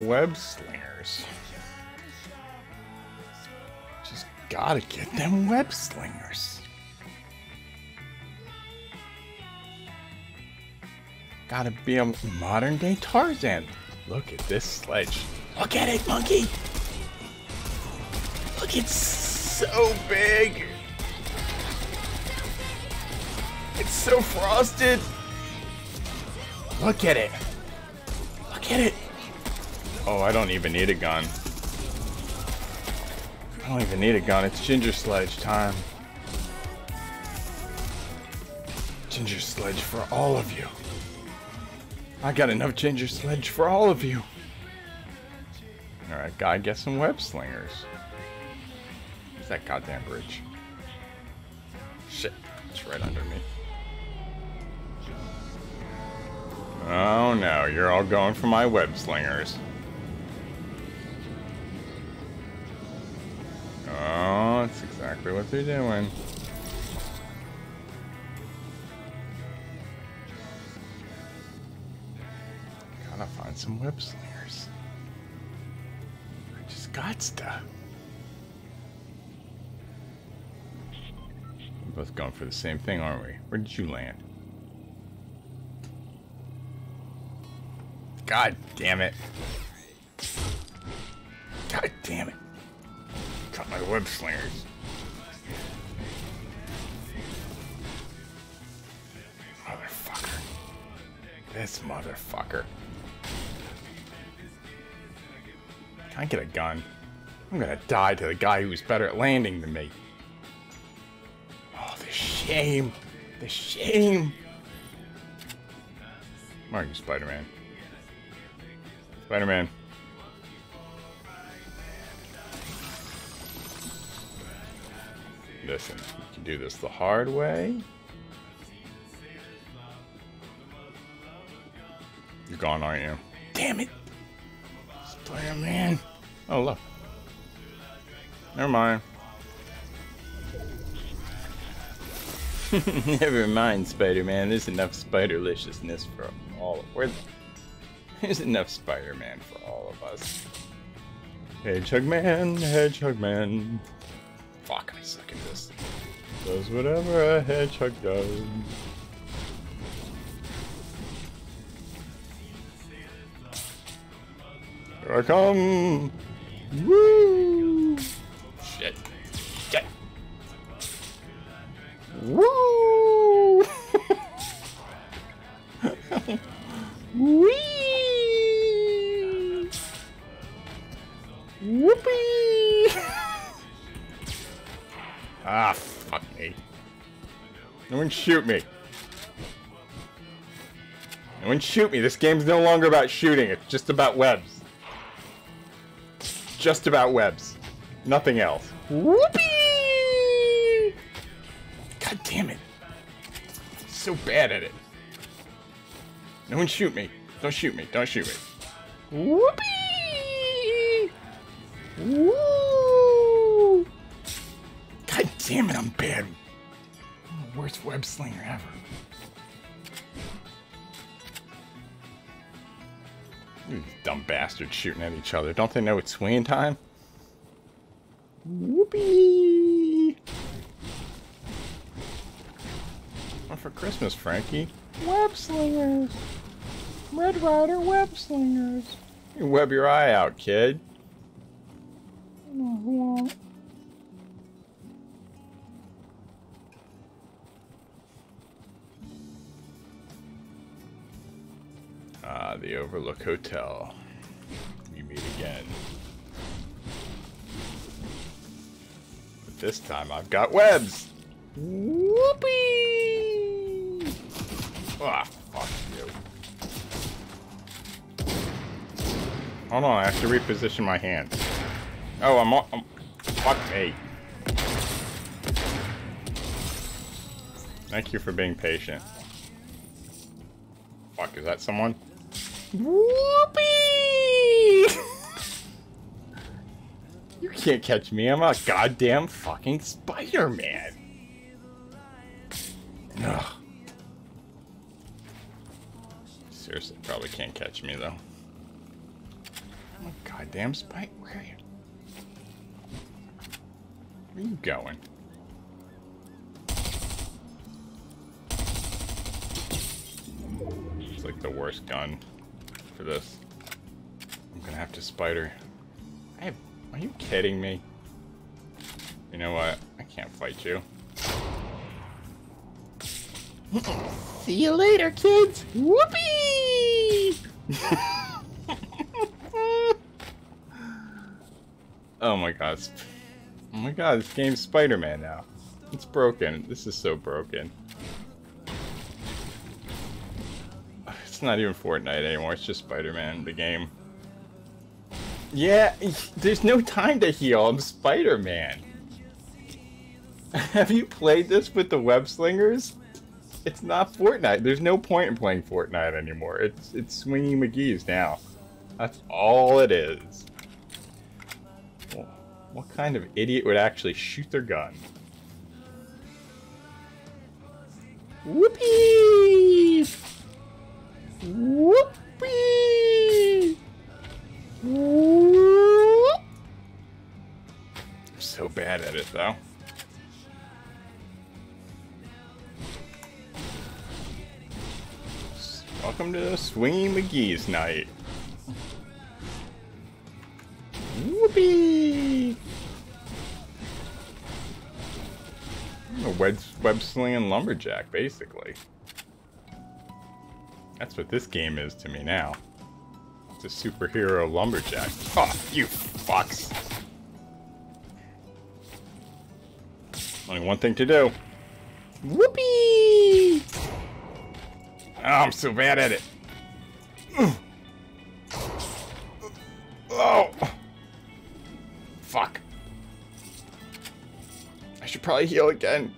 Web slingers. Just gotta get them web slingers. Gotta be a modern day Tarzan. Look at this sledge. Look at it, monkey! Look, it's so big! It's so frosted! Look at it! Look at it! Oh, I don't even need a gun. I don't even need a gun. It's Ginger Sledge time. Ginger Sledge for all of you. I got enough Ginger Sledge for all of you. Alright, gotta get some web slingers. Where's that goddamn bridge? Shit, it's right under me. Oh no, you're all going for my web slingers. That's exactly what they're doing. Gotta find some web slingers. I just got stuff. We're both going for the same thing, aren't we? Where did you land? God damn it. God damn it. My web slingers. Motherfucker. This motherfucker. Can I get a gun? I'm gonna die to the guy who's better at landing than me. Oh, the shame. The shame. Are you, Spider-Man? Spider-Man. Listen, you can do this the hard way. You're gone, aren't you? Damn it! Spider-Man! Oh, look. Never mind. Never mind, Spider-Man. There's enough spiderliciousness for all. Of where? There's enough Spider-Man for all of us. Hedgehog Man, Hedgehog Man. Fuck, I suck at this. Does whatever a hedgehog does. Here I come! Woo! Shit. Shit. Woo! Whee! Whoopee! ah, fuck me. No one shoot me. No one shoot me. This game's no longer about shooting. It's just about webs. Just about webs. Nothing else. Whoopee! God damn it. So bad at it. No one shoot me. Don't shoot me. Don't shoot me. Whoopee! Woo! God damn it, I'm bad. I'm the worst web slinger ever. These dumb bastards shooting at each other. Don't they know it's swinging time? Whoopee! What for Christmas, Frankie? Web slingers! Red Ryder web slingers! You web your eye out, kid. Ah, the Overlook Hotel. We meet again. But this time I've got webs! Whoopee! Ah, fuck you. Hold on, I have to reposition my hands. Oh, I'm, I'm fuck me. Thank you for being patient. Fuck, is that someone? Whoopee! you can't catch me. I'm a goddamn fucking Spider-Man. Seriously, probably can't catch me though. I'm a goddamn spider. Where are you? Where are you going? It's like the worst gun for this. I'm gonna have to spider. I have, are you kidding me? You know what? I can't fight you. See you later, kids. Whoopee! oh my god. Oh my god, this game's Spider-Man now. It's broken. This is so broken. It's not even Fortnite anymore, it's just Spider-Man, the game. Yeah, there's no time to heal, I'm Spider-Man. Have you played this with the web slingers? It's not Fortnite. There's no point in playing Fortnite anymore. It's it's Swingy McGee's now. That's all it is. What kind of idiot would actually shoot their gun? Whoopee! Whoopee! Whoop! I'm so bad at it though. Welcome to Swingy McGee's night. Whoopee! a web, web slinging lumberjack, basically. That's what this game is to me now. It's a superhero lumberjack. Oh, you fucks! Only one thing to do. Whoopee! Oh, I'm so bad at it. Oh! Fuck. I should probably heal again.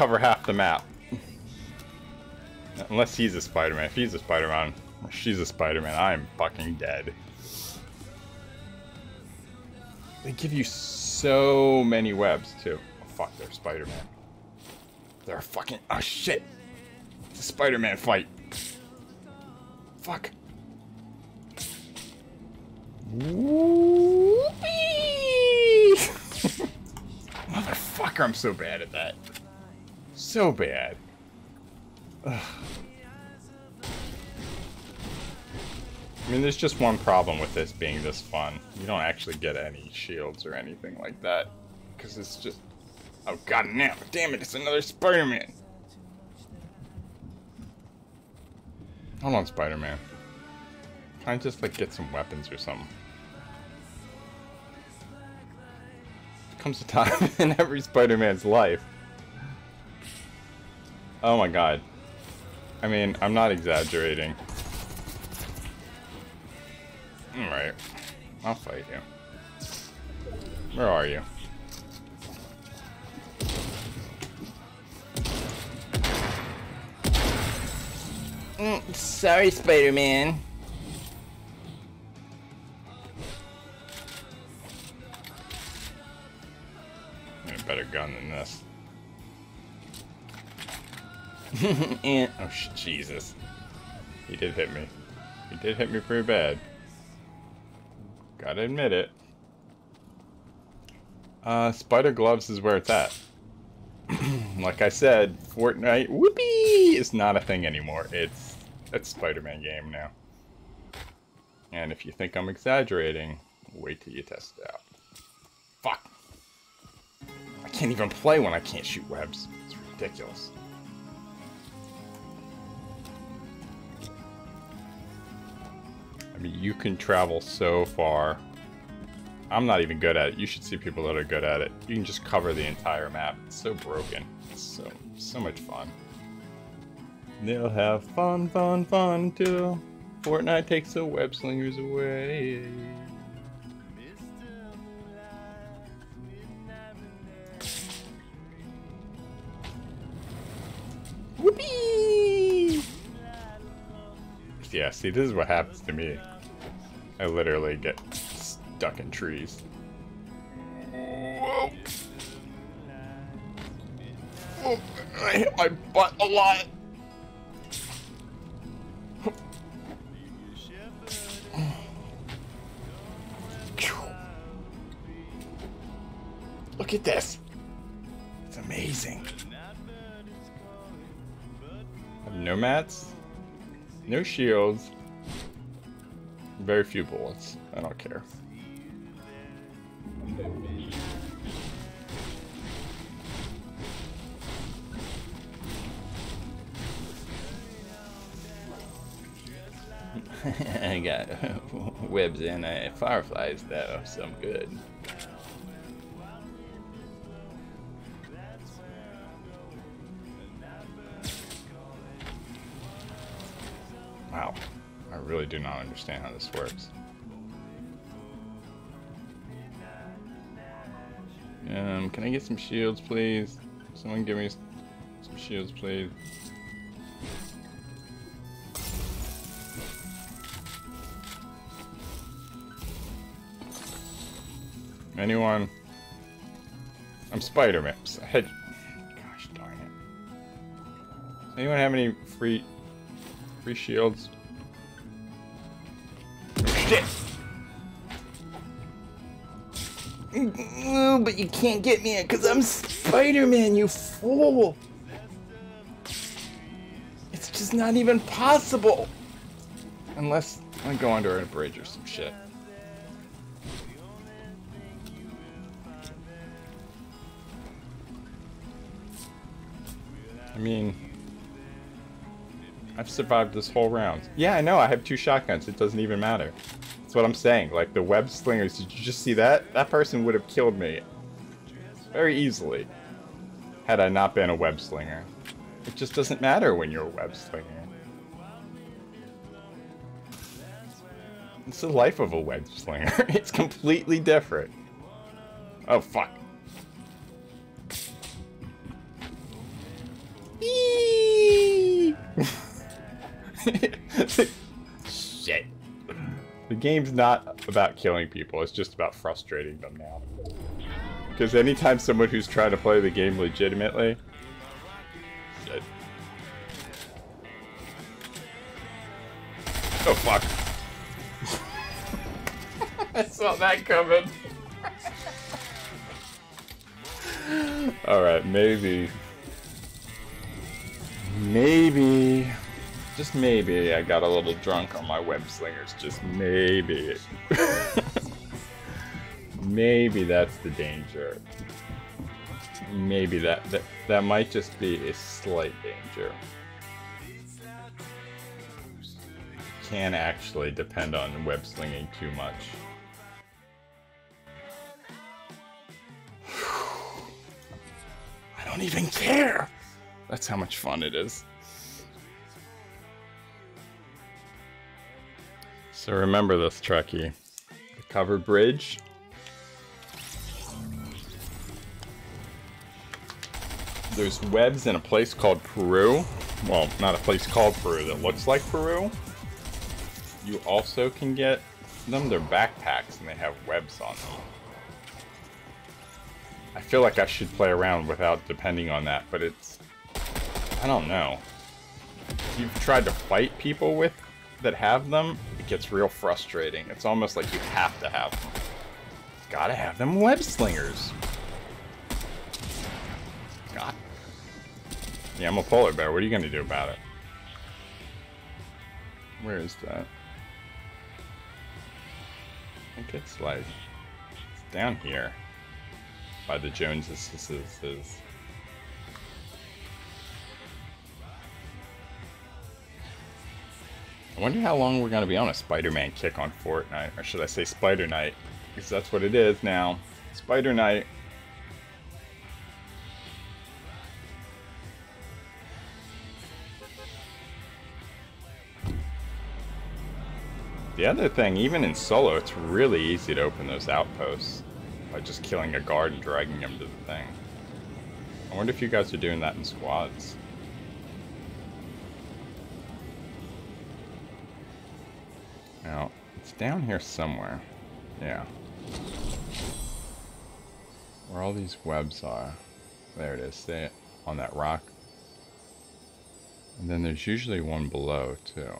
Cover half the map. Unless he's a Spider-Man. If he's a Spider-Man, she's a Spider-Man, I'm fucking dead. They give you so many webs, too. Oh, fuck, they're Spider-Man. They're fucking... Oh, shit! It's a Spider-Man fight. Fuck. Whoopee! Motherfucker, I'm so bad at that. So bad. Ugh. I mean, there's just one problem with this being this fun. You don't actually get any shields or anything like that. Because it's just... Oh, god damn, damn it, it's another Spider-Man! Hold on, Spider-Man. Can I just, like, get some weapons or something? comes a time in every Spider-Man's life. Oh my god. I mean, I'm not exaggerating. Alright. I'll fight you. Where are you? Mm, sorry, Spider-Man. a better gun than this. and oh, Jesus. He did hit me. He did hit me pretty bad. Gotta admit it. Uh, Spider Gloves is where it's at. like I said, Fortnite whoopee is not a thing anymore. It's it's Spider-Man game now. And if you think I'm exaggerating, wait till you test it out. Fuck. I can't even play when I can't shoot webs. It's ridiculous. I mean, you can travel so far. I'm not even good at it. You should see people that are good at it. You can just cover the entire map. It's so broken. It's so, so much fun. They'll have fun, fun, fun until Fortnite takes the web slingers away. See, this is what happens to me. I literally get stuck in trees. Whoa. Whoa. I hit my butt a lot. Look at this. It's amazing. No mats, no shields, very few bullets. I don't care. I got webs and uh, fireflies though, so I'm good. Really do not understand how this works. Um, can I get some shields, please? Someone give me some shields, please. Anyone? I'm Spider-Man. Gosh darn it. Does anyone have any free free shields? But you can't get me because I'm Spider-Man, you fool! It's just not even possible! Unless I go under a bridge or some shit. I mean, I've survived this whole round. Yeah, I know, I have two shotguns. It doesn't even matter. That's what I'm saying. Like, the web slingers, did you just see that? That person would have killed me very easily had I not been a web slinger. It just doesn't matter when you're a web slinger. It's the life of a web slinger. it's completely different. Oh, fuck. Game's not about killing people, it's just about frustrating them now. Because anytime someone who's trying to play the game legitimately... Shit. Oh, fuck. I saw that coming. Alright, maybe. Maybe. Just maybe I got a little drunk on my web slingers. Just maybe. maybe that's the danger. Maybe that, that that might just be a slight danger. Can actually depend on web slinging too much. I don't even care. That's how much fun it is. So remember this, Trekkie. The covered bridge. There's webs in a place called Peru. Well, not a place called Peru that looks like Peru. You also can get them. They're backpacks and they have webs on them. I feel like I should play around without depending on that, but it's... I don't know. You've tried to fight people with that have them, it gets real frustrating. It's almost like you have to have them. Gotta have them web slingers. God. Yeah, I'm a polar bear. What are you gonna do about it? Where is that? I think it's like it's down here by the Joneses. I wonder how long we're going to be on a Spider-Man kick on Fortnite, or should I say Spider Night, because that's what it is now. Spider Night. The other thing, even in solo, it's really easy to open those outposts by just killing a guard and dragging him to the thing. I wonder if you guys are doing that in squads. It's down here somewhere. Yeah. Where all these webs are. There it is. See it? On that rock. And then there's usually one below, too.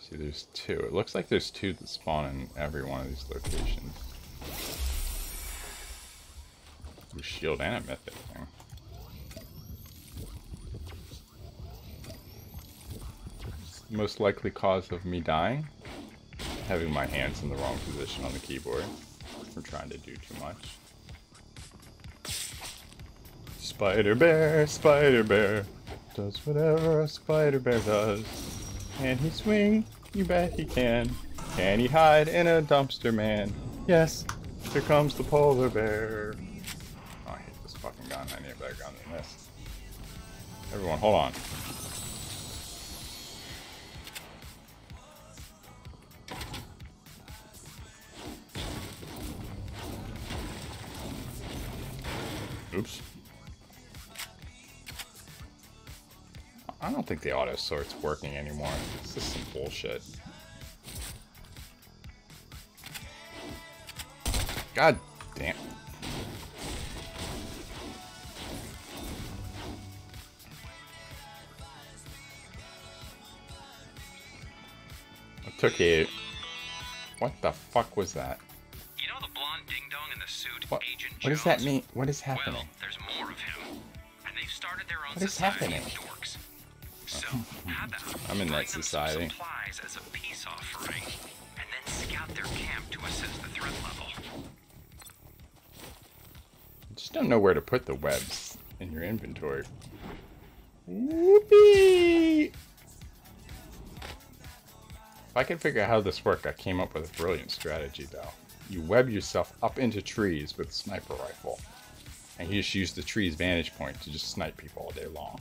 See, there's two. It looks like there's two that spawn in every one of these locations. Blue shield and a mythic thing. Most likely cause of me dying? Having my hands in the wrong position on the keyboard. Or trying to do too much. Spider Bear, Spider Bear, does whatever a Spider Bear does. Can he swing? You bet he can. Can he hide in a dumpster, man? Yes, here comes the polar bear. Oh, I hate this fucking gun. I need a better gun than this. Everyone, hold on. Oops. I don't think the auto sort's working anymore. This is some bullshit. God damn. Took a... What the fuck was that? You know the blonde ding dong in the suit, What, Agent what does that mean? What is happening? Well, there's more of him. And they've started their own What is happening? dorks. So, I'm in that bring them some society. supplies as a peace offering, and then scout their camp to assess the threat level. I just don't know where to put the webs in your inventory. Whoopee! If I could figure out how this worked, I came up with a brilliant strategy, though. You web yourself up into trees with a sniper rifle, and you just use the tree's vantage point to just snipe people all day long.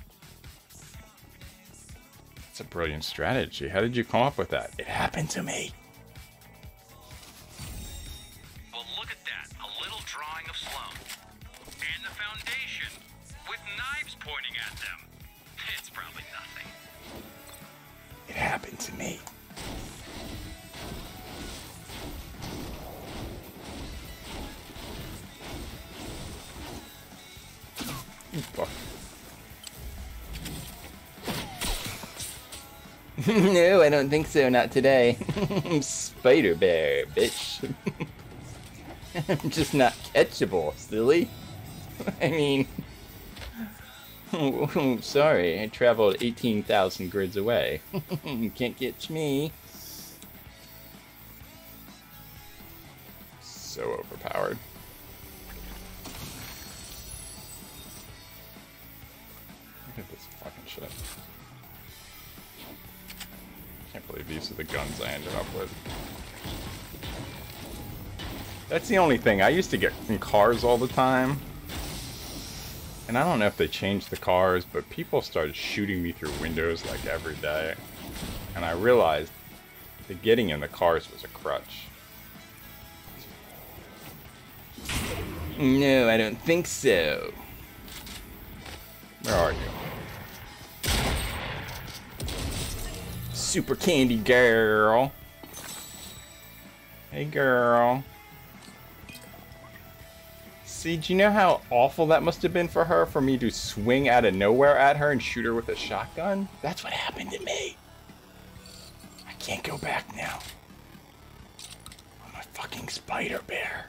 It's a brilliant strategy. How did you come up with that? It happened to me. Well, look at that. A little drawing of Slone. And the Foundation, with knives pointing at them. It's probably nothing. It happened to me. no, I don't think so. Not today. Spider Bear, bitch. I'm just not catchable, silly. I mean, sorry, I traveled 18,000 grids away. you can't catch me. So overpowered. These are the guns I ended up with. That's the only thing. I used to get in cars all the time. And I don't know if they changed the cars, but people started shooting me through windows like every day. And I realized that getting in the cars was a crutch. No, I don't think so. Where are you? Super Candy Girl. Hey, girl. See, do you know how awful that must have been for her for me to swing out of nowhere at her and shoot her with a shotgun? That's what happened to me. I can't go back now. I'm a fucking spider bear.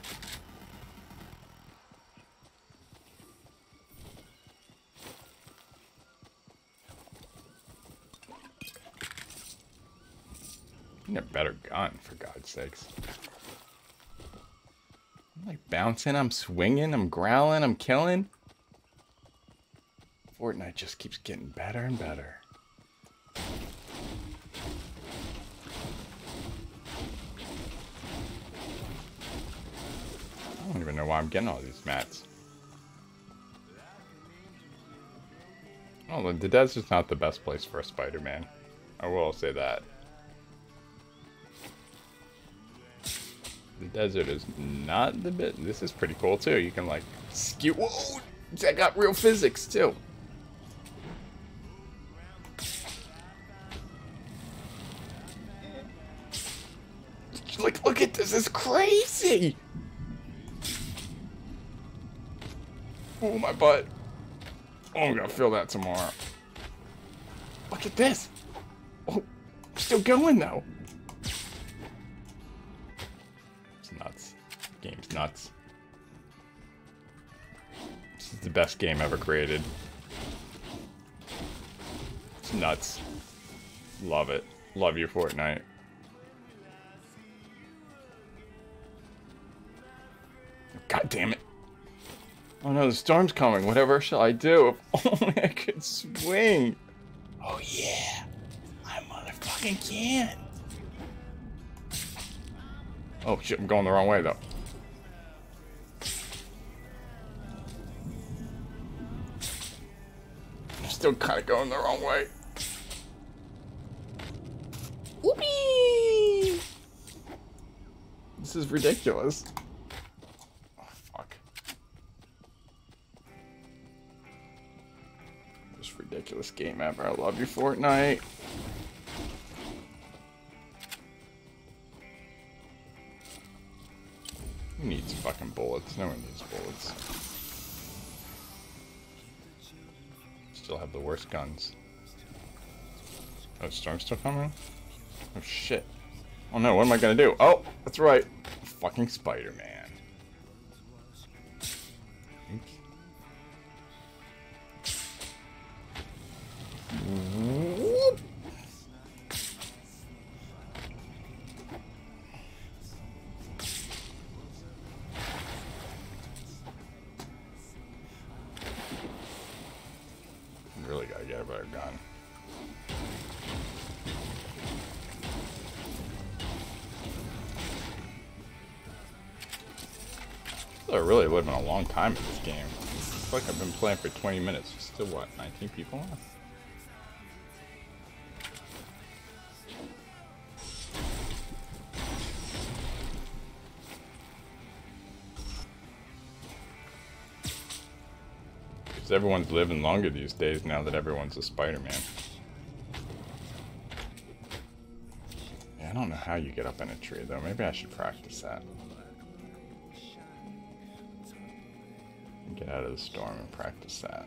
Need a better gun, for God's sakes. I'm like bouncing, I'm swinging, I'm growling, I'm killing. Fortnite just keeps getting better and better. I don't even know why I'm getting all these mats. Oh, the desert's not the best place for a Spider-Man. I will say that. The desert is not the bit. This is pretty cool too. You can like skew. Whoa! I got real physics too. Like, look at this. It's crazy. Oh my butt. Oh, I'm gonna feel that tomorrow. Look at this. Oh, I'm still going though. Game's nuts. This is the best game ever created. It's nuts. Love it. Love you, Fortnite. God damn it. Oh no, the storm's coming. Whatever shall I do? If only oh, I could swing. Oh yeah. I motherfucking can. Oh shit, I'm going the wrong way though. Still kind of going the wrong way. Whoopee! This is ridiculous. Oh, fuck. Most ridiculous game ever. I love you, Fortnite. Who needs fucking bullets? No one needs bullets. Still have the worst guns. Oh, Storm's still coming? Oh shit. Oh no, what am I gonna do? Oh, that's right. Fucking Spider-Man. Oops. Time in this game. It's like I've been playing for 20 minutes. Still what, 19 people left? Because everyone's living longer these days now that everyone's a Spider-Man. I don't know how you get up in a tree though. Maybe I should practice that. Out of the storm and practice that.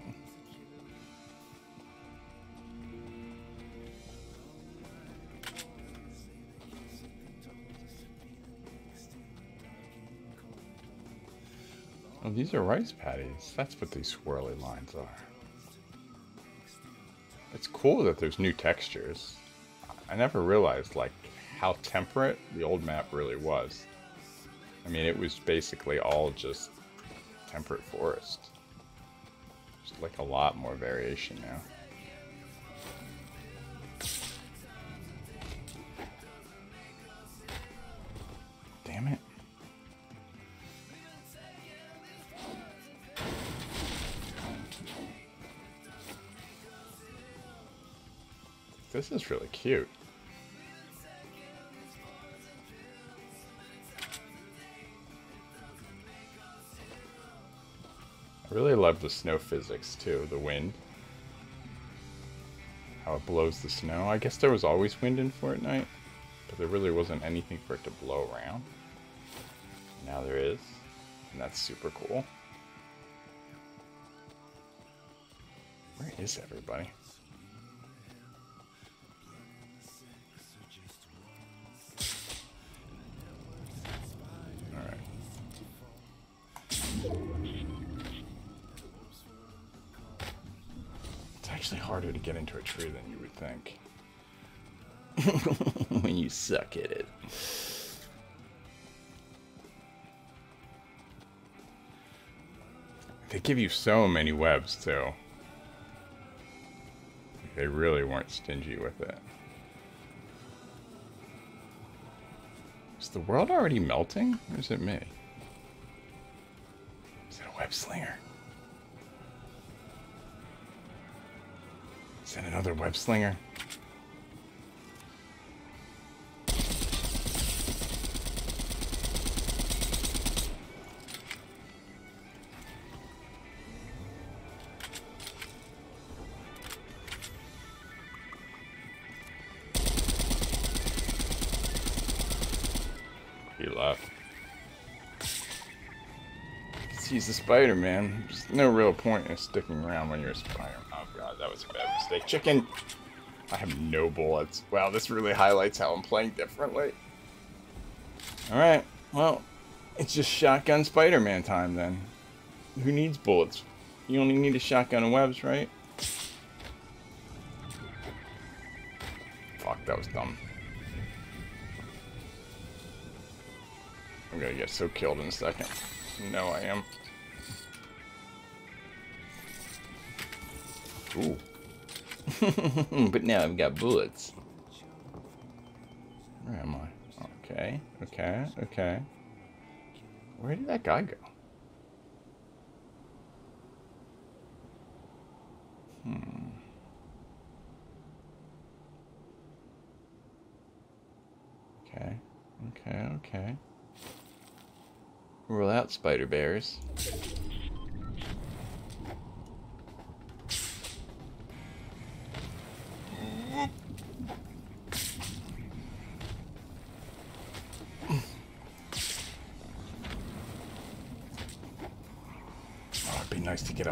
Oh, these are rice patties. That's what these swirly lines are. It's cool that there's new textures. I never realized, like, how temperate the old map really was. I mean, it was basically all just temperate forest. There's like a lot more variation now. Damn it. This is really cute. Really love the snow physics too, the wind. How it blows the snow. I guess there was always wind in Fortnite, but there really wasn't anything for it to blow around. Now there is, and that's super cool. Where is everybody? Get into a tree than you would think. when you suck at it. They give you so many webs, too. They really weren't stingy with it. Is the world already melting? Or is it me? Is it a web slinger? Send another web slinger. He left. He's a Spider-Man. There's no real point in sticking around when you're a Spider-Man. God, that was a bad mistake. Chicken! I have no bullets. Wow, this really highlights how I'm playing differently. Alright, well, it's just shotgun Spider-Man time then. Who needs bullets? You only need a shotgun and webs, right? Fuck, that was dumb. I'm gonna get so killed in a second. No, I am. Ooh. but now I've got bullets. Where am I? Okay, okay, okay. Where did that guy go? Hmm. Okay, okay, okay. Rule out spider bears.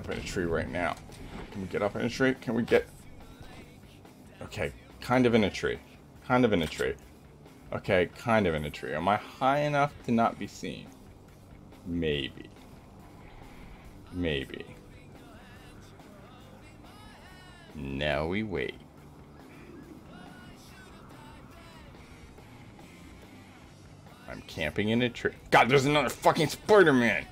Up in a tree right now. Can we get up in a tree? Can we get... Okay, kind of in a tree. Kind of in a tree. Okay, kind of in a tree. Am I high enough to not be seen? Maybe. Maybe. Now we wait. I'm camping in a tree. God, there's another fucking Spider-Man!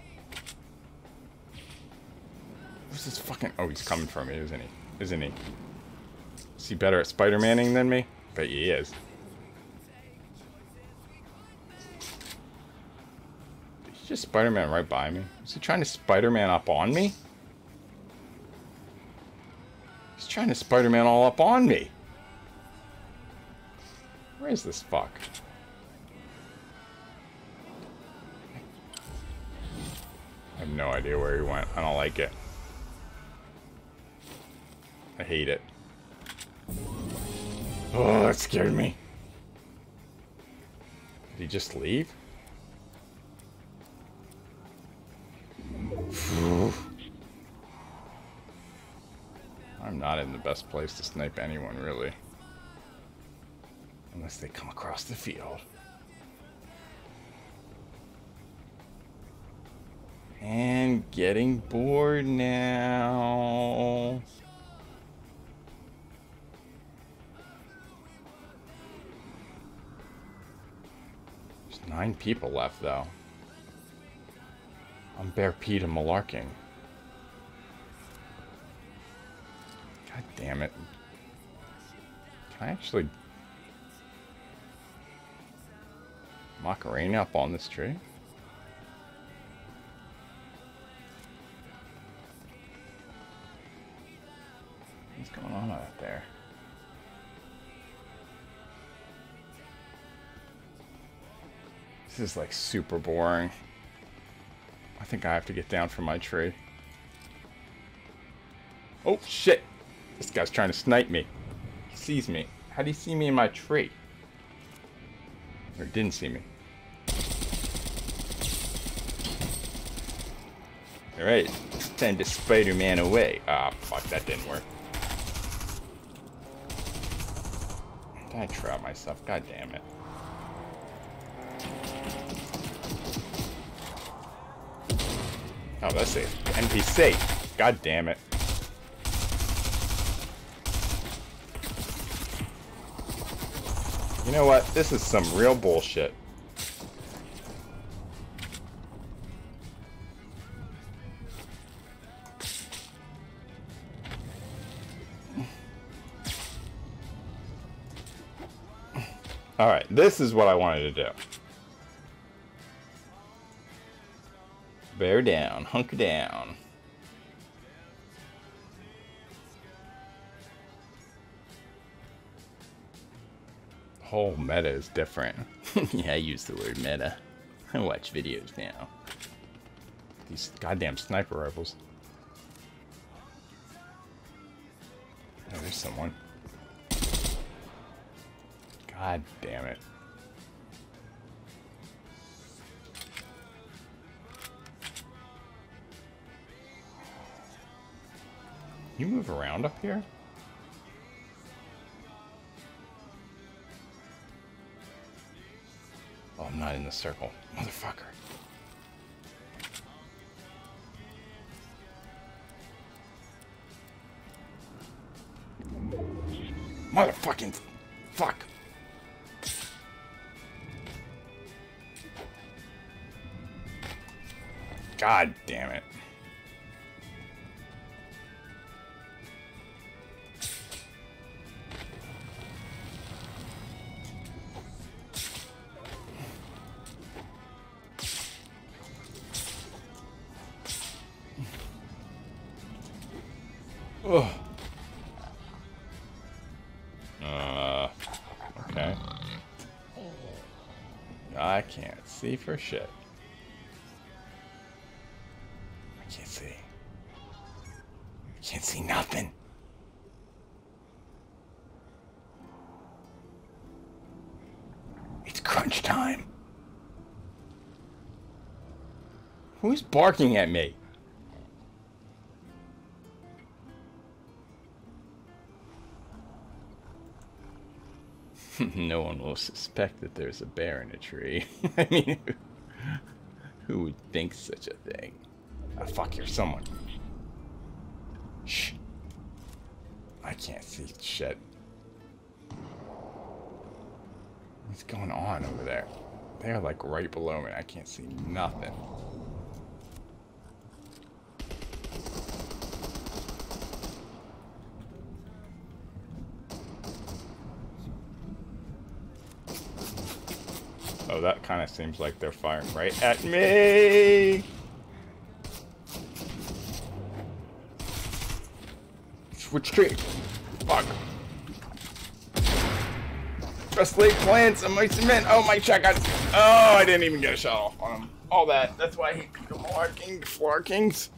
Who's this fucking... Oh, he's coming for me, isn't he? Isn't he? Is he better at Spider-Manning than me? Bet he is. Did he just Spider-Man right by me? Is he trying to Spider-Man up on me? He's trying to Spider-Man all up on me. Where is this fuck? I have no idea where he went. I don't like it. I hate it. Oh, that scared me. Did he just leave? I'm not in the best place to snipe anyone, really. Unless they come across the field. And getting bored now. Nine people left, though. I'm Bear Pete and Malarking. God damn it. Can I actually... Macarena up on this tree? What's going on out there? This is like super boring. I think I have to get down from my tree. Oh shit! This guy's trying to snipe me. He sees me. How do you see me in my tree? Or didn't see me. Alright, time to Spider-Man away. Ah, fuck, that didn't work. I trap myself? God damn it. Oh, that's safe. NPC. God damn it. You know what? This is some real bullshit. Alright, this is what I wanted to do. Bear down, hunker down. Whole meta is different. yeah, I use the word meta. I watch videos now. These goddamn sniper rifles. Oh, there's someone. God damn it. You move around up here? Oh, I'm not in the circle. Motherfucker. Motherfucking fuck. God damn it. See for shit. I can't see. I can't see nothing. It's crunch time. Who's barking at me? Will suspect that there's a bear in a tree. I mean, who would think such a thing? Ah, fuck, you're someone. Shh. I can't see shit. What's going on over there? They're like right below me. I can't see nothing. Oh, that kind of seems like they're firing right at me. Switch tree. Fuck. Best laid plans on my cement. Oh, my shotgun. Oh, I didn't even get a shot off on him. All that. That's why I hate Peter Larkings. Flarkings.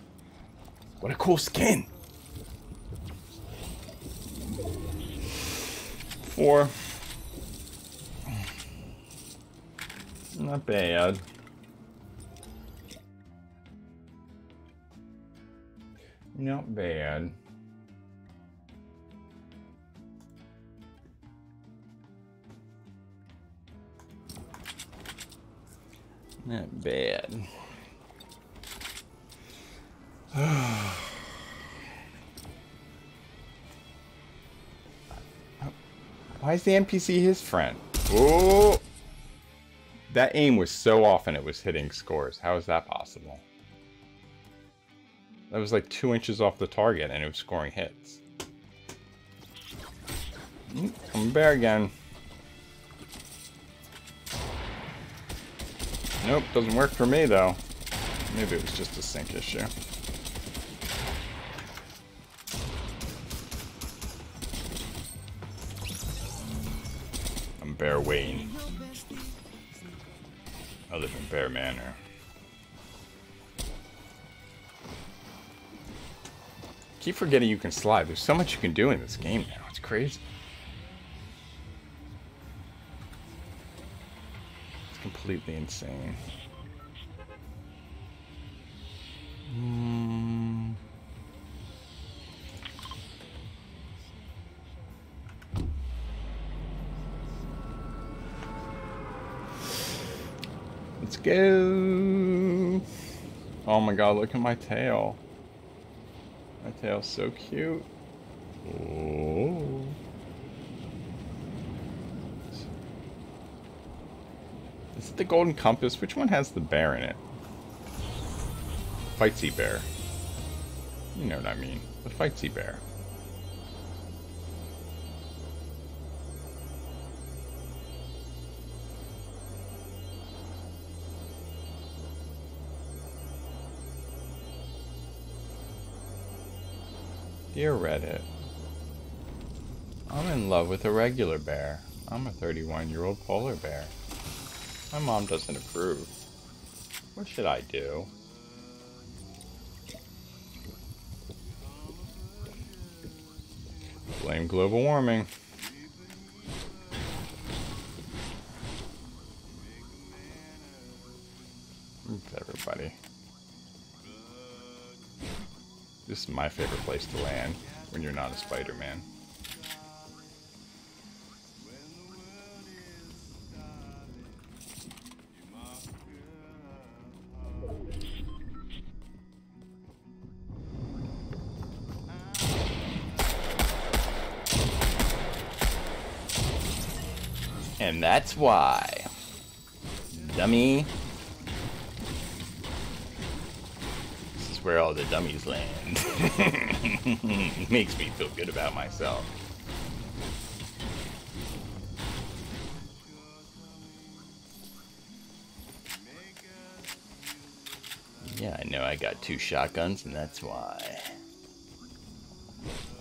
What a cool skin. Four. Not bad. Not bad. Not bad. Why is the NPC his friend? Oh! That aim was so off and it was hitting scores. How is that possible? That was like two inches off the target and it was scoring hits. Mm, Come bear again. Nope, doesn't work for me though. Maybe it was just a sync issue. I'm Bear Wayne. Bear Manor. Keep forgetting you can slide. There's so much you can do in this game now. It's crazy. It's completely insane. Go. Oh my god, look at my tail. My tail's so cute. Is it the golden compass? Which one has the bear in it? Fightsy bear. You know what I mean. The fightsy bear. Dear Reddit, I'm in love with a regular bear. I'm a 31 year old polar bear. My mom doesn't approve. What should I do? Blame global warming. Oops, everybody. This is my favorite place to land when you're not a Spider-Man. And that's why. Dummy. This is where all the dummies land. Makes me feel good about myself. Yeah, I know I got two shotguns, and that's why.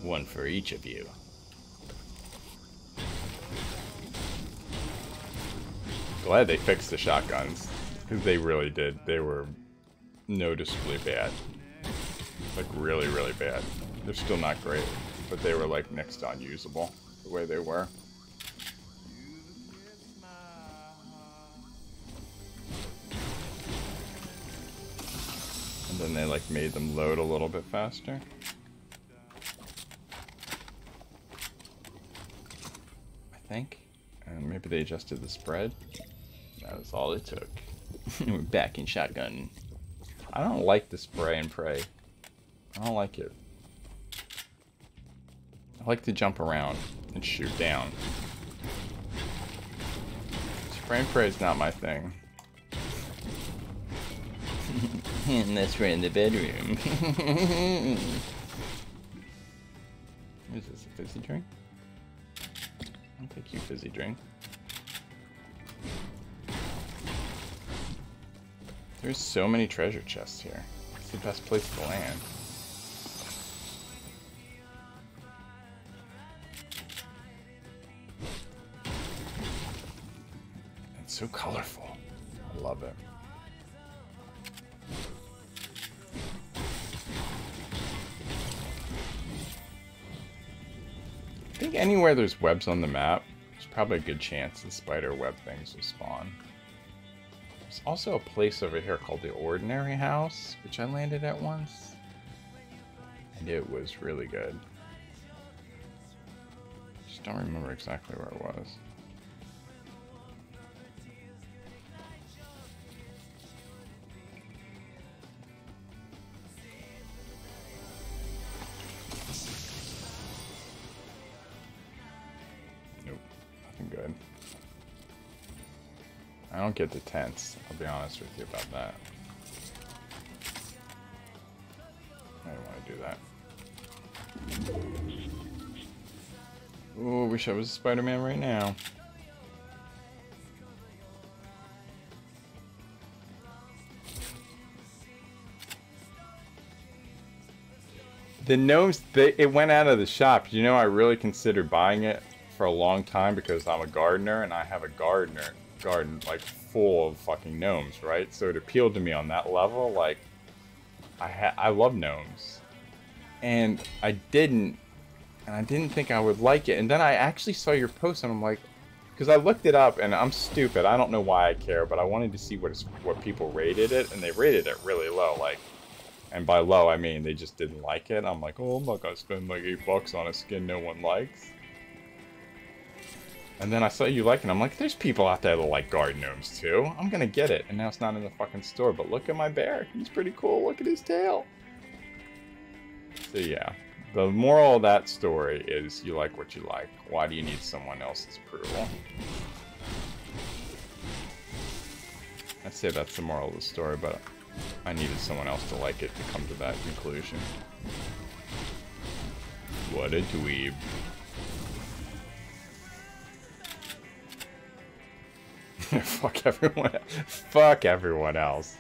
One for each of you. Glad they fixed the shotguns. Because they really did. They were noticeably bad. Like, really, really bad. They're still not great. But they were, like, next to unusable. The way they were. And then they, like, made them load a little bit faster. I think. And maybe they adjusted the spread. That was all it took. We're back in shotgun. I don't like the spray and pray. I don't like it. I like to jump around and shoot down. Pray is not my thing. And that's right in the bedroom. Is this a fizzy drink? I'll take you fizzy drink. There's so many treasure chests here. It's the best place to land. So colorful. I love it. I think anywhere there's webs on the map, there's probably a good chance the spider web things will spawn. There's also a place over here called the Ordinary House, which I landed at once. And it was really good. Just don't remember exactly where it was. Don't get the tents, I'll be honest with you about that. I don't want to do that. Oh, wish I was Spider-Man right now. The gnomes, they, it went out of the shop. You know, I really considered buying it for a long time because I'm a gardener and I have a gardener garden like full of fucking gnomes, right? So it appealed to me on that level. Like, I ha- I love gnomes, and I didn't, and I didn't think I would like it. And then I actually saw your post, and I'm like, because I looked it up, and I'm stupid. I don't know why I care, but I wanted to see what what people rated it, and they rated it really low, like. And by low, I mean they just didn't like it. I'm like, oh, I'm not gonna spend like eight bucks on a skin no one likes. And then I saw you liking. I'm like, there's people out there that like guard gnomes too. I'm gonna get it. And now it's not in the fucking store. But look at my bear. He's pretty cool. Look at his tail. So yeah, the moral of that story is you like what you like. Why do you need someone else's approval? I'd say that's the moral of the story, but I needed someone else to like it to come to that conclusion. What a dweeb. Fuck everyone. Fuck everyone else.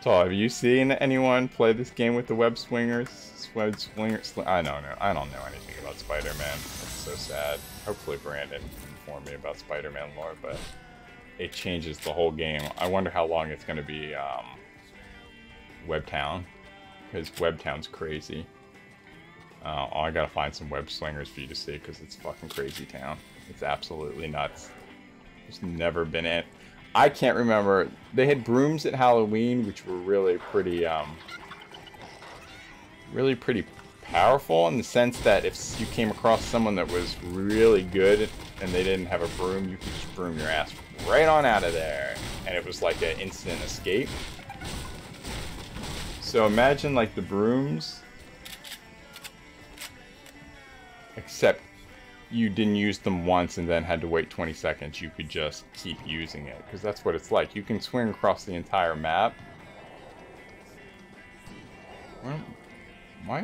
So, have you seen anyone play this game with the web swingers? Web swingers? I don't know. I don't know anything about Spider-Man. It's so sad. Hopefully Brandon can inform me about Spider-Man lore, but it changes the whole game. I wonder how long it's going to be um, Webtown, because Webtown's crazy. Uh, I gotta find some web slingers for you to see because it's fucking crazy town. It's absolutely nuts. There's never been it. I can't remember. They had brooms at Halloween, which were really pretty, um, really pretty powerful in the sense that if you came across someone that was really good and they didn't have a broom, you could just broom your ass right on out of there. And it was like an instant escape. So imagine like the brooms, except you didn't use them once and then had to wait 20 seconds. You could just keep using it because that's what it's like. You can swing across the entire map. Why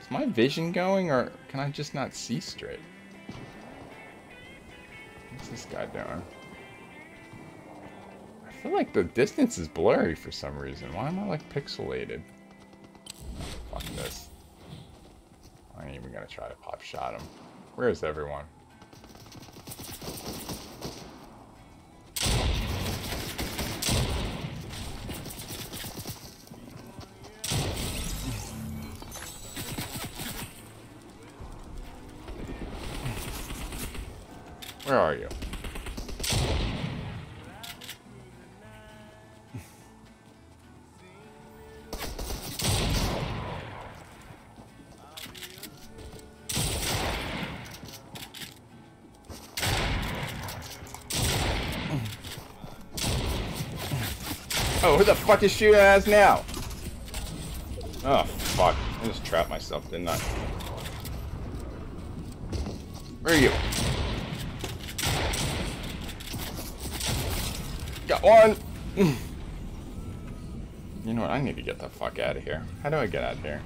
is my vision going or can I just not see straight? What's this guy doing? I feel like the distance is blurry for some reason. Why am I like pixelated? Fuck this. I ain't even gonna try to pop shot him. Where is everyone? Where are you? Who the fuck is shooting at now? Oh, fuck. I just trapped myself, didn't I? Where are you? Got one! You know what? I need to get the fuck out of here. How do I get out of here?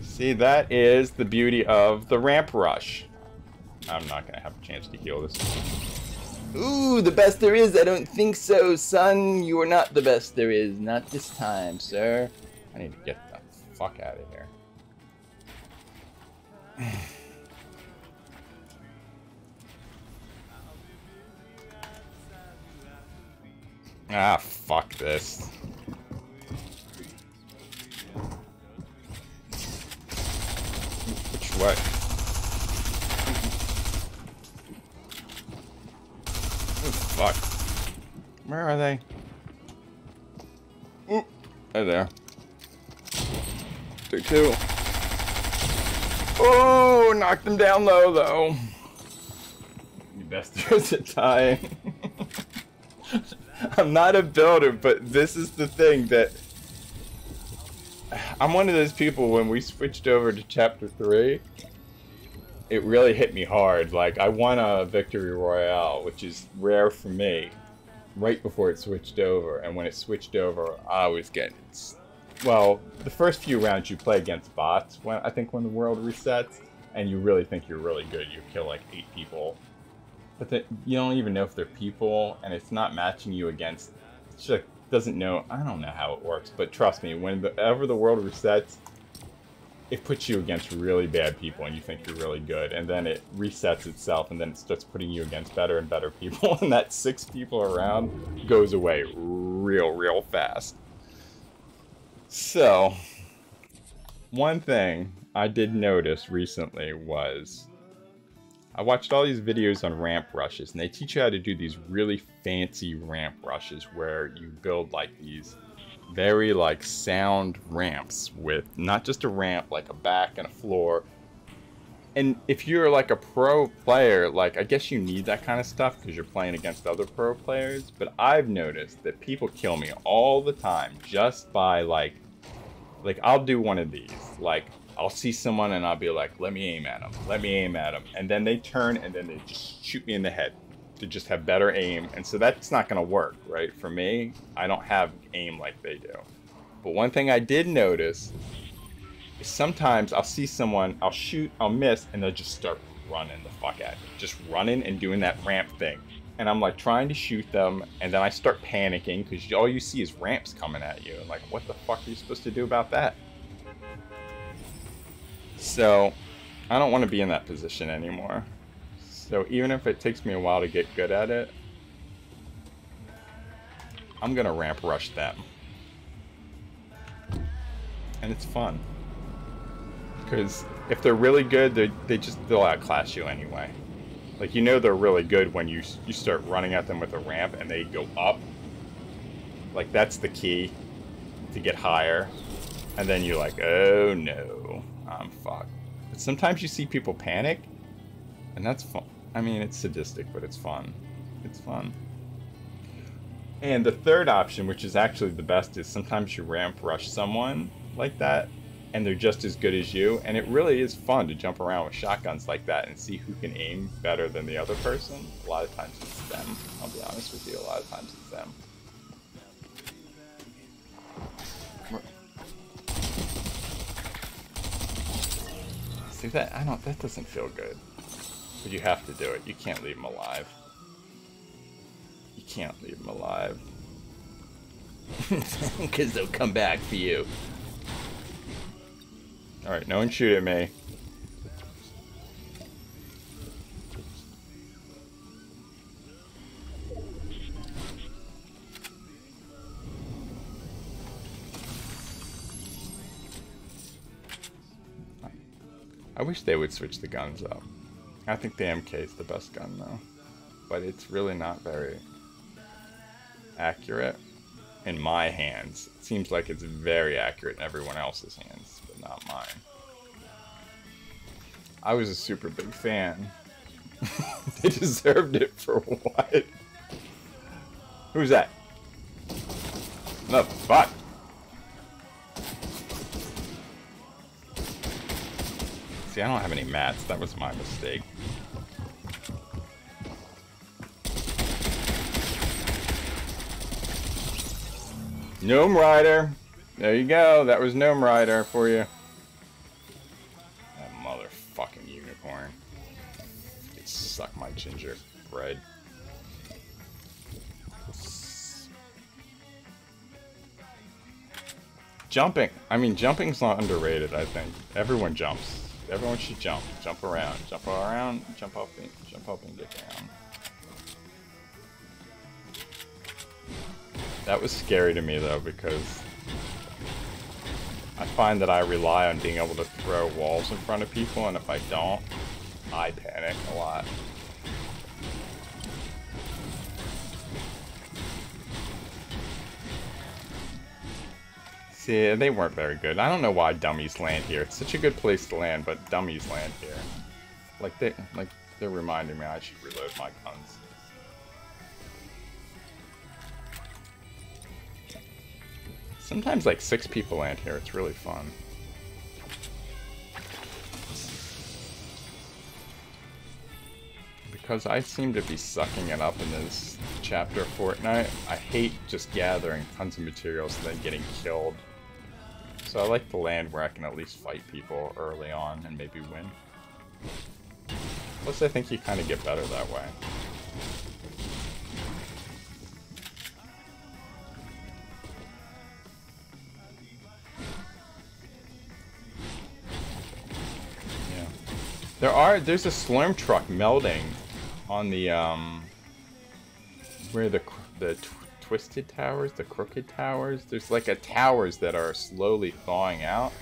See, that is the beauty of the ramp rush. I'm not gonna have a chance to heal this. Ooh, the best there is? I don't think so, son. You are not the best there is. Not this time, sir. I need to get the fuck out of here. ah, fuck this. Which way? Oh, fuck. Where are they? Mm. Ooh, they're there. Two, two. Oh, knocked them down low, though. You best there's a time. I'm not a builder, but this is the thing that... I'm one of those people, when we switched over to Chapter 3, it really hit me hard. Like, I won a Victory Royale, which is rare for me, right before it switched over. And when it switched over, I was getting... Well, the first few rounds you play against bots, when I think when the world resets, and you really think you're really good. You kill like eight people. But the, you don't even know if they're people, and it's not matching you against... It just doesn't know... I don't know how it works, but trust me, whenever the world resets, it puts you against really bad people and you think you're really good and then it resets itself and then it starts putting you against better and better people and that six people around goes away real real fast. So one thing i did notice recently was i watched all these videos on ramp rushes and they teach you how to do these really fancy ramp rushes where you build like these very like sound ramps with not just a ramp like a back and a floor. And if you're like a pro player like i guess you need that kind of stuff because you're playing against other pro players but i've noticed that people kill me all the time just by like like i'll do one of these. Like i'll see someone and i'll be like let me aim at them let me aim at them and then they turn and then they just shoot me in the head to just have better aim. And so that's not going to work, right? For me, I don't have aim like they do. But one thing I did notice is sometimes I'll see someone, I'll shoot, I'll miss, and they'll just start running the fuck at me. Just running and doing that ramp thing. And I'm like trying to shoot them, and then I start panicking because all you see is ramps coming at you. And like, what the fuck are you supposed to do about that? So, I don't want to be in that position anymore. So even if it takes me a while to get good at it, I'm gonna ramp rush them. And it's fun. Because if they're really good, they they just they'll outclass you anyway. Like you know they're really good when you you start running at them with a ramp and they go up. Like that's the key to get higher. And then you're like, oh no, I'm fucked. But sometimes you see people panic, and that's fun. I mean, it's sadistic, but it's fun. It's fun. And the third option, which is actually the best, is sometimes you ramp rush someone like that, and they're just as good as you. And it really is fun to jump around with shotguns like that and see who can aim better than the other person. A lot of times it's them. I'll be honest with you, a lot of times it's them. See that? I don't. That doesn't feel good. But you have to do it. You can't leave them alive. You can't leave them alive. Because they'll come back for you. All right, no one shoot at me. I wish they would switch the guns up. I think the MK is the best gun though. But it's really not very accurate in my hands. It seems like it's very accurate in everyone else's hands, but not mine. I was a super big fan. they deserved it for what? Who's that? The fuck? See, I don't have any mats. That was my mistake. Gnome Rider. There you go. That was Gnome Rider for you. That motherfucking unicorn. It suck my ginger bread. Jumping. I mean, jumping's not underrated, I think. Everyone jumps. Everyone should jump. Jump around. Jump around. Jump up and jump up and get down. That was scary to me though because I find that I rely on being able to throw walls in front of people and if I don't, I panic a lot. See, they weren't very good. I don't know why dummies land here. It's such a good place to land, but dummies land here. Like they like they're reminding me I should reload my guns. Sometimes like six people land here. It's really fun. Because I seem to be sucking it up in this chapter of Fortnite, I hate just gathering tons of materials and then getting killed. So I like the land where I can at least fight people early on and maybe win. Plus I think you kind of get better that way. Yeah. There are, there's a slurm truck melding on the, um, where the, the twisted towers, the crooked towers. There's like a towers that are slowly thawing out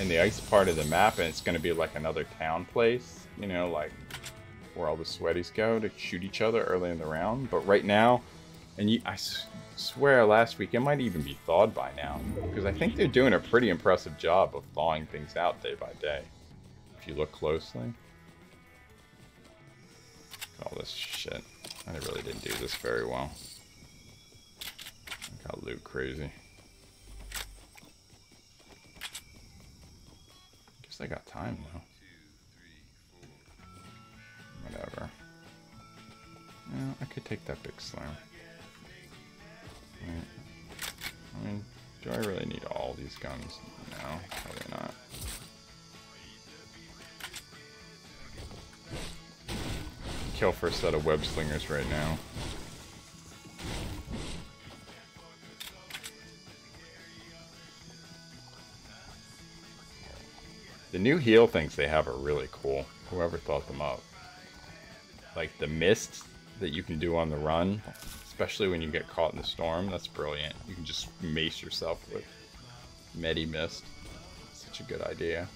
in the ice part of the map, and it's going to be like another town place, you know, like where all the sweaties go to shoot each other early in the round. But right now, and you, I swear last week it might even be thawed by now, because I think they're doing a pretty impressive job of thawing things out day by day. If you look closely. All this shit. I really didn't do this very well. Got loot crazy. Guess I got time now. Whatever. Yeah, I could take that big slam. I mean, do I really need all these guns? No, probably not. Kill for a set of web slingers right now. The new heal things they have are really cool. Whoever thought them up. Like the mist that you can do on the run, especially when you get caught in the storm, that's brilliant. You can just mace yourself with Medi Mist. Such a good idea.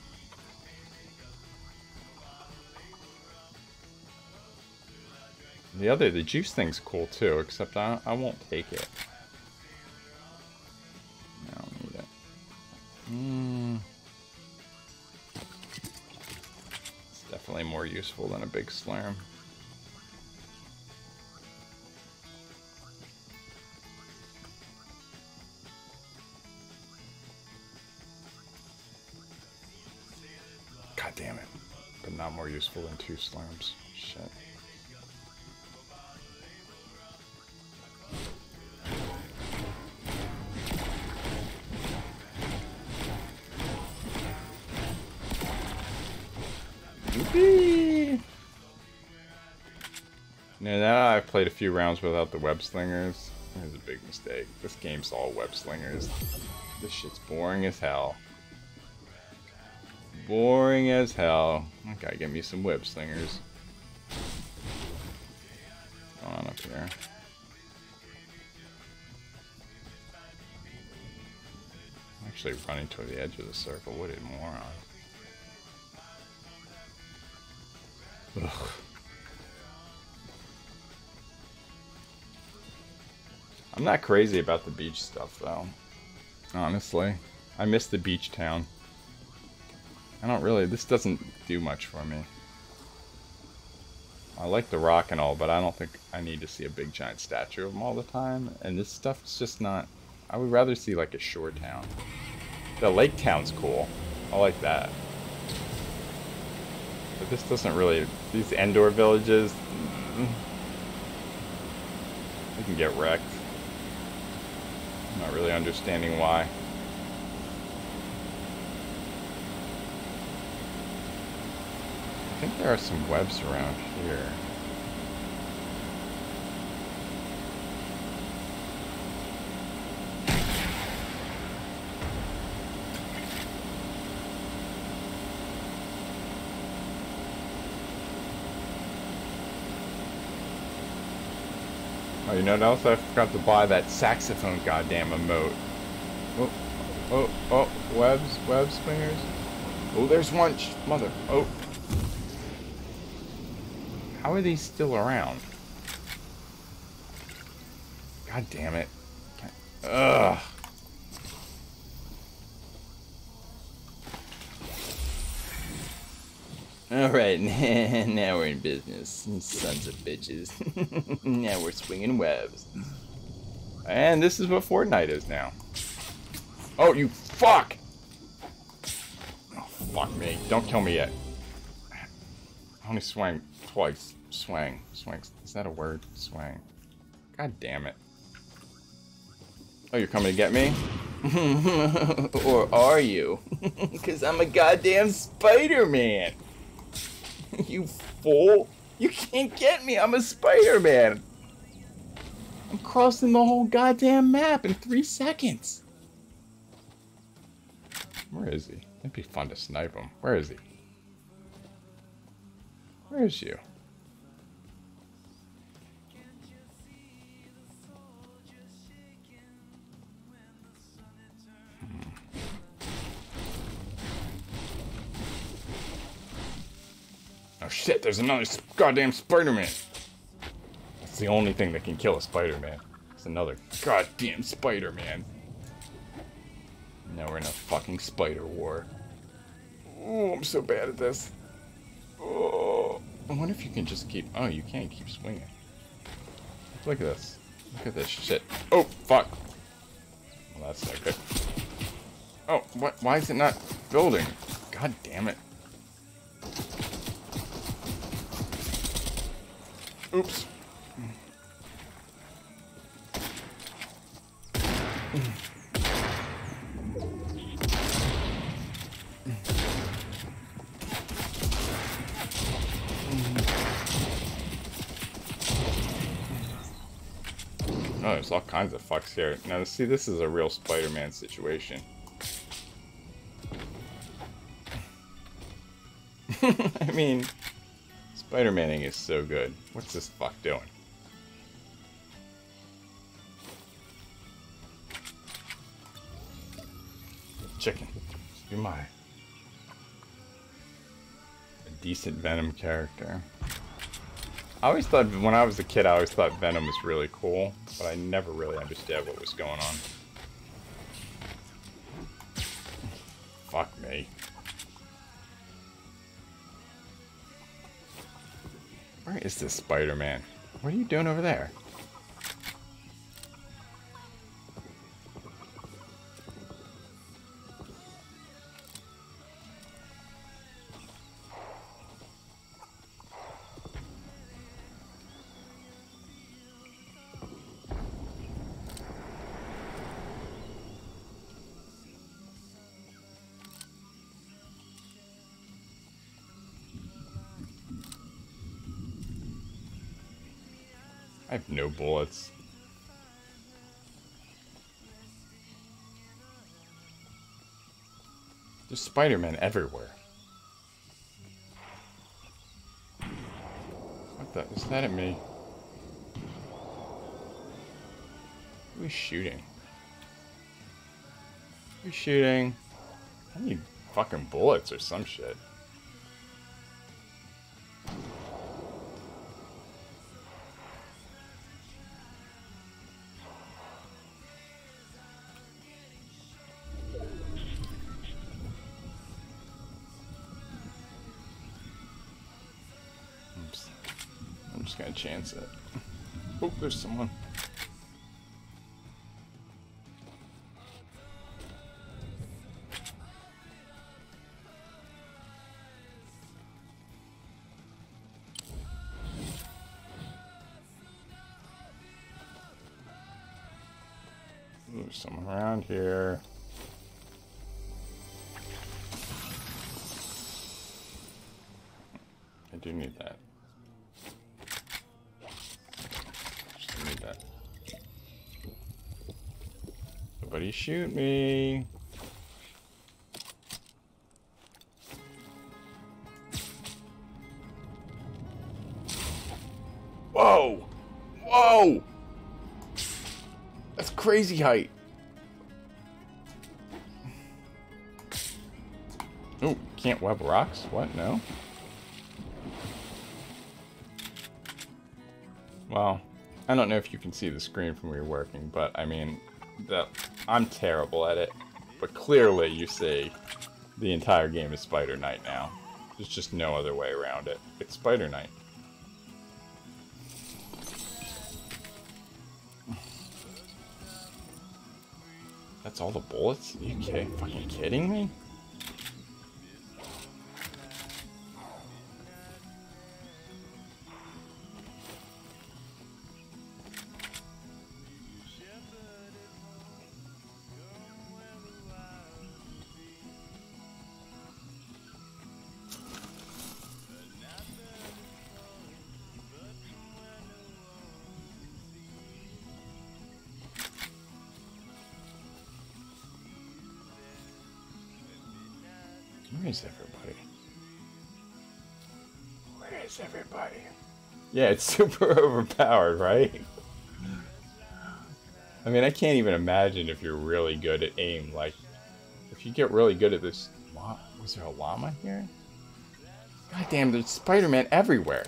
The other, the juice thing's cool too, except I, I won't take it. I don't need it. Mmm. Definitely more useful than a big slam. God damn it. But not more useful than two slams. Shit. Now that I've played a few rounds without the web slingers, it was a big mistake. This game's all web slingers. This shit's boring as hell. Boring as hell. Okay, get me some web slingers. What's on up here? I'm actually running toward the edge of the circle. What a moron. Ugh. I'm not crazy about the beach stuff though. Honestly. I miss the beach town. I don't really, this doesn't do much for me. I like the rock and all, but I don't think I need to see a big giant statue of them all the time. And this stuff's just not, I would rather see like a shore town. The lake town's cool. I like that. But this doesn't really, these Endor villages, mm, they can get wrecked. Not really understanding why. I think there are some webs around here. Oh, you know what else? I forgot to buy that saxophone goddamn emote. Oh, oh, oh, webs, web swingers. Oh, there's one. Mother. Oh. How are these still around? God damn it. Ugh. Alright, now we're in business. Sons of bitches. now we're swinging webs. And this is what Fortnite is now. Oh, you fuck! Oh, fuck me. Don't kill me yet. I only swang twice. Swang. Swang. Is that a word? Swang. God damn it. Oh, you're coming to get me? or are you? Because I'm a goddamn Spider-Man. you fool. You can't get me. I'm a Spider-Man. I'm crossing the whole goddamn map in three seconds. Where is he? It'd be fun to snipe him. Where is he? Where is you? Oh shit, there's another goddamn Spider-Man. That's the only thing that can kill a Spider-Man. It's another goddamn Spider-Man. Now we're in a fucking spider war. Oh, I'm so bad at this. Oh, I wonder if you can just keep. Oh, you can't keep swinging. Look at this. Look at this shit. Oh, fuck. Well, that's not good. Oh, what? Why is it not building? God damn it. Oops. Oh, there's all kinds of fucks here. Now, see, this is a real Spider-Man situation. I mean, Spider-Maning is so good. What's this fuck doing? Chicken. You're my... A decent Venom character. I always thought, when I was a kid, I always thought Venom was really cool, but I never really understood what was going on. Fuck me. Where is this Spider-Man? What are you doing over there? No bullets. There's Spider-Man everywhere. What the? Is that at me? Who's shooting? Who's shooting? I need fucking bullets or some shit. Just gonna chance it. Oh, there's someone. There's someone around here. Shoot me. Whoa! Whoa! That's crazy height. Oh, can't web rocks? What? No? Well, I don't know if you can see the screen from where you're working, but I mean, that I'm terrible at it. But clearly, you see, the entire game is Spider Knight now. There's just no other way around it. It's Spider Knight. That's all the bullets? Are you kidding? Fucking kidding me? Is everybody? Where is everybody? Yeah, it's super overpowered, right? I mean, I can't even imagine if you're really good at aim. Like, if you get really good at this. Was there a llama here? God damn, there's Spider Man everywhere.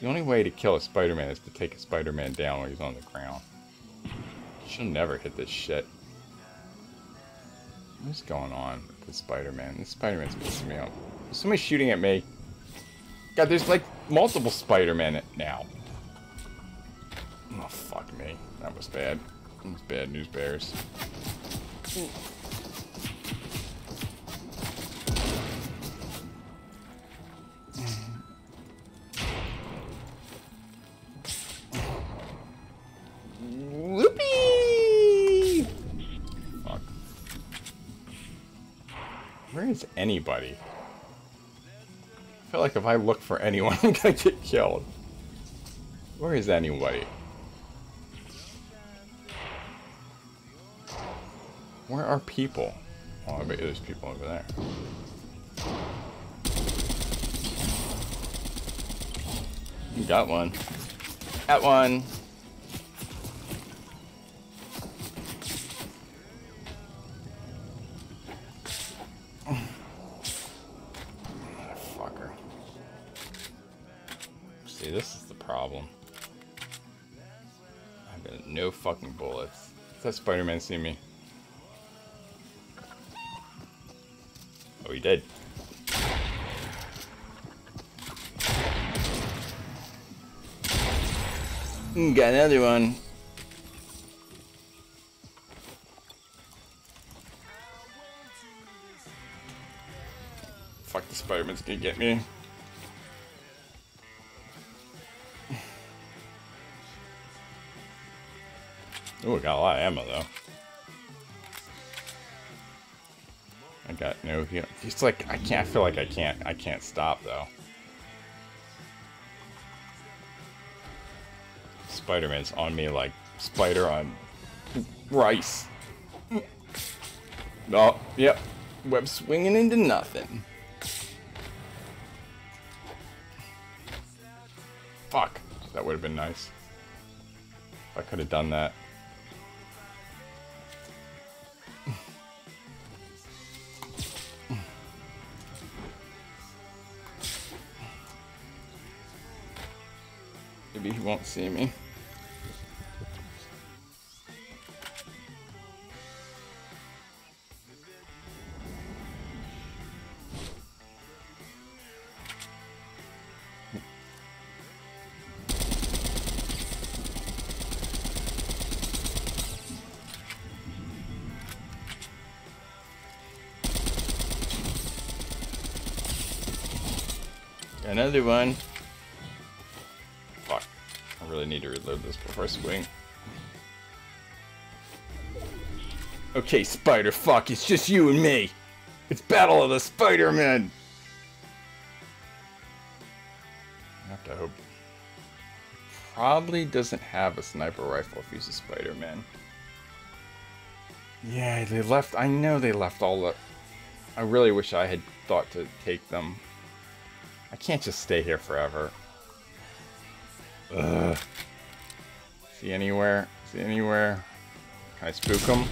The only way to kill a Spider Man is to take a Spider Man down when he's on the ground. She'll never hit this shit. What's going on with Spider-Man? This Spider-Man's pissing me off. There's somebody shooting at me. God, there's like multiple Spider-Man now. Oh, fuck me. That was bad. That was bad news bears. Whoopee! If I look for anyone, I'm gonna get killed. Where is anybody? Where are people? Oh, I bet there's people over there. You got one. Got one. Bullets. Does Spider-Man see me? Oh, he did. Mm, got another one. Fuck, the Spider-Man's gonna get me. Oh, I got a lot of ammo though. I got no heal. It's like I can't. I feel like I can't. I can't stop though. Spider-Man's on me like spider on rice. Oh, yep. Web swinging into nothing. Fuck. That would have been nice. I could have done that. Maybe he won't see me. Another one. Really need to reload this before I swing. Okay, Spider, fuck, it's just you and me. It's Battle of the Spider-Men. I have to hope. Probably doesn't have a sniper rifle if he's a Spider-Man. Yeah, they left. I know they left all the. I really wish I had thought to take them. I can't just stay here forever. Ugh. See anywhere? See anywhere? Can I spook him?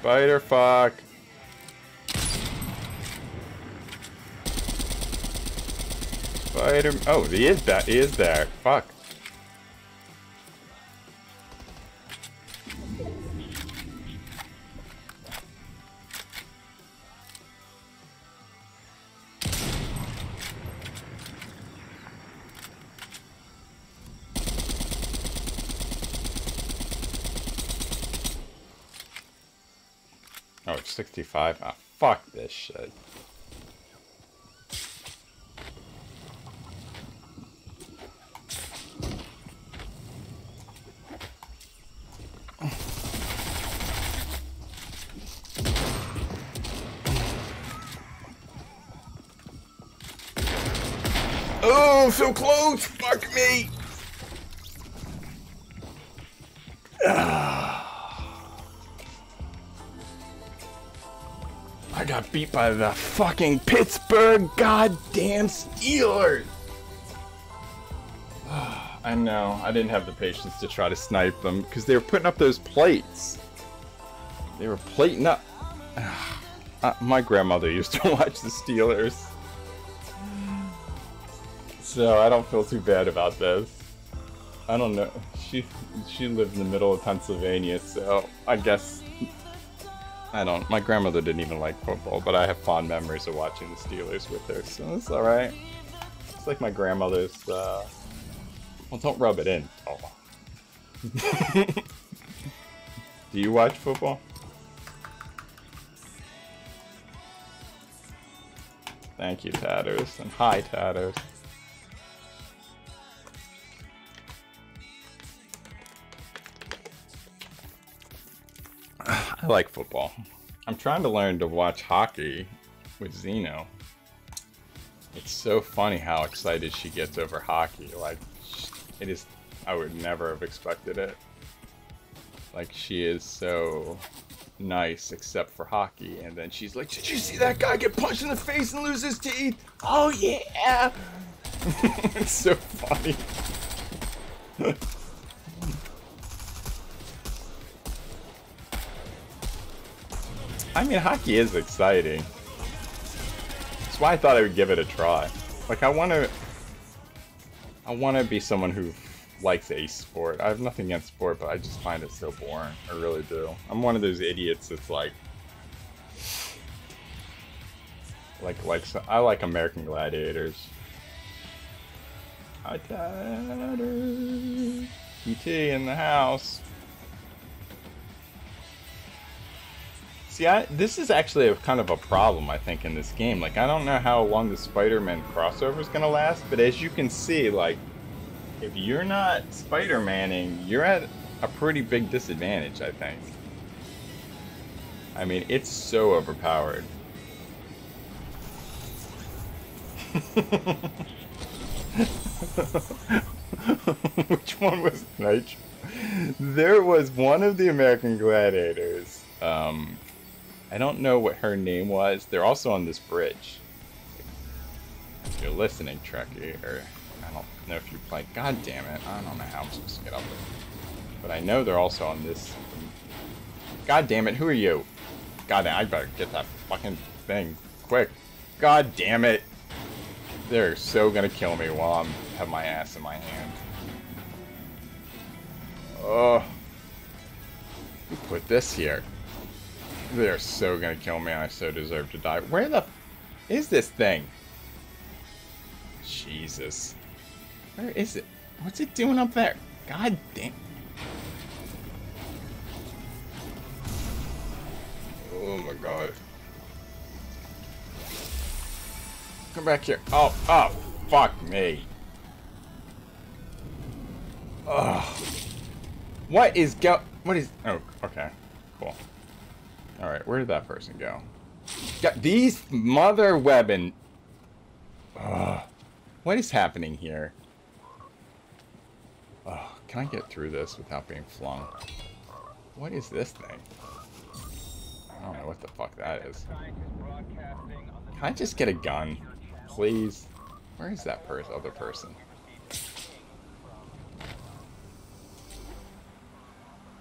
Spider fuck. Spider. Oh, he is that. He is there. Fuck. 25? Ah, oh, fuck this shit. Oh, so close! Fuck me! Beat by the fucking Pittsburgh goddamn Steelers! I know. I didn't have the patience to try to snipe them because they were putting up those plates. They were plating up. Uh, my grandmother used to watch the Steelers. So I don't feel too bad about this. I don't know. She she lived in the middle of Pennsylvania, so I guess I don't. My grandmother didn't even like football, but I have fond memories of watching the Steelers with her, so it's all right. It's like my grandmother's. Uh, well, don't rub it in. Oh. Do you watch football? Thank you, Tatters, and hi, Tatters. I like football. I'm trying to learn to watch hockey with Zeno. It's so funny how excited she gets over hockey. Like, it is. I would never have expected it. Like, she is so nice except for hockey. And then she's like, Did you see that guy get punched in the face and lose his teeth? Oh, yeah. it's so funny. I mean, hockey is exciting. That's why I thought I would give it a try. Like, I want to... I want to be someone who likes a sport. I have nothing against sport, but I just find it so boring. I really do. I'm one of those idiots that's like... Like, like, I like American Gladiators. Hi, Tatter. PT in the house. See, I, this is actually a kind of a problem, I think, in this game. Like, I don't know how long the Spider-Man crossover is going to last, but as you can see, like, if you're not Spider-Manning, you're at a pretty big disadvantage, I think. I mean, it's so overpowered. Which one was Nitro? There was one of the American Gladiators. Um, I don't know what her name was. They're also on this bridge. If you're listening, Trekkie, or I don't know if you're playing. God damn it! I don't know how I'm supposed to get up there. But I know they're also on this. God damn it! Who are you? God damn! I better get that fucking thing quick. God damn it! They're so gonna kill me while I'm have my ass in my hand. Oh. Put this here? They're so gonna kill me. I so deserve to die. Where the is this thing? Jesus. Where is it? What's it doing up there? God damn. Oh my god. Come back here. Oh, oh, fuck me. Ugh. What is go- What is- Oh, okay. Cool. Alright, where did that person go? These mother webbing. Ugh. What is happening here? Ugh, can I get through this without being flung? What is this thing? I don't know what the fuck that is. Can I just get a gun? Please? Where is that person, other person?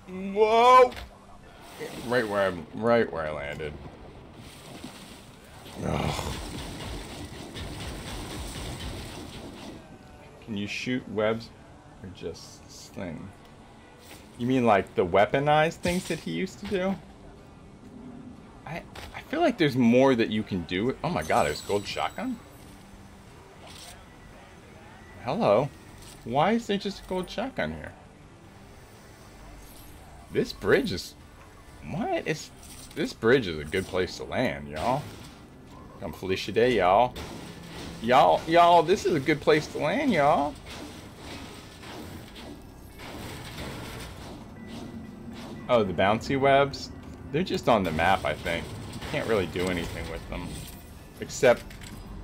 Whoa! Right where I'm, right where I landed. Ugh. Can you shoot webs or just sling? You mean like the weaponized things that he used to do? I I feel like there's more that you can do. Oh my god, there's gold shotgun? Hello. Why is there just a gold shotgun here? This bridge is... What? It's, this bridge is a good place to land, y'all. Come Felicia Day, y'all. Y'all, y'all, this is a good place to land, y'all. Oh, the bouncy webs? They're just on the map, I think. You can't really do anything with them. Except,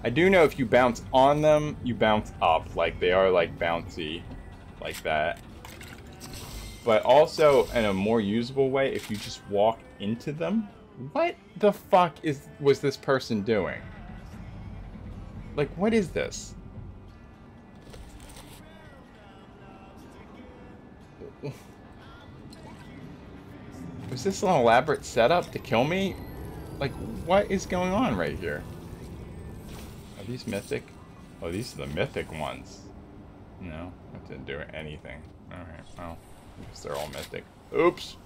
I do know if you bounce on them, you bounce up. Like, they are, like, bouncy. Like that. But also, in a more usable way, if you just walk into them. What the fuck is was this person doing? Like, what is this? Was this an elaborate setup to kill me? Like, what is going on right here? Are these mythic? Oh, these are the mythic ones. No, that didn't do anything. Alright, well, Guess they're all mythic. Oops!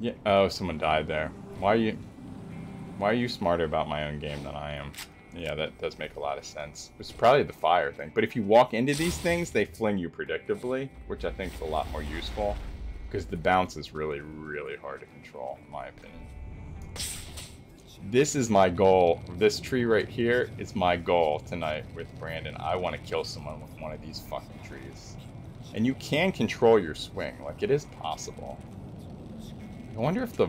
Yeah, oh, someone died there. Why are you... Why are you smarter about my own game than I am? Yeah, that does make a lot of sense. It's probably the fire thing. But if you walk into these things, they fling you predictably, which I think is a lot more useful. Because the bounce is really, really hard to control, in my opinion. This is my goal. This tree right here is my goal tonight with Brandon. I want to kill someone with one of these fucking trees. And you can control your swing. Like, it is possible. I wonder if the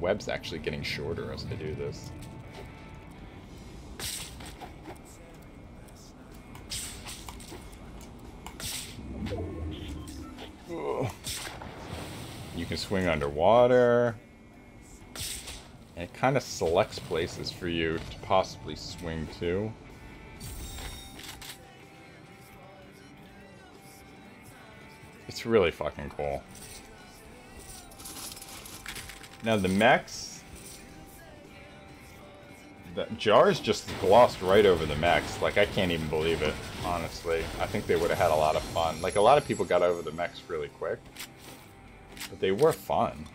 web's actually getting shorter as I do this. You can swing underwater. And it kind of selects places for you to possibly swing to. It's really fucking cool. Now the mechs, the jars just glossed right over the mechs. Like I can't even believe it, honestly. I think they would have had a lot of fun. Like a lot of people got over the mechs really quick, but they were fun.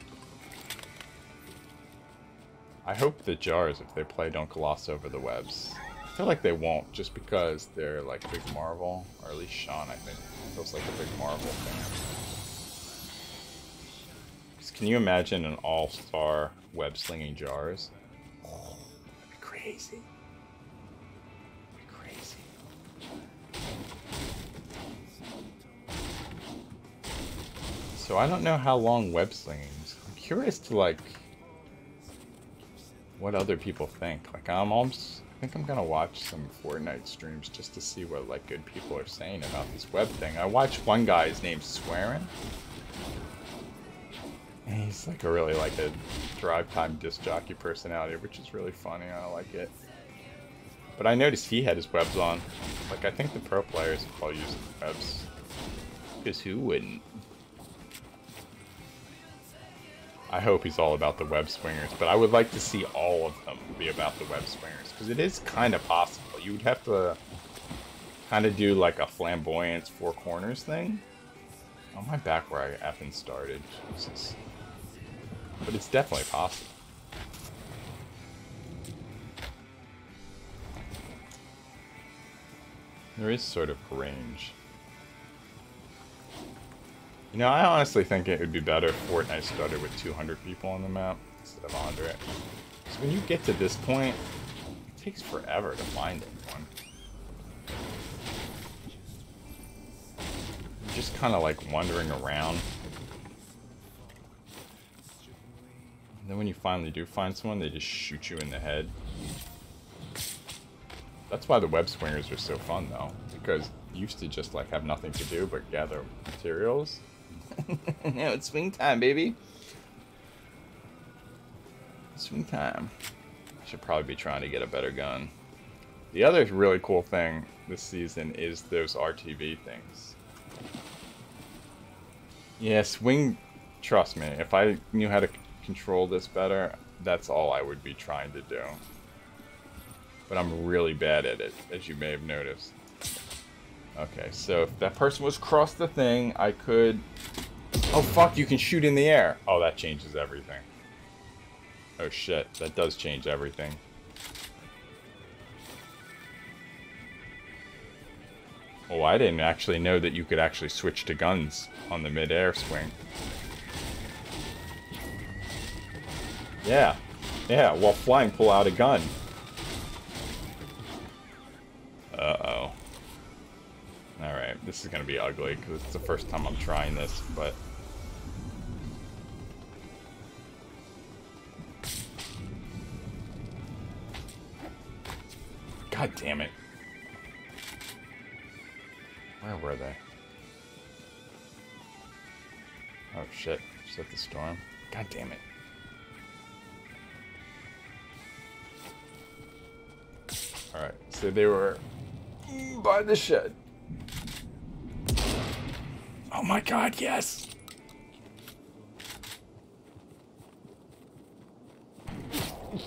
I hope the jars, if they play, don't gloss over the webs. I feel like they won't, just because they're like big Marvel, or at least Sean, I think, feels like a big Marvel fan. Can you imagine an all-star web-slinging jars? Oh, that'd be crazy. That'd be crazy. So I don't know how long web slinging is. I'm curious to like what other people think. Like I'm almost think I'm gonna watch some Fortnite streams just to see what like good people are saying about this web thing. I watched one guy's name Swearing. And he's like a really like a drive time disc jockey personality, which is really funny. I like it. But I noticed he had his webs on. Like I think the pro players all use webs. Because who wouldn't? I hope he's all about the web swingers, but I would like to see all of them be about the web swingers, because it is kind of possible. You would have to kind of do like a flamboyance four corners thing. On my back where I effing started. Jesus. But it's definitely possible. There is sort of range. You know, I honestly think it would be better if Fortnite started with 200 people on the map instead of 100. Because when you get to this point, it takes forever to find anyone. You're just kind of like wandering around. And then when you finally do find someone, they just shoot you in the head. That's why the web swingers are so fun though, because you used to just like have nothing to do but gather materials. now it's swing time, baby. Swing time. Should probably be trying to get a better gun. The other really cool thing this season is those RTV things. Yeah, swing, trust me, if I knew how to control this better, that's all I would be trying to do. But I'm really bad at it, as you may have noticed. Okay, so if that person was across the thing, I could... Oh fuck, you can shoot in the air! Oh, that changes everything. Oh shit, that does change everything. Oh, I didn't actually know that you could actually switch to guns on the mid-air swing. Yeah. Yeah, while flying, pull out a gun. Uh-oh. Alright, this is gonna be ugly, because it's the first time I'm trying this, but... God damn it. Where were they? Oh shit, is that the storm? God damn it. Alright, so they were by the shed. Oh my god, yes!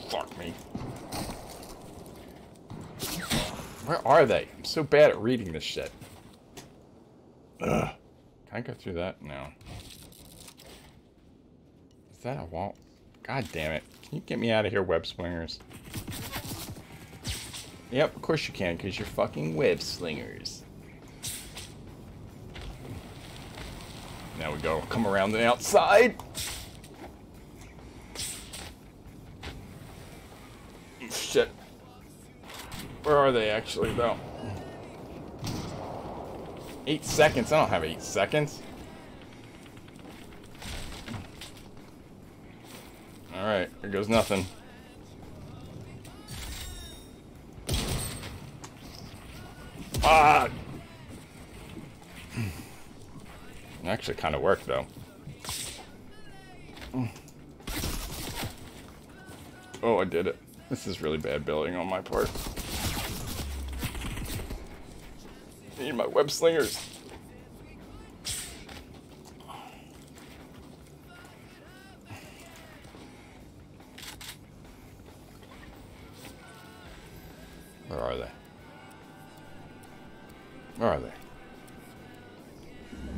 Fuck me. Where are they? I'm so bad at reading this shit. Ugh. Can I go through that? No. Is that a wall? God damn it. Can you get me out of here, web swingers? Yep, of course you can, because you're fucking web slingers. Now we go come around the outside. Shit. Where are they actually, though? Eight seconds? I don't have eight seconds. Alright, here goes nothing. Ah! It actually kind of worked, though. Oh, I did it. This is really bad building on my part. I need my web slingers. Where are they? Where are they?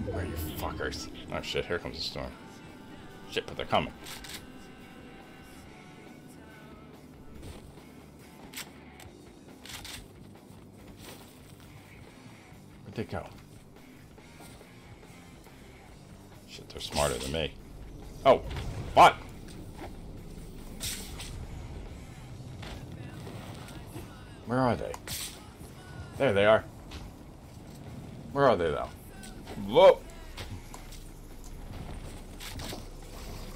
Where are you fuckers? Oh shit, here comes the storm. Shit, but they're coming. Where'd they go? Shit, they're smarter than me. Oh, what? Where are they? There they are. Where are they though? Whoa!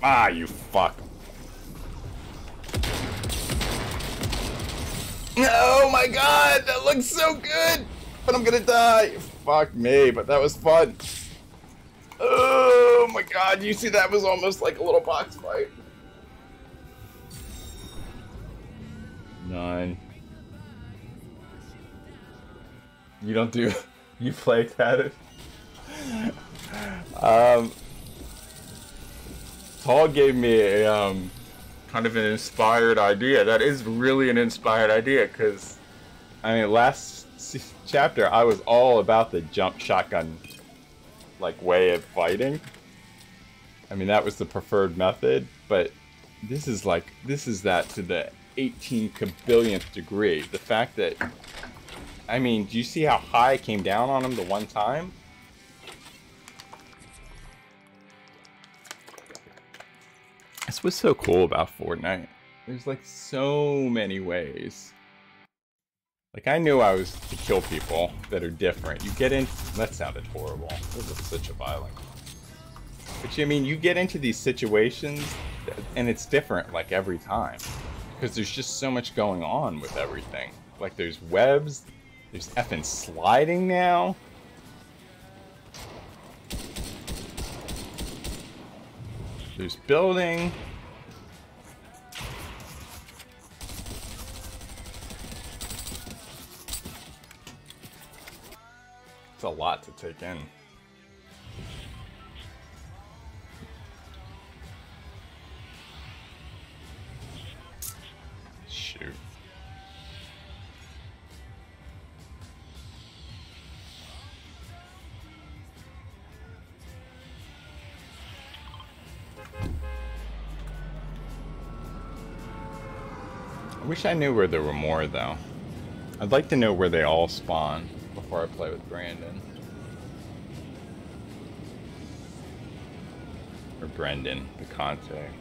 Ah, you fuck. Oh my god, that looks so good! But I'm gonna die. Fuck me, but that was fun. Oh my god, you see that was almost like a little box fight. Nine. You don't do. You play tatted. Um, Paul gave me a um, kind of an inspired idea. That is really an inspired idea because, I mean, last chapter I was all about the jump shotgun like way of fighting. I mean, that was the preferred method, but this is like this is that to the 18 billionth degree. The fact that I mean, do you see how high I came down on him the one time? That's what's so cool about Fortnite. There's like so many ways. Like I knew I was to kill people that are different. You get in that sounded horrible. That was such a violent. But you I mean you get into these situations and it's different like every time. Because there's just so much going on with everything. Like there's webs, there's effing sliding now. There's building. It's a lot to take in. Wish I knew where there were more, though. I'd like to know where they all spawn before I play with Brandon. Or Brendan, the didn't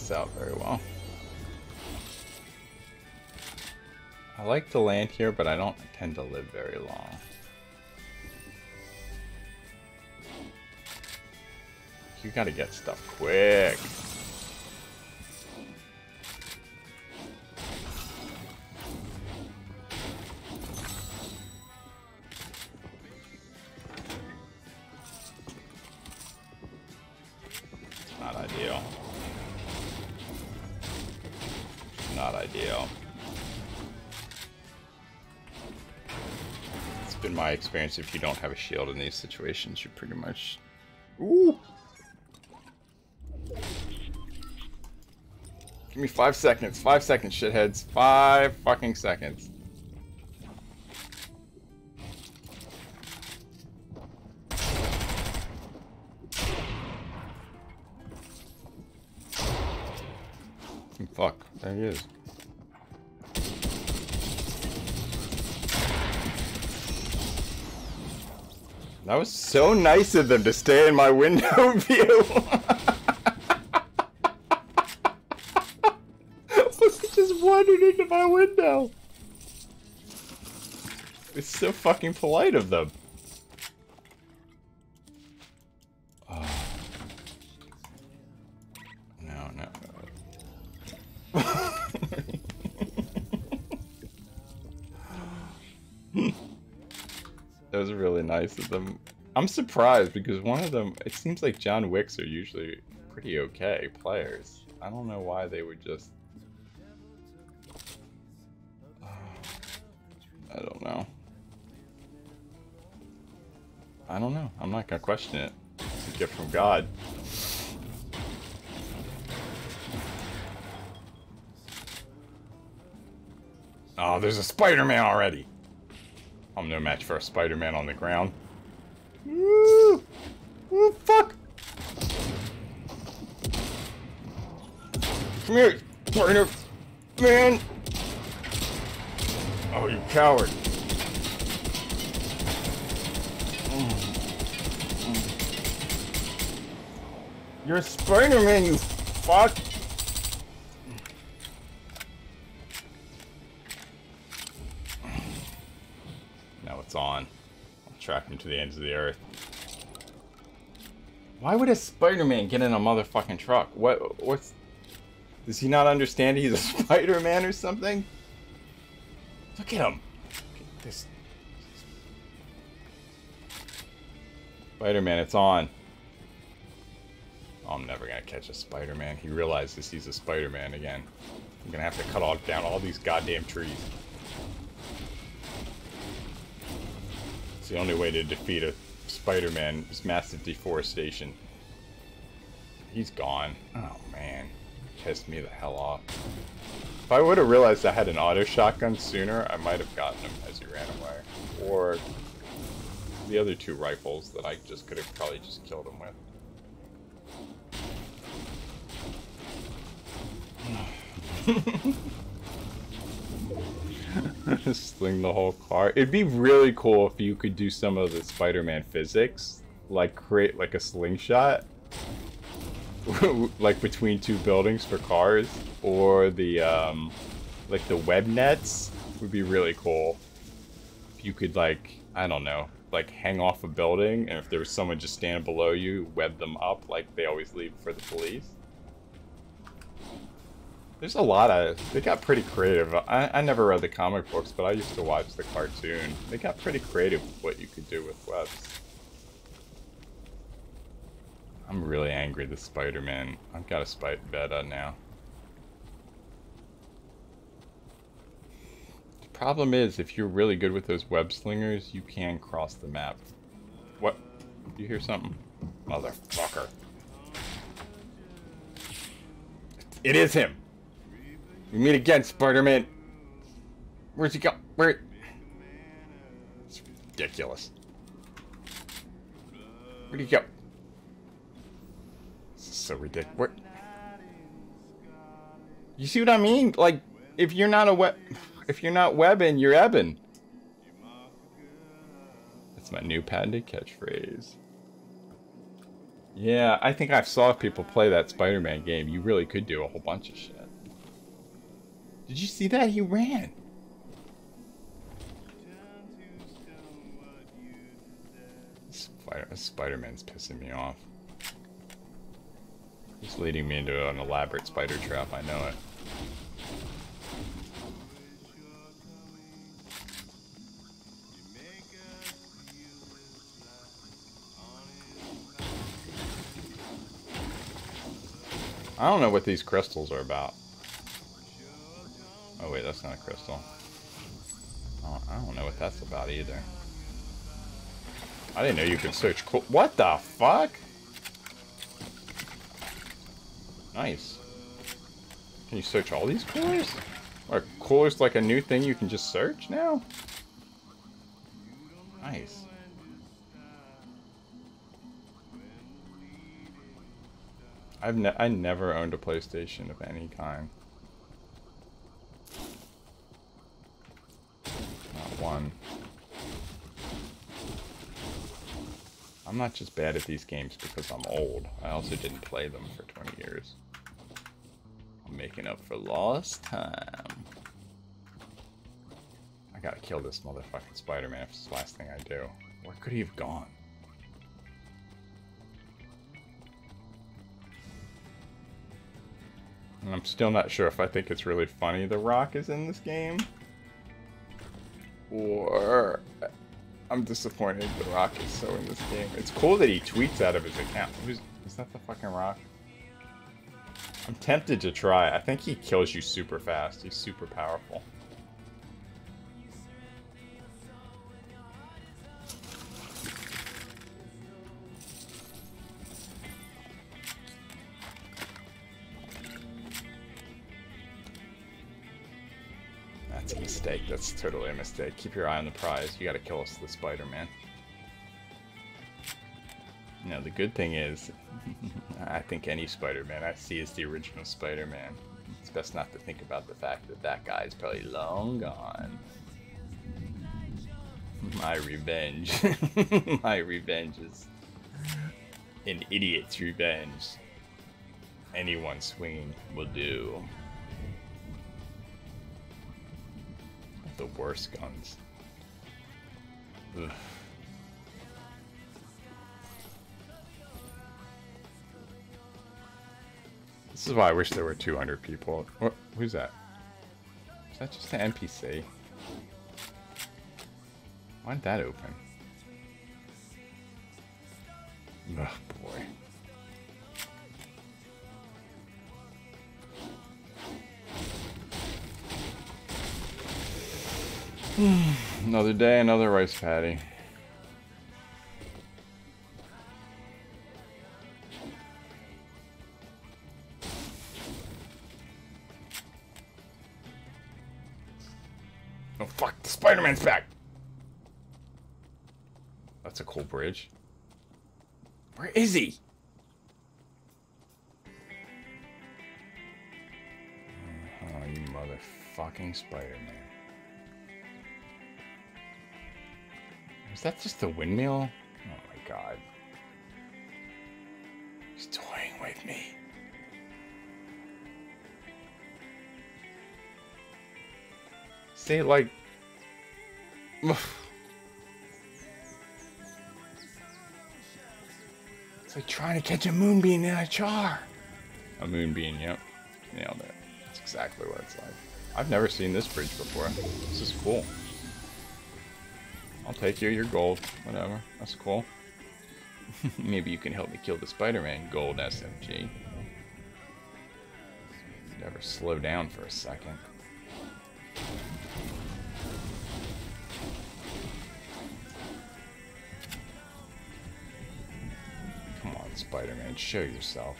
this out very well. I like to land here, but I don't tend to live very long. You gotta get stuff quick. If you don't have a shield in these situations, you're pretty much... Ooh! Give me five seconds. Five seconds, shitheads. Five fucking seconds. Fuck, there he is. That was so nice of them to stay in my window view. just wandered into my window. It's so fucking polite of them. Nice of them. I'm surprised because one of them, it seems like John Wicks are usually pretty okay players. I don't know why they would just... I don't know. I don't know. I'm not gonna question it. It's a gift from God. Oh, there's a Spider-Man already. I'm no match for a Spider-Man on the ground. Woo! Woo, fuck! Come here, Spider Man! Oh, you coward. You're a Spider-Man, you fuck! To the ends of the earth. Why would a Spider-Man get in a motherfucking truck? What? What's? Does he not understand he's a Spider-Man or something? Look at him. Look at this. Spider-Man, it's on. Oh, I'm never gonna catch a Spider-Man. He realizes he's a Spider-Man again. I'm gonna have to cut all down all these goddamn trees. The only way to defeat a Spider-Man is massive deforestation. He's gone. Oh man, pissed me the hell off. If I would have realized I had an auto shotgun sooner, I might have gotten him as he ran away. Or the other two rifles that I just could have probably just killed him with. Sling the whole car. It'd be really cool if you could do some of the Spider-Man physics, like create like a slingshot, like between two buildings for cars, or the um, like the web nets would be really cool. If you could like, I don't know, like hang off a building, and if there was someone just standing below you, web them up like they always leave for the police. There's a lot of... They got pretty creative. I, I never read the comic books, but I used to watch the cartoon. They got pretty creative with what you could do with webs. I'm really angry the Spider-Man. I've got a Spider beta now. The problem is, if you're really good with those web slingers, you can cross the map. What? You hear something? Motherfucker. It is him! We meet again, Spider-Man. Where's he go? Where? It's ridiculous. Where'd he go? This is so ridiculous. Where? You see what I mean? Like, if you're not a web, if you're not webbing, you're ebbing. That's my new patented catchphrase. Yeah, I think I've saw people play that Spider-Man game. You really could do a whole bunch of shit. Did you see that? He ran. Spider Spider-Man's pissing me off. He's leading me into an elaborate spider trap, I know it. I don't know what these crystals are about. Oh wait, that's not a crystal. Oh, I don't know what that's about either. I didn't know you could search What the fuck? Nice. Can you search all these coolers? Are coolers like a new thing you can just search now? Nice. I've ne I never owned a PlayStation of any kind. Not one. I'm not just bad at these games because I'm old. I also didn't play them for 20 years. I'm making up for lost time. I gotta kill this motherfucking Spider-Man if it's the last thing I do. Where could he have gone? And I'm still not sure if I think it's really funny The Rock is in this game. Or I'm disappointed The Rock is so in this game. It's cool that he tweets out of his account. Who's, is that the fucking Rock? I'm tempted to try. I think he kills you super fast. He's super powerful. That's totally a mistake. Keep your eye on the prize. You gotta kill us, the Spider-Man. No, the good thing is, I think any Spider-Man I see is the original Spider-Man. It's best not to think about the fact that that guy's probably long gone. My revenge. My revenge is an idiot's revenge. Anyone swinging will do. The worst guns. Ugh. This is why I wish there were 200 people. What, who's that? Is that just an NPC? Why did that open? Oh boy. another day, another rice patty. Oh fuck, the Spider-Man's back! That's a cool bridge. Where is he? Oh, you motherfucking Spider-Man. Is that just a windmill? Oh my god. He's toying with me. Say it like. It's like trying to catch a moonbeam in a jar. A moonbeam, yep. Nailed it. That's exactly what it's like. I've never seen this bridge before. This is cool. I'll take you, you're gold. Whatever. That's cool. Maybe you can help me kill the Spider-Man gold SMG. Never slow down for a second. Come on, Spider-Man, show yourself.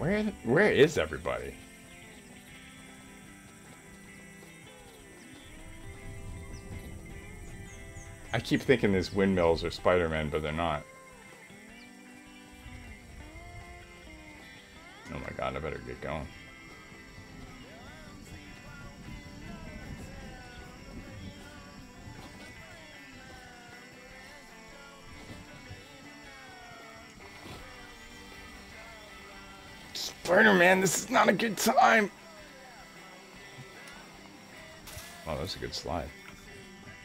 Where where is everybody? I keep thinking these windmills are Spider-Man, but they're not. Oh my god, I better get going. Spider-Man, this is not a good time. Oh, that's a good slide.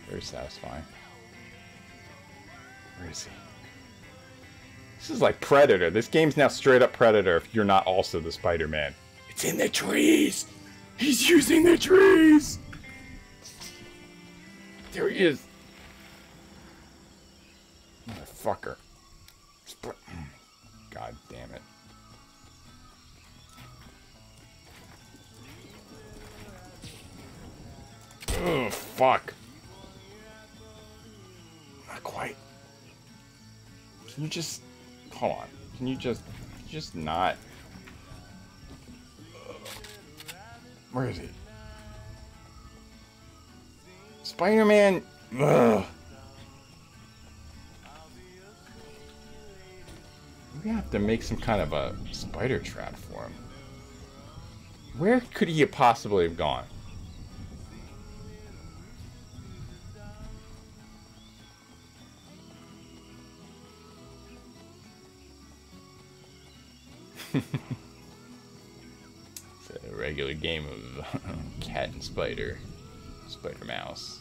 Very satisfying. Where is he? This is like Predator. This game's now straight up Predator if you're not also the Spider-Man. It's in the trees! He's using the trees! There he is. Motherfucker. Sp- mm. God damn it. Oh, fuck. Not quite. Can you just... Hold on. Can you just... Just not... Where is he? Spider-Man... We have to make some kind of a spider trap for him. Where could he possibly have gone? it's a regular game of cat and spider. Spider Mouse.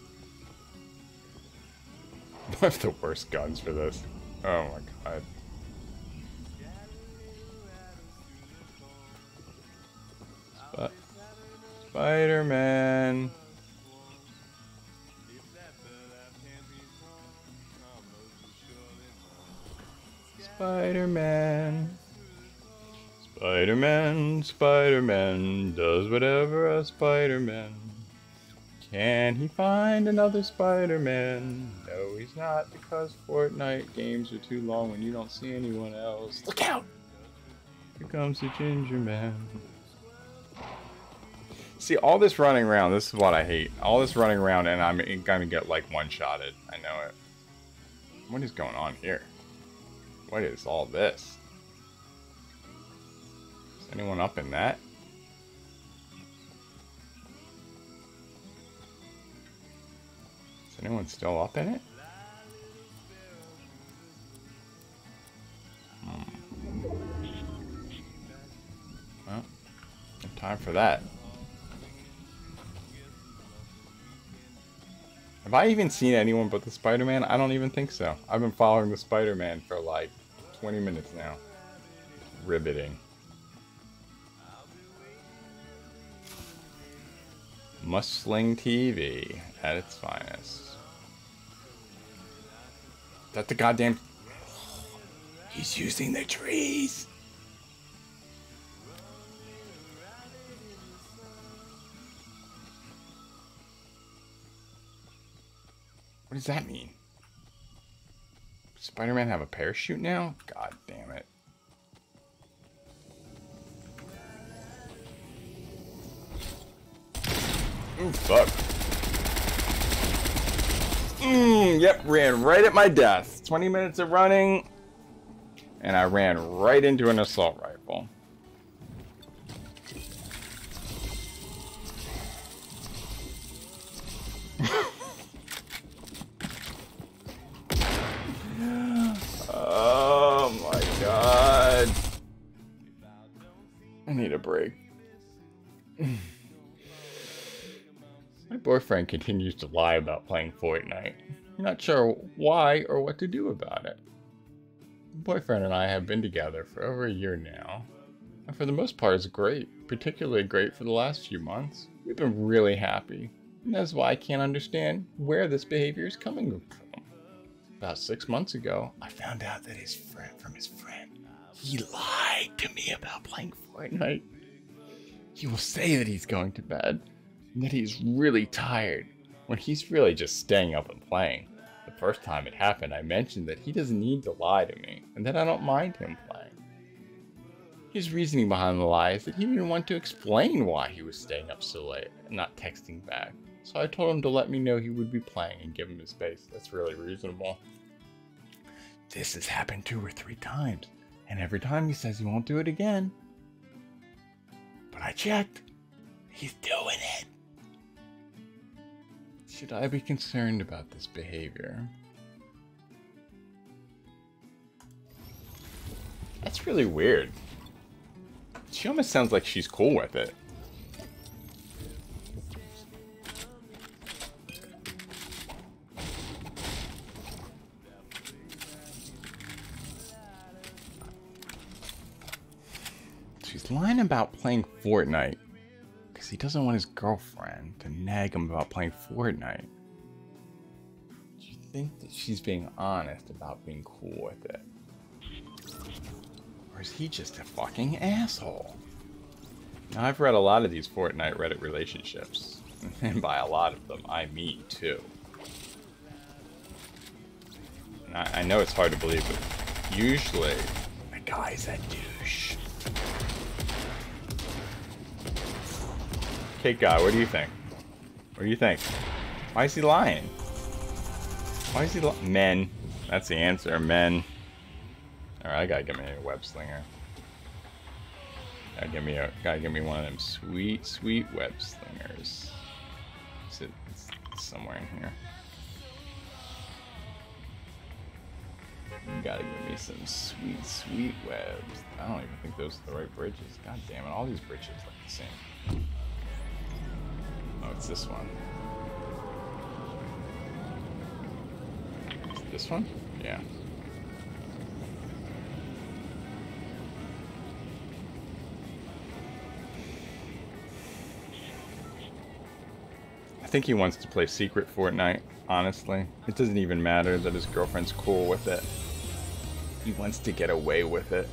I have the worst guns for this. Oh my god. Sp Spider-Man. Spider-Man. Spider-Man, Spider-Man does whatever a Spider-Man. Can he find another Spider-Man? No, he's not because Fortnite games are too long when you don't see anyone else. Look out! Here comes the Ginger Man. See, all this running around, this is what I hate. All this running around and I'm gonna get like one-shotted. I know it. What is going on here? What is all this? Anyone up in that? Is anyone still up in it? Hmm. Time for that. Have I even seen anyone but the Spider-Man? I don't even think so. I've been following the Spider-Man for like 20 minutes now. Riveting. Musling TV at its finest. That the goddamn... He's using the trees! What does that mean? Spider-Man have a parachute now? God damn it. Ooh, fuck. Mmm, yep, ran right at my death. 20 minutes of running, and I ran right into an assault rifle. oh my god. I need a break. Boyfriend continues to lie about playing Fortnite. I'm not sure why or what to do about it. Boyfriend and I have been together for over a year now, and for the most part it's great, particularly great for the last few months. We've been really happy, and that's why I can't understand where this behavior is coming from. About six months ago, I found out that his friend from his friend, he lied to me about playing Fortnite. He will say that he's going to bed, that he's really tired, when he's really just staying up and playing. The first time it happened, I mentioned that he doesn't need to lie to me, and that I don't mind him playing. His reasoning behind the lie is that he didn't want to explain why he was staying up so late and not texting back. So I told him to let me know he would be playing and give him his space. That's really reasonable. This has happened two or three times, and every time he says he won't do it again. But I checked. He's doing it. Should I be concerned about this behavior? That's really weird. She almost sounds like she's cool with it. She's lying about playing Fortnite he doesn't want his girlfriend to nag him about playing Fortnite. Do you think that she's being honest about being cool with it? Or is he just a fucking asshole? Now, I've read a lot of these Fortnite Reddit relationships, and by a lot of them, I mean too. And I, I know it's hard to believe, but usually, the guy's that douche. Okay, guy, what do you think? What do you think? Why is he lying? Why is he lying? Men. That's the answer, men. Alright, I gotta get me a web slinger. Gotta give me a gotta give me one of them sweet, sweet web slingers. It's, it's somewhere in here. You gotta give me some sweet, sweet webs. I don't even think those are the right bridges. God damn it, all these bridges look the same. Oh, it's this one. Is it this one? Yeah. I think he wants to play Secret Fortnite, honestly. It doesn't even matter that his girlfriend's cool with it. He wants to get away with it.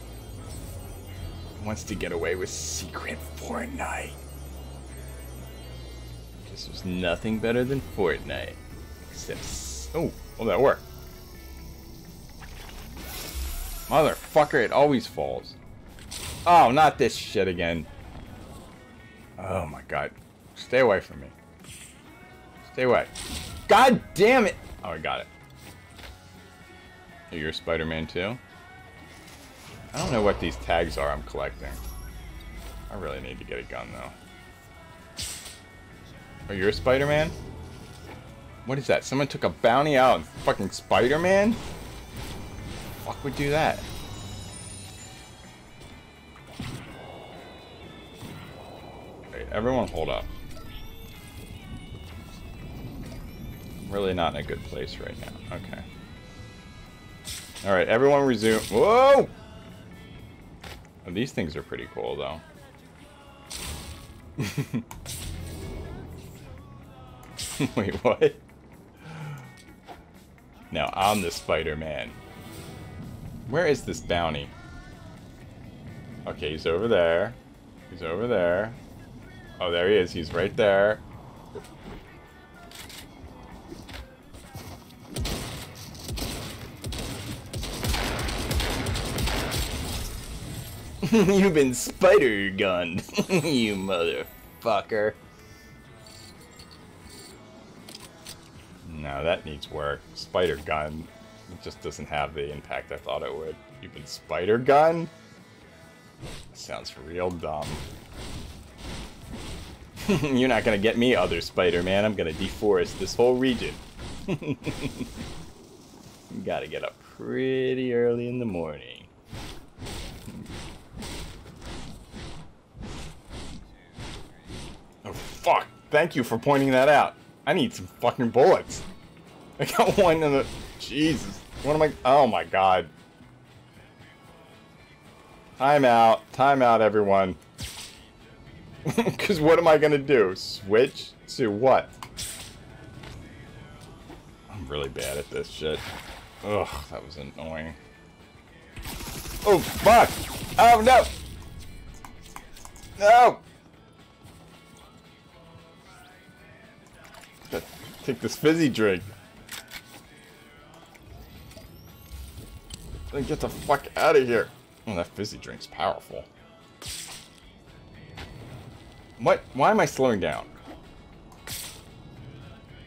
He wants to get away with secret Fortnite. Because there's nothing better than Fortnite. Except, oh, well that worked. Motherfucker, it always falls. Oh, not this shit again. Oh my god. Stay away from me. Stay away. God damn it! Oh, I got it. You're Spider-Man too? I don't know what these tags are I'm collecting. I really need to get a gun though. Oh, are you a Spider-Man? What is that? Someone took a bounty out on fucking Spider-Man? Fuck would do that? Wait, everyone hold up. I'm really not in a good place right now. Okay. Alright, everyone resume. Whoa! Oh, these things are pretty cool, though. Wait, what? Now I'm the Spider-Man. Where is this bounty? Okay, he's over there. He's over there. Oh, there he is. He's right there. You've been spider gunned, you motherfucker. No, that needs work. Spider gun. Just doesn't have the impact I thought it would. You've been spider gun? Sounds real dumb. You're not gonna get me, other Spider-Man. I'm gonna deforest this whole region. you gotta get up pretty early in the morning. Oh, fuck. Thank you for pointing that out. I need some fucking bullets. I got one in the... Jesus. What am I... Oh, my God. Time out. Time out, everyone. Because what am I going to do? Switch to what? I'm really bad at this shit. Ugh, that was annoying. Oh, fuck! Oh, no! No! Take this fizzy drink. Then get the fuck out of here. Oh, that fizzy drink's powerful. What? Why am I slowing down?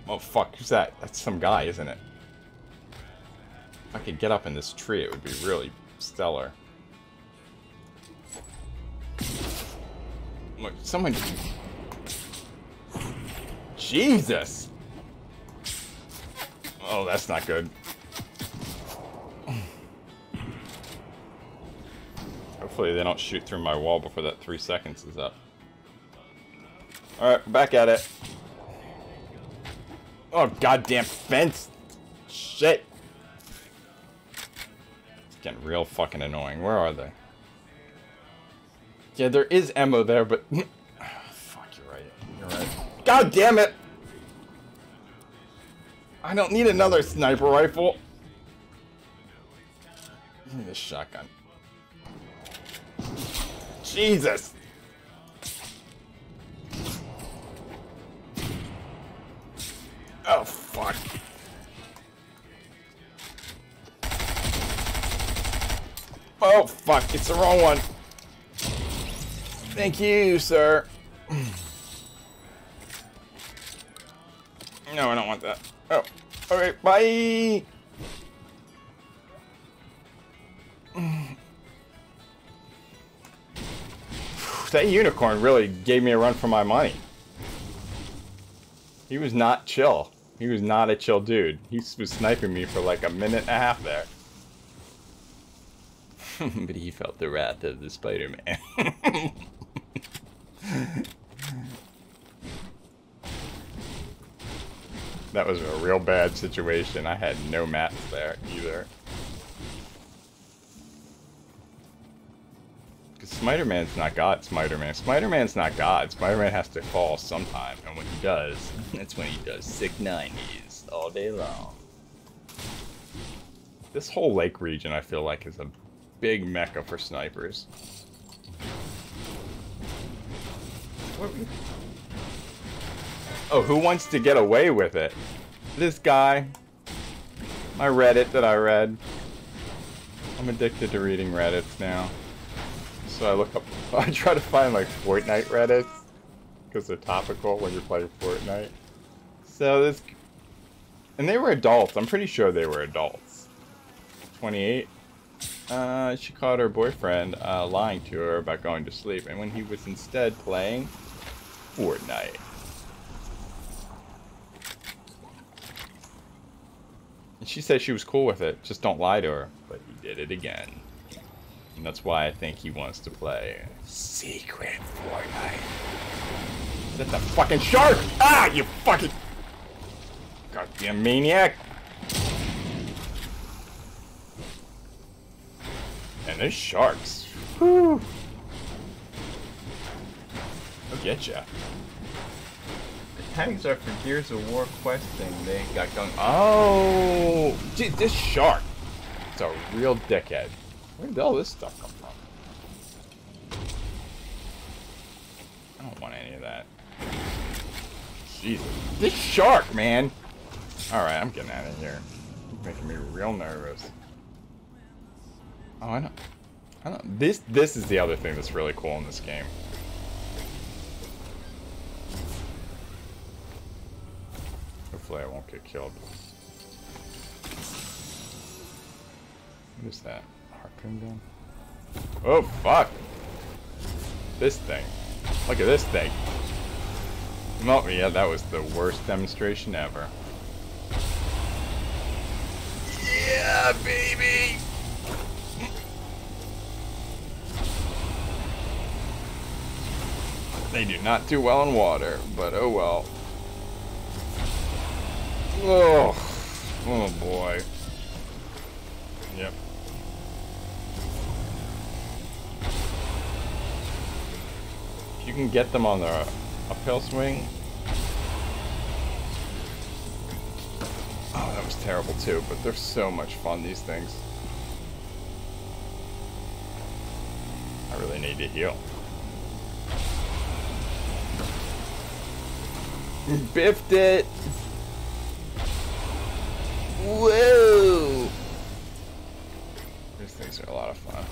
Oh fuck, who's that? That's some guy, isn't it? If I could get up in this tree, it would be really stellar. Look, someone... Jesus! Oh, that's not good. Hopefully they don't shoot through my wall before that three seconds is up. Alright, back at it. Oh, goddamn fence! Shit! It's getting real fucking annoying. Where are they? Yeah, there is ammo there, but... Fuck, you're right. You're right. God damn it! I don't need another sniper rifle. Me this shotgun. Jesus! Oh, fuck. Oh, fuck. It's the wrong one. Thank you, sir. No, I don't want that. Oh, okay, bye. That unicorn really gave me a run for my money. He was not chill. He was not a chill dude. He was sniping me for like a minute and a half there. but he felt the wrath of the Spider-Man. That was a real bad situation. I had no mats there either. Spider-Man's not God, Spider-Man. Spider-Man's not God. Spider-Man has to fall sometime. And when he does, That's when he does sick 90s all day long. This whole lake region, I feel like, is a big mecca for snipers. Oh, who wants to get away with it? This guy. My Reddit that I read. I'm addicted to reading Reddits now. So I look up, I try to find like Fortnite Reddits. Because they're topical when you're playing Fortnite. So this, and they were adults. I'm pretty sure they were adults. 28. Uh, she caught her boyfriend uh, lying to her about going to sleep, and when he was instead playing Fortnite. And she said she was cool with it, just don't lie to her. But he did it again. And that's why I think he wants to play Secret Fortnite. Is that the fucking shark? Ah, you fucking... Goddamn maniac. And there's sharks. Whew. I'll get ya. The tags are for Gears of War questing they got going. Oh, dude, this shark. It's a real dickhead. Where did all this stuff come from? I don't want any of that. Jesus. This shark, man. Alright, I'm getting out of here. It's making me real nervous. Oh, I know. I know. This this is the other thing that's really cool in this game. Hopefully I won't get killed. What is that? Harpoon gun? Oh, fuck! This thing. Look at this thing. No, yeah, that was the worst demonstration ever. Yeah, baby! They do not do well in water, but oh well. Oh, oh boy. Yep. You can get them on the uphill swing. Oh, that was terrible too, but they're so much fun, these things. I really need to heal. Biffed it! Whoa! These things are a lot of fun.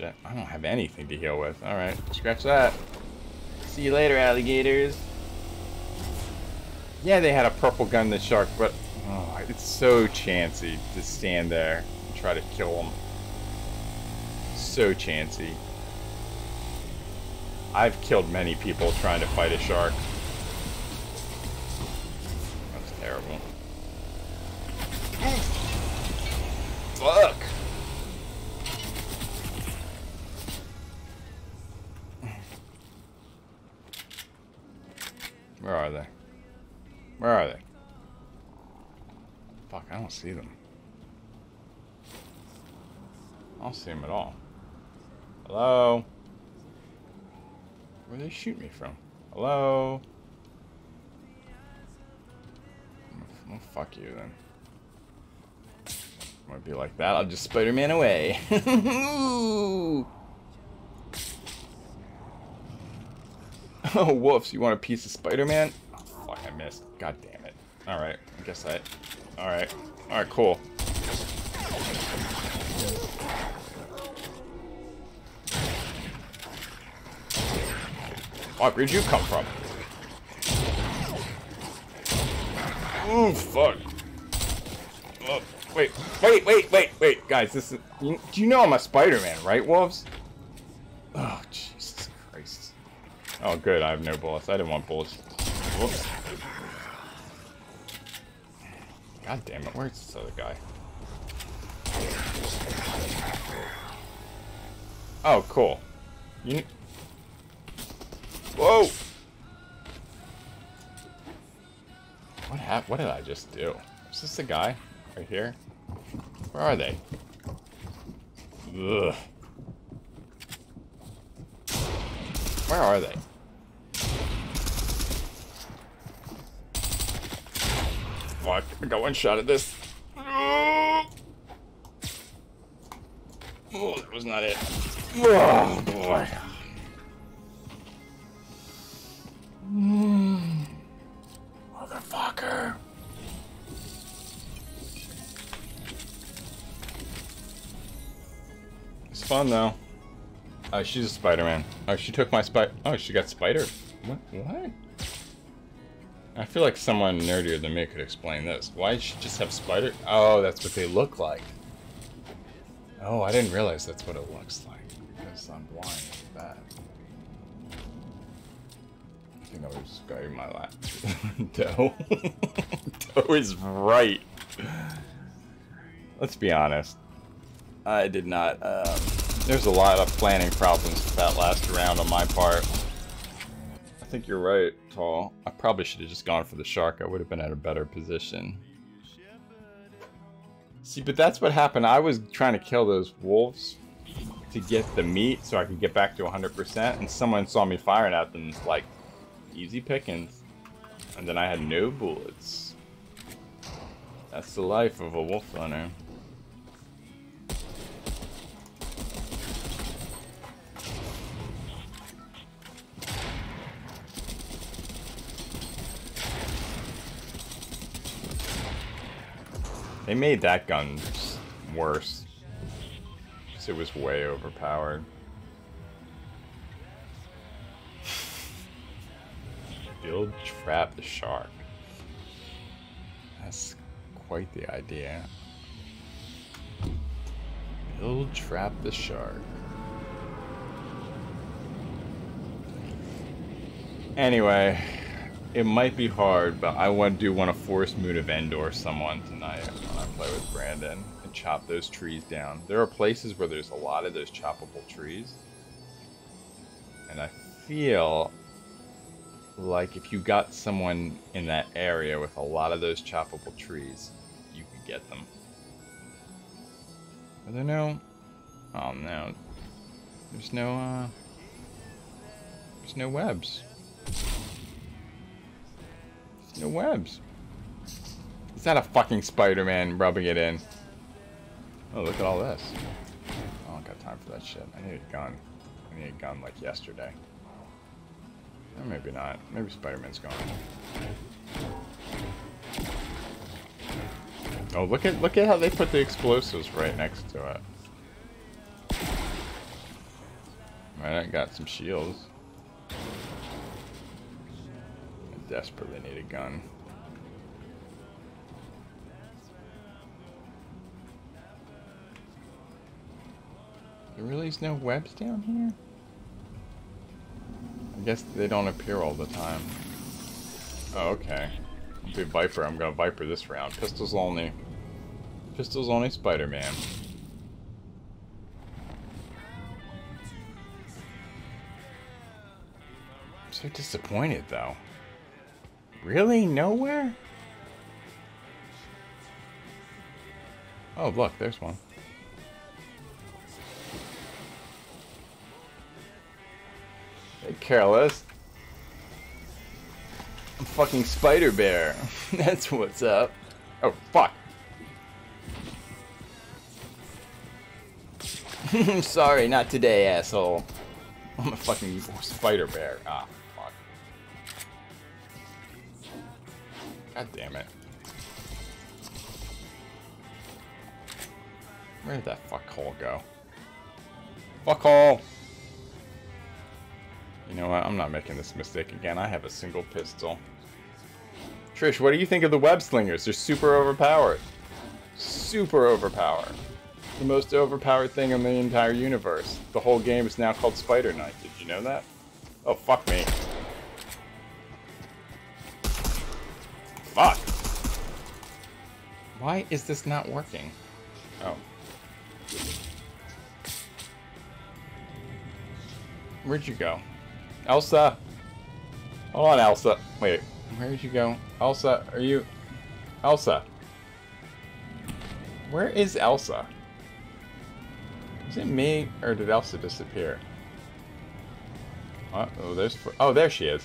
Shit, I don't have anything to heal with. Alright, scratch that. See you later, alligators. Yeah, they had a purple gun, the shark, but oh, it's so chancy to stand there and try to kill them. So chancy. I've killed many people trying to fight a shark. That's terrible. Fuck! Where are they? Where are they? Fuck, I don't see them. I don't see them at all. Hello? Where they shoot me from? Hello? Well, fuck you then. Might be like that. I'll just Spider-Man away. oh, wolves! You want a piece of Spider-Man? Fuck! I missed. God damn it. All right. I guess I. All right. All right. Cool. Fuck, where'd you come from? Ooh, fuck. Oh, wait, wait, wait, wait, wait, guys, this is... Do you know I'm a Spider-Man, right, Wolves? Oh, good, I have no bullets. I didn't want bullets. Whoops. God damn it, where's this other guy? Oh, cool. You... Whoa! What hap- what did I just do? Is this the guy? Right here? Where are they? Ugh. Where are they? fuck. I got one shot at this. Oh, that was not it. Oh, boy. Mm. Motherfucker. It's fun, though. Oh, she's a Spider-Man. Oh, she took my spider. Oh, she got spider. What? What? I feel like someone nerdier than me could explain this. Why did she just have spider? Oh, that's what they look like. Oh, I didn't realize that's what it looks like. Because I'm blind like that. I think I was going my lap. Doe. Doe is right. Let's be honest. I did not, um, there's a lot of planning problems with that last round on my part. I think you're right, Tall. I probably should have just gone for the shark. I would have been at a better position. See, but that's what happened. I was trying to kill those wolves to get the meat so I could get back to 100%, and someone saw me firing at them, like, easy pickings. And then I had no bullets. That's the life of a wolf runner. They made that gun worse. Because it was way overpowered. Build trap the shark. That's quite the idea. Build trap the shark. Anyway, it might be hard, but I want do want to force Moon of Endor someone tonight when I play with Brandon and chop those trees down. There are places where there's a lot of those choppable trees. And I feel like if you got someone in that area with a lot of those choppable trees, you could get them. Are there no... Oh no. There's no, uh... There's no webs. No webs. Is that a fucking Spider-Man rubbing it in? Oh, look at all this. I don't got time for that shit. I need a gun. I need a gun like yesterday. Or maybe not. Maybe Spider-Man's gone. Oh, look at look at how they put the explosives right next to it. Right, I got some shields. Desperately need a gun. There really is no webs down here? I guess they don't appear all the time. Oh, okay. I'll be Viper. I'm gonna Viper this round. Pistols only. Pistols only Spider-Man. I'm so disappointed, though. Really? Nowhere? Oh, look, there's one. Hey, careless. I'm fucking Spider Bear. That's what's up. Oh, fuck. Sorry, not today, asshole. I'm a fucking Spider Bear. Ah. God damn it. Where did that fuckhole go? Fuckhole! You know what? I'm not making this mistake again. I have a single pistol. Trish, what do you think of the web slingers? They're super overpowered. Super overpowered. The most overpowered thing in the entire universe. The whole game is now called Spider Knight. Did you know that? Oh, fuck me. Why is this not working? Oh. Where'd you go? Elsa! Hold on, Elsa. Wait, where'd you go? Elsa, are you... Elsa. Where is Elsa? Is it me, or did Elsa disappear? Uh oh, there's... Oh, there she is.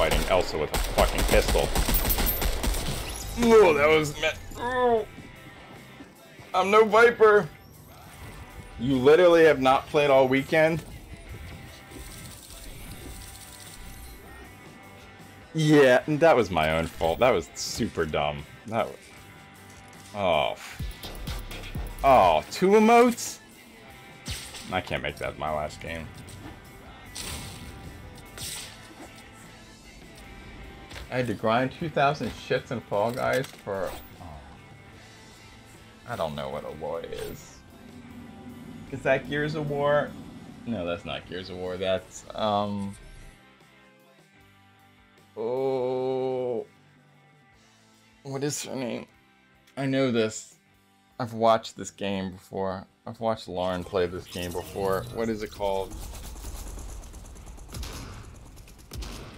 Fighting Elsa with a fucking pistol. Oh, that was. I'm no Viper. You literally have not played all weekend? Yeah, that was my own fault. That was super dumb. That was... Oh. Oh, two emotes? I can't make that my last game. I had to grind 2,000 shits in Fall Guys for... Oh. I don't know what a Aloy is. Is that Gears of War? No, that's not Gears of War. That's, um... Oh... What is her name? I know this. I've watched this game before. I've watched Lauren play this game before. What is it called?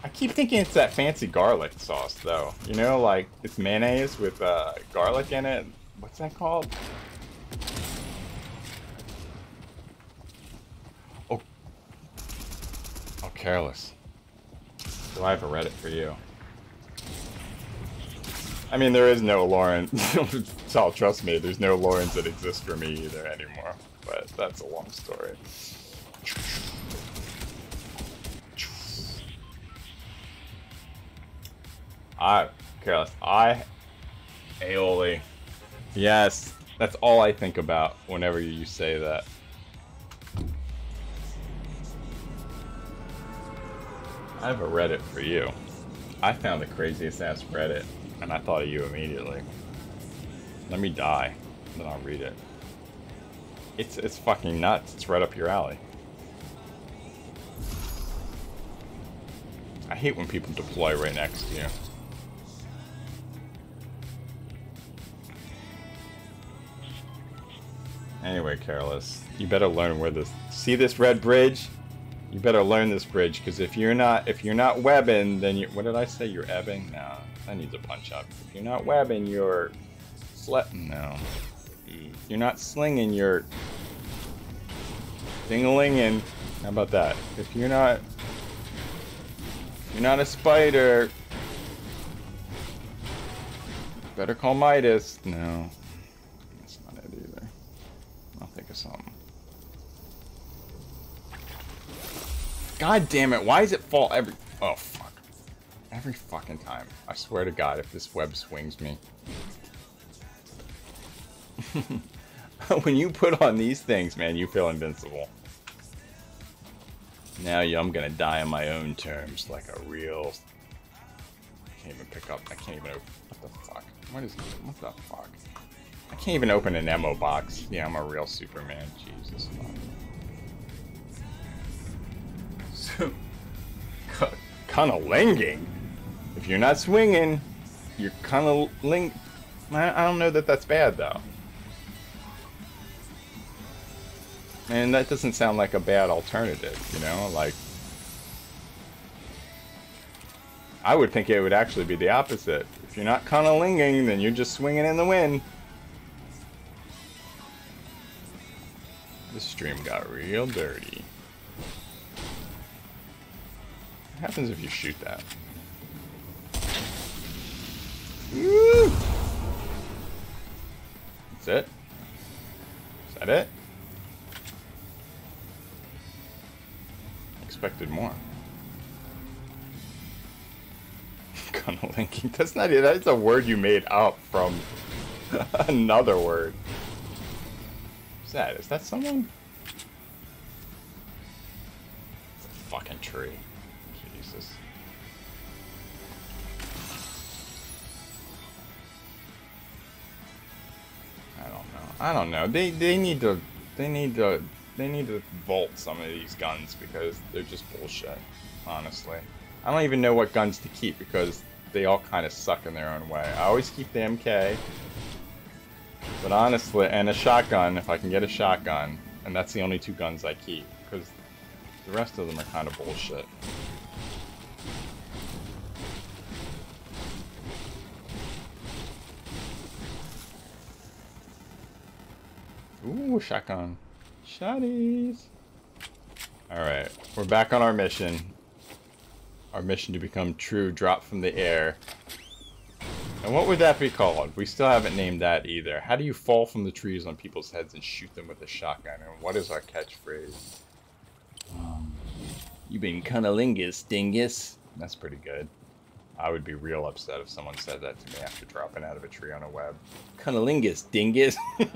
I keep thinking it's that fancy garlic sauce, though. You know, like, it's mayonnaise with uh, garlic in it. What's that called? Oh. Oh, careless. Do I have a Reddit for you? I mean, there is no Lauren. so trust me, there's no Laurens that exist for me either anymore. But that's a long story. I, careless. I, aioli. Yes, that's all I think about whenever you say that. I have a Reddit for you. I found the craziest ass Reddit, and I thought of you immediately. Let me die, then I'll read it. It's it's fucking nuts. It's right up your alley. I hate when people deploy right next to you. Anyway, Careless, you better learn where this. See this red bridge? You better learn this bridge, because if you're not if you're not webbing, then you. What did I say? You're ebbing? No, I need to punch up. If you're not webbing, you're. Slet. No. You're not slinging. You're. Dingling and. How about that? If you're not. You're not a spider. Better call Midas. No. Something. God damn it, why does it fall every... Oh, fuck. Every fucking time. I swear to God, if this web swings me. when you put on these things, man, you feel invincible. Now I'm gonna die on my own terms, like a real... I can't even pick up, I can't even. What the fuck? What is... What the fuck? I can't even open an ammo box. Yeah, I'm a real Superman. Jesus. So, cunningling. If you're not swinging, you're cunniling. I don't know that that's bad though. And that doesn't sound like a bad alternative, you know? Like, I would think it would actually be the opposite. If you're not cunningling, then you're just swinging in the wind. Stream got real dirty. What happens if you shoot that? Woo! That's it? Is that it? Expected more. Cunnilinking. That's not it. That's a word you made up from another word What's that? Is that someone? Tree. Jesus. I don't know. I don't know. They they need to they need to they need to vault some of these guns because they're just bullshit. Honestly, I don't even know what guns to keep because they all kind of suck in their own way. I always keep the MK but honestly, and a shotgun, if I can get a shotgun, and that's the only two guns I keep, because the rest of them are kind of bullshit. Ooh, shotgun. Shotties! Alright, we're back on our mission. Our mission to become true drop from the air. And what would that be called? We still haven't named that either. How do you fall from the trees on people's heads and shoot them with a shotgun? And what is our catchphrase? Um, you been cunnilingus, dingus. That's pretty good. I would be real upset if someone said that to me after dropping out of a tree on a web. Cunnilingus, dingus.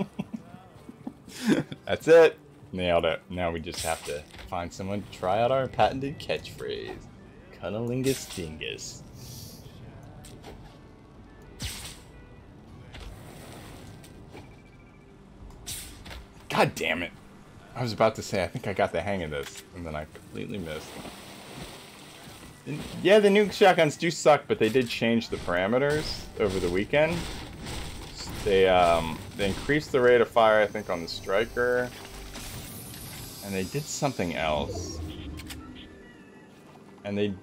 That's it. Nailed it. Now we just have to find someone to try out our patented catchphrase. Cunnilingus, dingus. God damn it. I was about to say, I think I got the hang of this, and then I completely missed. Yeah, the new shotguns do suck, but they did change the parameters over the weekend. They, um, they increased the rate of fire, I think, on the striker. And they did something else. And they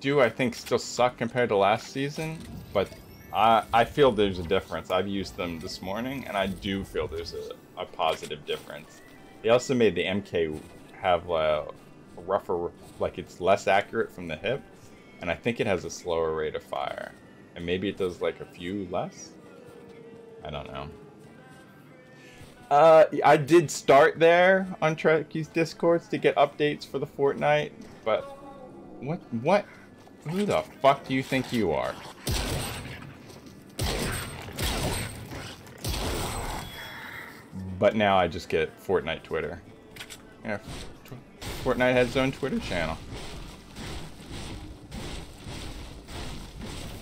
do, I think, still suck compared to last season, but I, I feel there's a difference. I've used them this morning, and I do feel there's a, a positive difference. They also made the MK have a, a rougher, like it's less accurate from the hip, and I think it has a slower rate of fire. And maybe it does like a few less? I don't know. Uh, I did start there on Trekkies Discords to get updates for the Fortnite, but what, what, who the fuck do you think you are? But now I just get Fortnite Twitter. Yeah, Fortnite has its own Twitter channel.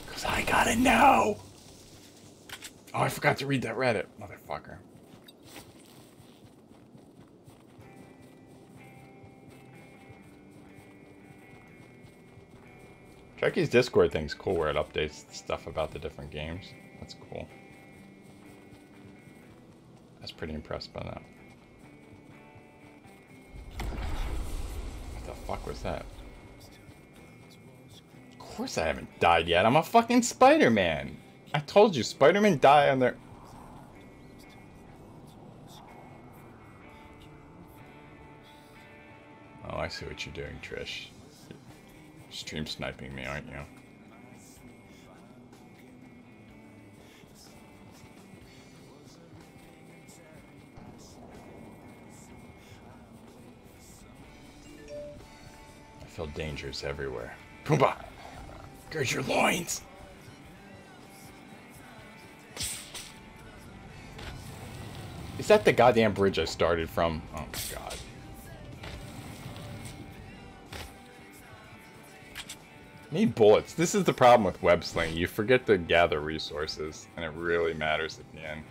Cause I gotta know! Oh, I forgot to read that Reddit, motherfucker. Trekkie's Discord thing's cool where it updates stuff about the different games. That's cool. I was pretty impressed by that. What the fuck was that? Of course I haven't died yet. I'm a fucking Spider-Man. I told you, Spider-Man die on their... Oh, I see what you're doing, Trish. You're Stream sniping me, aren't you? Feel dangers everywhere. Pumbaa! Gird your loins! Is that the goddamn bridge I started from? Oh my god. Need bullets. This is the problem with web sling. You forget to gather resources, and it really matters at the end.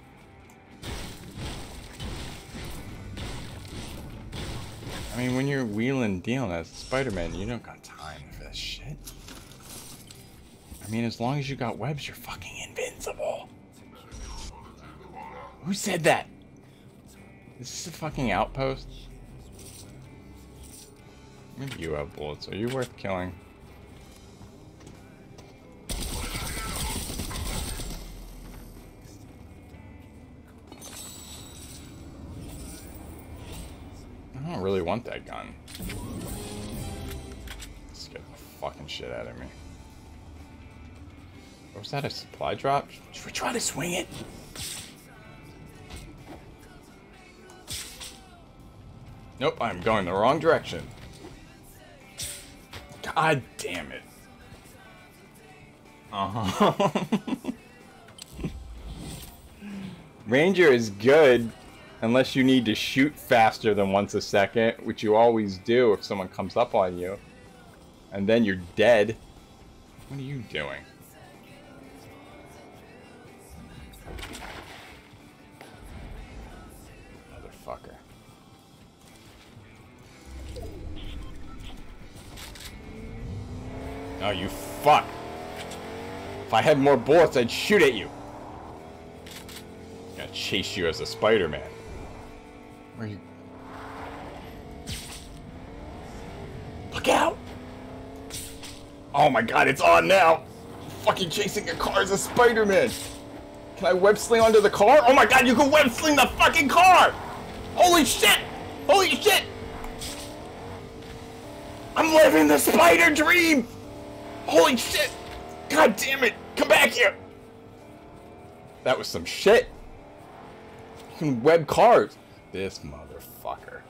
I mean, when you're wheeling dealing as Spider-Man, you don't got time for this shit. I mean, as long as you got webs, you're fucking invincible. Who said that? Is this is a fucking outpost? Maybe you have bullets. Are you worth killing? Don't really want that gun. Get the fucking shit out of me. Was that a supply drop? Should we try to swing it? Nope, I'm going the wrong direction. God damn it. Uh-huh. Ranger is good unless you need to shoot faster than once a second, which you always do if someone comes up on you. And then you're dead. What are you doing? Motherfucker. Oh, you fuck. If I had more bullets, I'd shoot at you. I'm gonna chase you as a Spider-Man. You? Look out! Oh my god, it's on now! Fucking chasing a car as a Spider-Man! Can I web sling onto the car? Oh my god, you can web sling the fucking car! Holy shit! Holy shit! I'm living the spider dream! Holy shit! God damn it! Come back here! That was some shit. You can web cars. This motherfucker.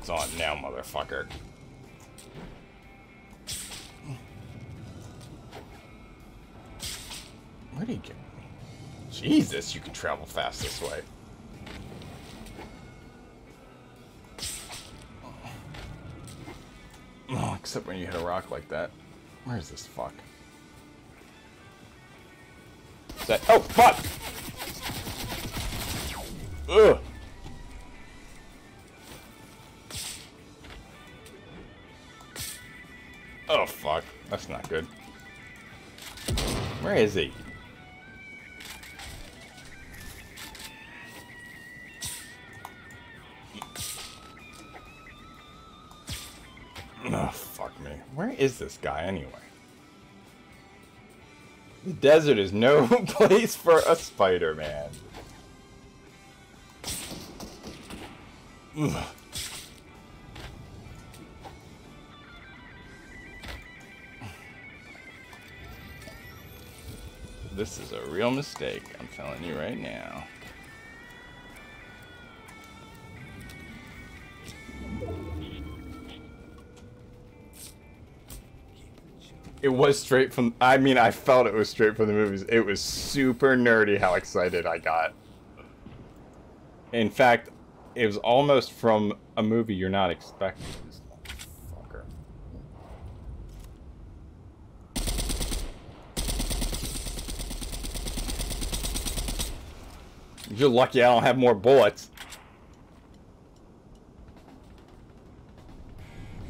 It's on now, motherfucker. Where did he get me? Jesus, you can travel fast this way. Oh, except when you hit a rock like that. Where is this fuck? Is that oh fuck! Ugh. Oh fuck, that's not good. Where is he? Oh, fuck me. Where is this guy anyway? The desert is no place for a Spider-Man. This is a real mistake, I'm telling you right now. It was straight from. I mean, I felt it was straight from the movies. It was super nerdy how excited I got. In fact, it was almost from a movie you're not expecting. You're lucky I don't have more bullets.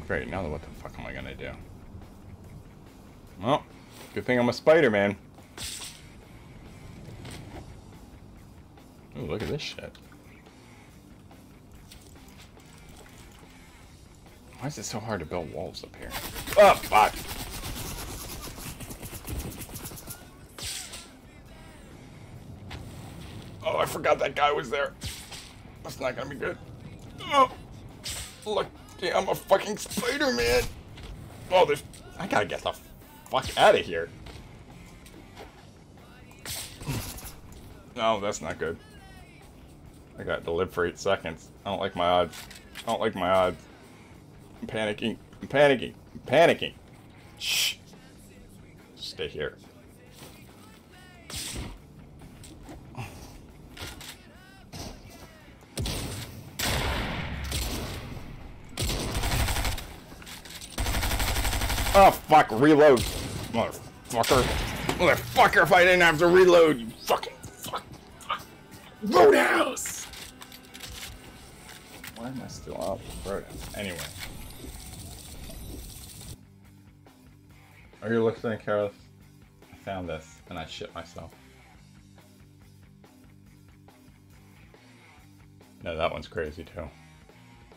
Great, now what the fuck am I gonna do? Well, good thing I'm a Spider-Man. Ooh, look at this shit. Why is it so hard to build walls up here? Oh, fuck! Oh, I forgot that guy was there. That's not gonna be good. Oh, look, I'm a fucking Spider-Man. Oh, there's... I gotta get the fuck out of here. no, that's not good. I got to live for eight seconds. I don't like my odds. I don't like my odds. I'm panicking. I'm panicking. I'm panicking. Shh. Stay here. Oh, fuck, reload. Motherfucker. Motherfucker, if I didn't have to reload, you fucking fuck. Roadhouse! Why am I still up? Roadhouse. Anyway. Oh, Are you listening, Carlos? I found this, and I shit myself. No, that one's crazy too.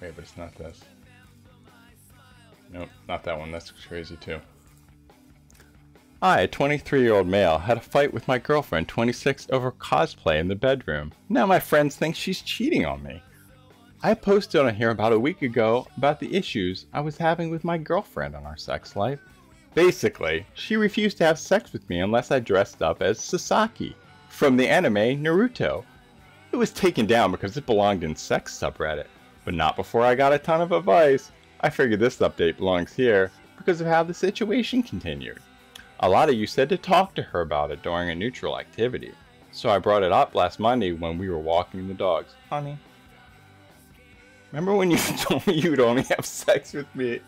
Wait, but it's not this. Nope, not that one. That's crazy too. I, a 23 year old male, had a fight with my girlfriend, 26, over cosplay in the bedroom. Now my friends think she's cheating on me. I posted on here about a week ago about the issues I was having with my girlfriend on our sex life. Basically, she refused to have sex with me unless I dressed up as Sasaki from the anime Naruto. It was taken down because it belonged in sex subreddit, but not before I got a ton of advice. I figured this update belongs here because of how the situation continued. A lot of you said to talk to her about it during a neutral activity, so I brought it up last Monday when we were walking the dogs. Honey, remember when you told me you'd only have sex with me?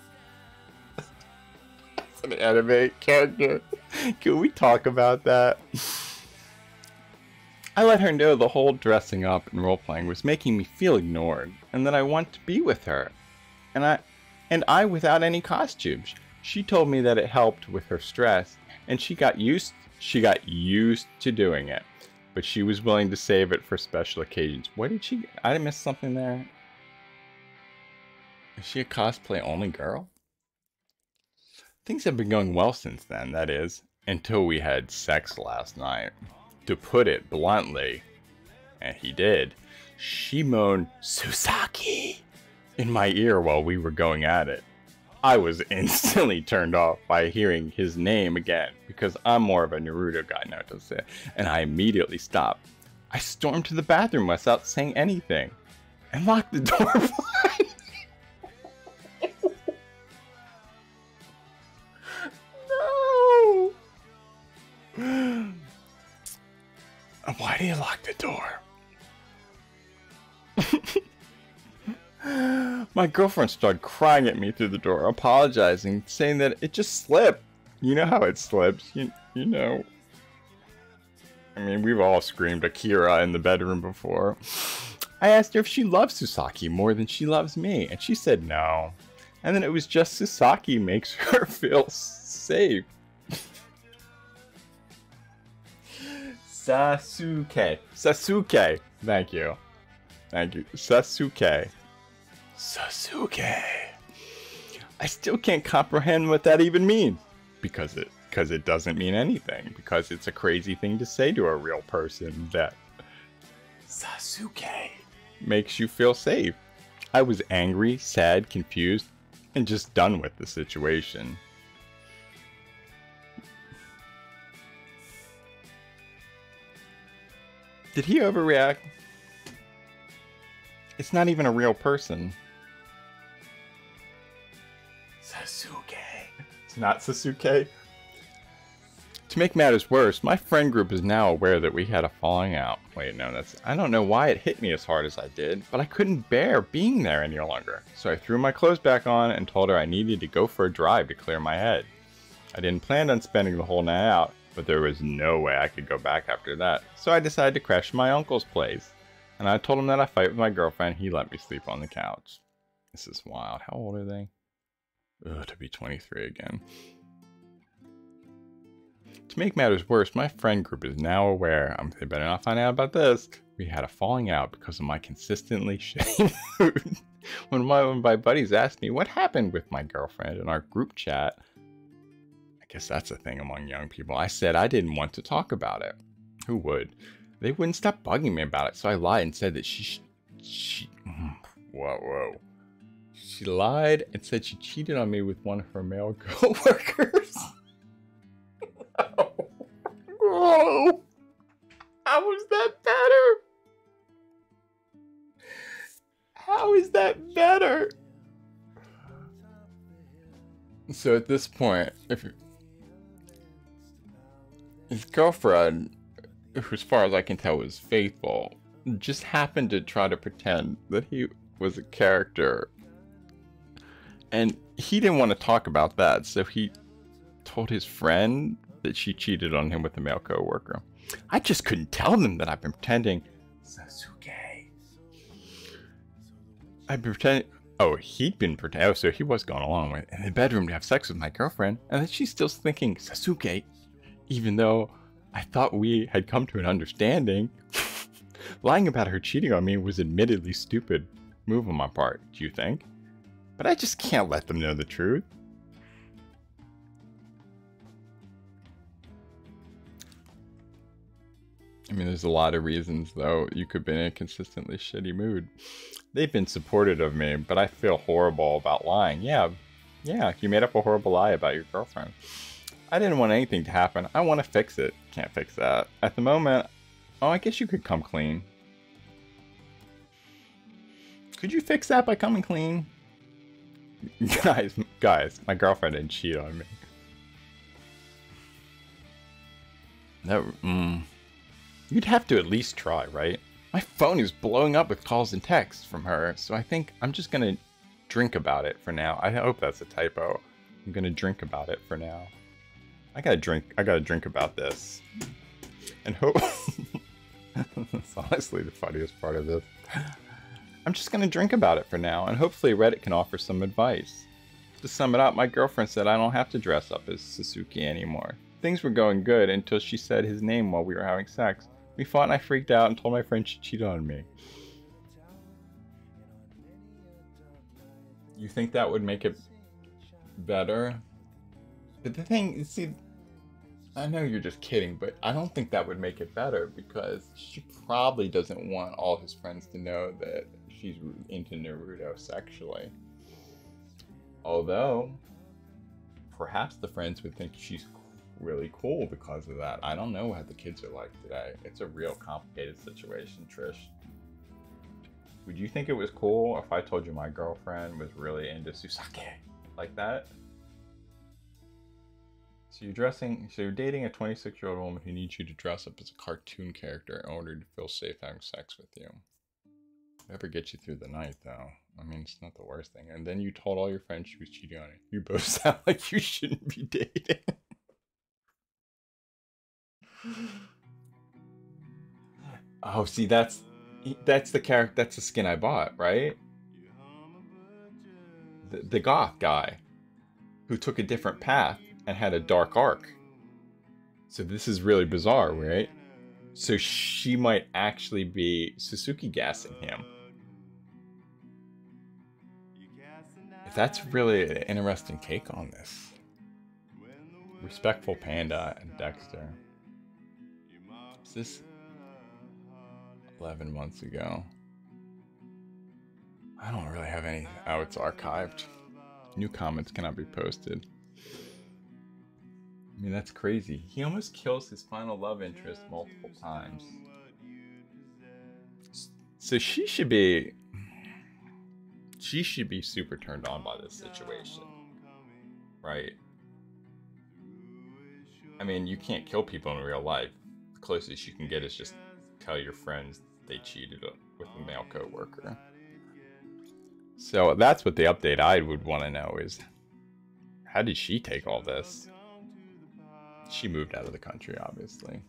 An anime character. Can we talk about that? I let her know the whole dressing up and role playing was making me feel ignored, and that I want to be with her. And I and I without any costumes. She told me that it helped with her stress, and she got used she got used to doing it. But she was willing to save it for special occasions. What did she I missed something there? Is she a cosplay only girl? Things have been going well since then, that is, until we had sex last night. To put it bluntly, and he did, she moaned, Susaki, in my ear while we were going at it. I was instantly turned off by hearing his name again because I'm more of a Naruto guy now to say, and I immediately stopped. I stormed to the bathroom without saying anything and locked the door behind Why do you lock the door? My girlfriend started crying at me through the door, apologizing, saying that it just slipped. You know how it slips. You, you know. I mean, we've all screamed Akira in the bedroom before. I asked her if she loves Susaki more than she loves me, and she said no. And then it was just Susaki makes her feel safe. Sasuke. Sasuke. Thank you. Thank you. Sasuke. Sasuke. I still can't comprehend what that even means. Because it because it doesn't mean anything. Because it's a crazy thing to say to a real person that Sasuke makes you feel safe. I was angry, sad, confused, and just done with the situation. Did he overreact? It's not even a real person. Sasuke. It's not Sasuke. To make matters worse, my friend group is now aware that we had a falling out. Wait, no, that's. I don't know why it hit me as hard as I did, but I couldn't bear being there any longer. So I threw my clothes back on and told her I needed to go for a drive to clear my head. I didn't plan on spending the whole night out, but there was no way I could go back after that. So I decided to crash my uncle's place. And I told him that I fight with my girlfriend, he let me sleep on the couch. This is wild. How old are they? Ugh, to be 23 again. To make matters worse, my friend group is now aware. Um, they better not find out about this. We had a falling out because of my consistently shitty mood. when, my, when my buddies asked me what happened with my girlfriend in our group chat, guess that's a thing among young people. I said I didn't want to talk about it. Who would? They wouldn't stop bugging me about it, so I lied and said that she, she, whoa, whoa. She lied and said she cheated on me with one of her male co-workers. oh, how is that better? How is that better? So at this point, if his girlfriend who, as far as I can tell, was faithful, just happened to try to pretend that he was a character. And he didn't want to talk about that, so he told his friend that she cheated on him with a male coworker. I just couldn't tell them that I've been pretending. Sasuke. I've been pretending. Oh, he'd been pretending. Oh, so he was going along with it. in the bedroom to have sex with my girlfriend, and then she's still thinking Sasuke, even though I thought we had come to an understanding. Lying about her cheating on me was admittedly stupid move on my part, do you think? But I just can't let them know the truth. I mean, there's a lot of reasons, though, you could be in a consistently shitty mood. They've been supportive of me, but I feel horrible about lying. Yeah, yeah, you made up a horrible lie about your girlfriend. I didn't want anything to happen. I want to fix it. Can't fix that. At the moment, oh, I guess you could come clean. Could you fix that by coming clean? guys, guys, my girlfriend didn't cheat on me. That, mm, you'd have to at least try, right? My phone is blowing up with calls and texts from her, so I think I'm just gonna drink about it for now. I hope that's a typo. I'm gonna drink about it for now. I gotta drink. I gotta drink about this, and hope. That's honestly the funniest part of this. I'm just gonna drink about it for now, and hopefully Reddit can offer some advice. To sum it up, my girlfriend said I don't have to dress up as Suzuki anymore. Things were going good until she said his name while we were having sex. We fought and I freaked out and told my friend she cheated on me. You think that would make it better? But the thing, see, I know you're just kidding, but I don't think that would make it better because she probably doesn't want all his friends to know that she's into Naruto sexually. Although, perhaps the friends would think she's really cool because of that. I don't know what the kids are like today. It's a real complicated situation, Trish. Would you think it was cool if I told you my girlfriend was really into Susake like that? So you're dressing, so you're dating a 26 year old woman who needs you to dress up as a cartoon character in order to feel safe having sex with you. Never gets you through the night, though. I mean, it's not the worst thing. And then you told all your friends she was cheating on you. You both sound like you shouldn't be dating. oh, see, that's that's the character. That's the skin I bought, right? The, the goth guy who took a different path and had a dark arc. So this is really bizarre, right? So she might actually be Suzuki gassing him. That's really an interesting take on this. Respectful Panda and Dexter. Is this 11 months ago? I don't really have any. Oh, it's archived. New comments cannot be posted. I mean, that's crazy. He almost kills his final love interest multiple times. So she should be. She should be super turned on by this situation. Right? I mean, you can't kill people in real life. The closest you can get is just tell your friends they cheated with a male coworker. So that's what the update I would want to know is how did she take all this? She moved out of the country, obviously.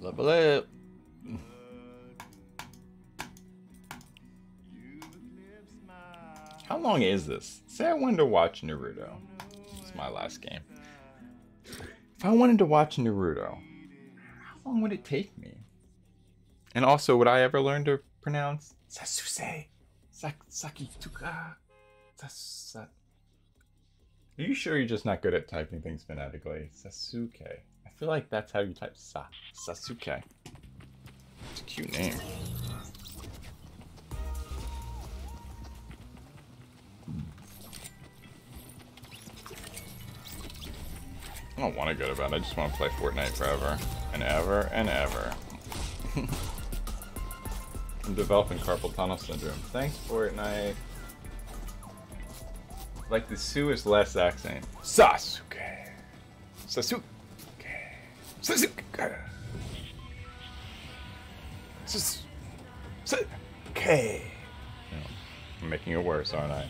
Level up. How long is this? Say I wanted to watch Naruto. It's my last game. If I wanted to watch Naruto, how long would it take me? And also, would I ever learn to pronounce Sasuse? Sak Sakituka? Sasa. Are you sure you're just not good at typing things phonetically? Sasuke. I feel like that's how you type Sa. Sasuke. It's a cute name. I don't want to go to bed. I just want to play Fortnite forever and ever and ever. I'm developing carpal tunnel syndrome. Thanks, Fortnite. Like the Sue is less accent. Sasuke. Sasuke. Sasuke. Sasuke. Sasuke. I'm making it worse, aren't I?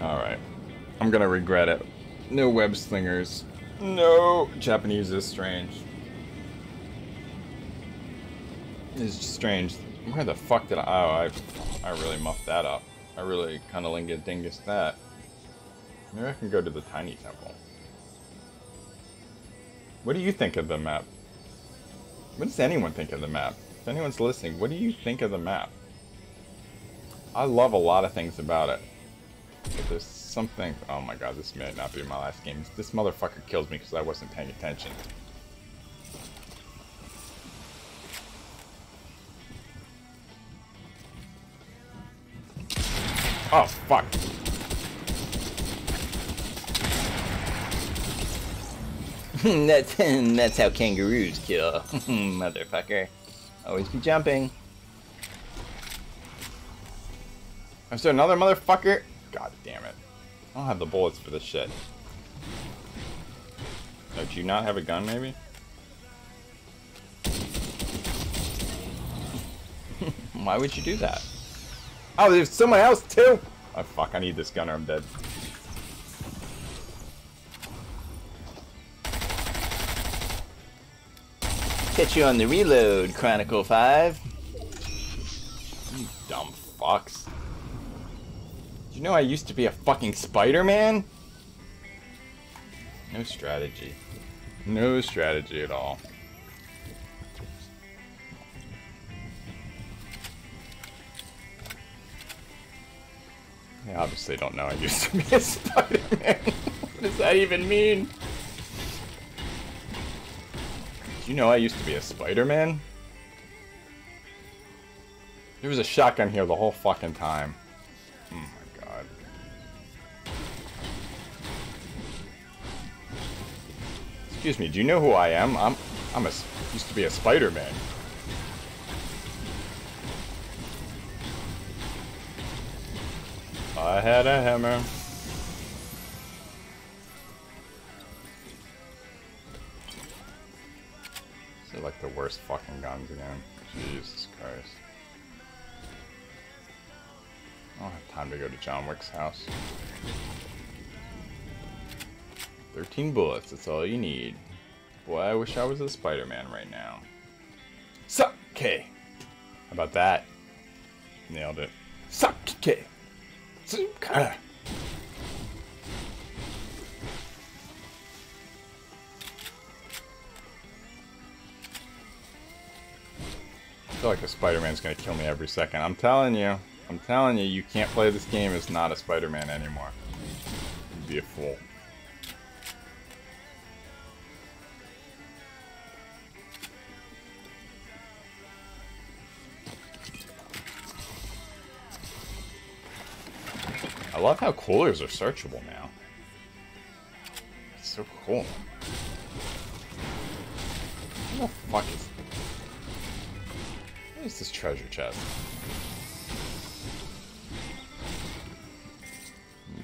Alright. I'm gonna regret it. No web slingers. No! Japanese is strange. It's strange. Where the fuck did I... Oh, I, I really muffed that up. I really kind of linga dingus that. Maybe I can go to the tiny temple. What do you think of the map? What does anyone think of the map? If anyone's listening, what do you think of the map? I love a lot of things about it. But there's something... Oh my god, this may not be my last game. This motherfucker kills me because I wasn't paying attention. Oh, fuck. that's, that's how kangaroos kill, motherfucker. Always be jumping. Is there another motherfucker? God damn it. I don't have the bullets for this shit. Oh, do you not have a gun, maybe? Why would you do that? Oh, there's someone else too! Oh fuck, I need this gun or I'm dead. Catch you on the reload, Chronicle 5. You dumb fucks. You know I used to be a fucking Spider-Man? No strategy. No strategy at all. They obviously don't know I used to be a Spider-Man. What does that even mean? Do you know I used to be a Spider-Man? There was a shotgun here the whole fucking time. Excuse me, do you know who I am? I'm I'm a used to be a Spider-Man. I had a hammer. These are like the worst fucking guns again. Jesus Christ. I don't have time to go to John Wick's house. 13 bullets, that's all you need. Boy, I wish I was a Spider-Man right now. Suck, K. How about that? Nailed it. Suck, K. Suck. Ah. I feel like a Spider-Man's gonna kill me every second. I'm telling you. I'm telling you, you can't play this game as not a Spider-Man anymore. You'd be a fool. I love how coolers are searchable now. It's so cool. What the fuck is... What is this treasure chest?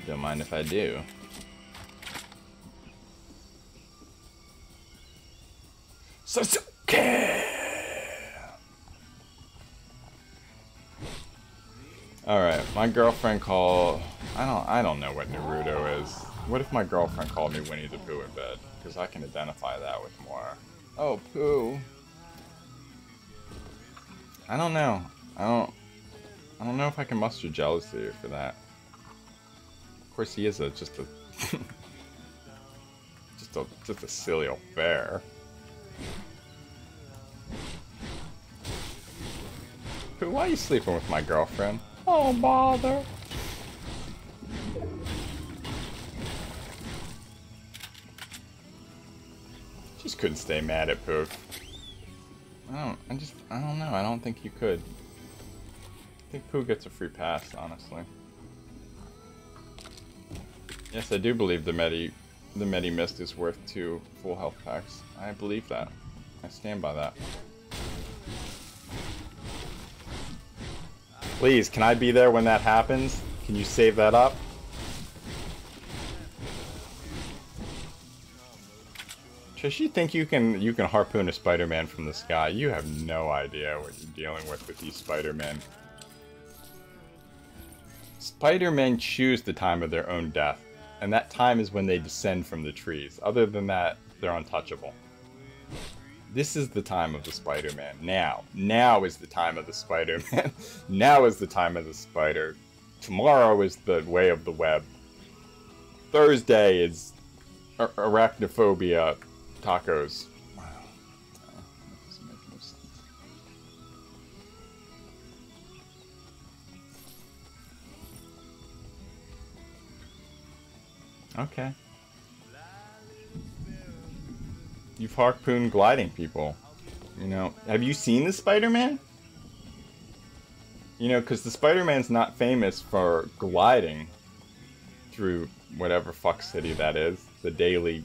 Don't mind if I do. Sasuke! Alright, my girlfriend called... I don't I don't know what Naruto is. What if my girlfriend called me Winnie the Pooh in bed? Because I can identify that with more. Oh, Pooh. I don't know. I don't... I don't know if I can muster jealousy for that. Of course, he is a just a just a just a silly old bear. Who? Why are you sleeping with my girlfriend? Oh bother. Just couldn't stay mad at Pook. I don't. I just. I don't know. I don't think you could. I think Pooh gets a free pass, honestly. Yes, I do believe the Medi, the Medi Mist is worth two full health packs. I believe that. I stand by that. Please, can I be there when that happens? Can you save that up? Trish, you think you can you can harpoon a Spider-Man from the sky? You have no idea what you're dealing with with these Spider-Men. Spider-Men choose the time of their own death, and that time is when they descend from the trees. Other than that, they're untouchable. This is the time of the Spider-Man. Now. Now is the time of the Spider-Man. now is the time of the spider. Tomorrow is the way of the web. Thursday is ar- arachnophobia tacos. Wow. Okay. You've harpooned gliding people. You know, have you seen the Spider-Man? You know, because the Spider-Man's not famous for gliding through whatever fuck city that is, the Daily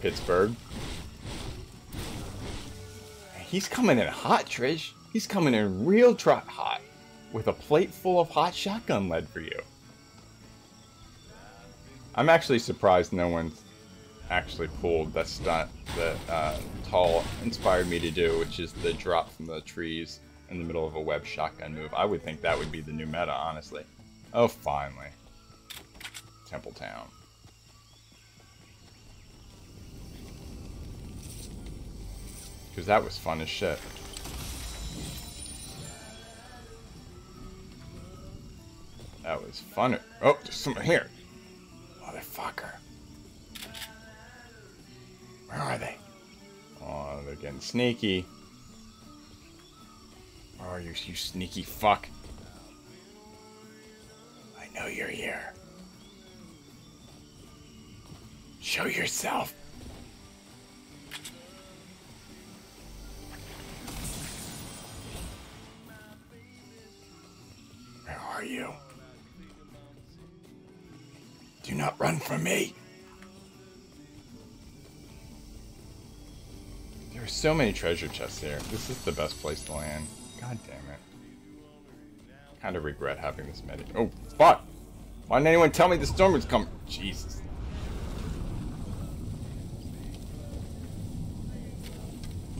Pittsburgh. He's coming in hot, Trish. He's coming in real trot hot, with a plate full of hot shotgun lead for you. I'm actually surprised no one's actually pulled that stunt that uh, Tall inspired me to do, which is the drop from the trees in the middle of a web shotgun move. I would think that would be the new meta, honestly. Oh, finally. Templetown. Because that was fun as shit. That was fun. Oh, there's someone here. Motherfucker. Where are they? Oh, they're getting sneaky. Where are you, you sneaky fuck? I know you're here. Show yourself. Where are you? Do not run from me. There are so many treasure chests here. This is the best place to land. God damn it. Kind of regret having this many. Oh, fuck! Why didn't anyone tell me the storm was coming? Jesus.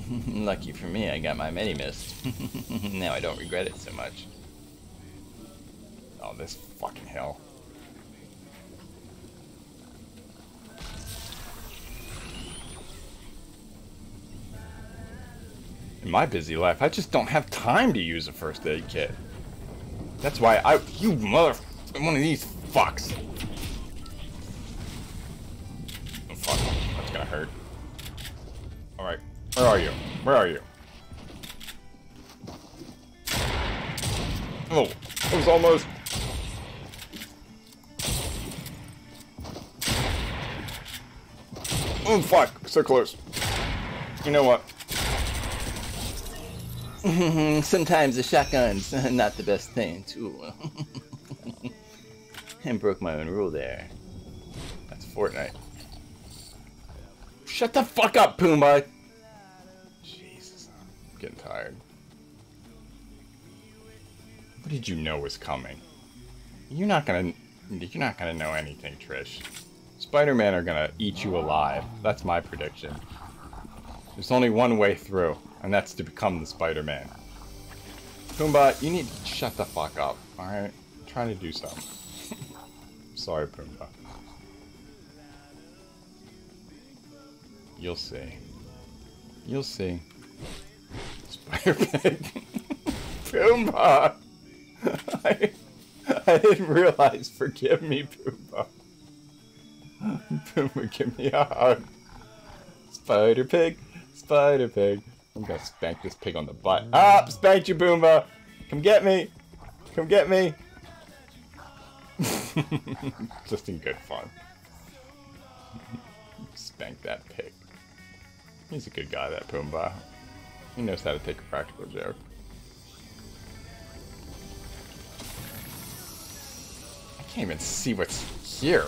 Lucky for me, I got my mini mist. now I don't regret it so much. Oh, this fucking hell. In my busy life, I just don't have time to use a first aid kit. That's why I- you mother- one of these fucks. Oh, fuck. That's gonna hurt. Alright. Where are you? Where are you? Oh, it was almost... Oh, fuck. So close. You know what? Sometimes the shotgun's not the best thing, too. and broke my own rule there. That's Fortnite. Shut the fuck up, Pumbaa! Jesus, I'm getting tired. What did you know was coming? You're not gonna, you're not gonna know anything, Trish. Spider-Man are gonna eat you alive. That's my prediction. There's only one way through, and that's to become the Spider-Man. Pumbaa, you need to shut the fuck up, alright? I'm trying to do something. Sorry, Pumbaa. You'll see. You'll see. Spider Pig. Pumbaa! I, I didn't realize. Forgive me, Pumbaa. Pumbaa, give me a hug. Spider-Pig. Spider Pig. I'm gonna spank this pig on the butt. Ah! Spanked you, Pumbaa! Come get me! Come get me! Just in good fun. Spank that pig. He's a good guy, that Pumbaa. He knows how to take a practical joke. I can't even see what's here.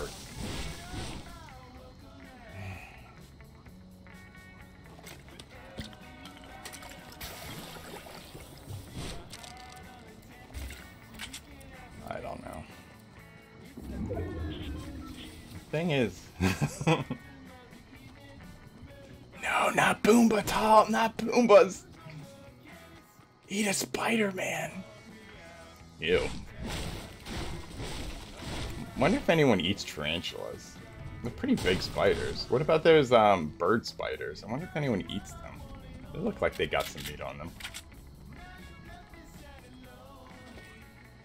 Thing is. No, not Boomba Top, not Boombas. Eat a Spider-Man. Ew. Wonder if anyone eats tarantulas. They're pretty big spiders. What about those um, bird spiders? I wonder if anyone eats them. They look like they got some meat on them.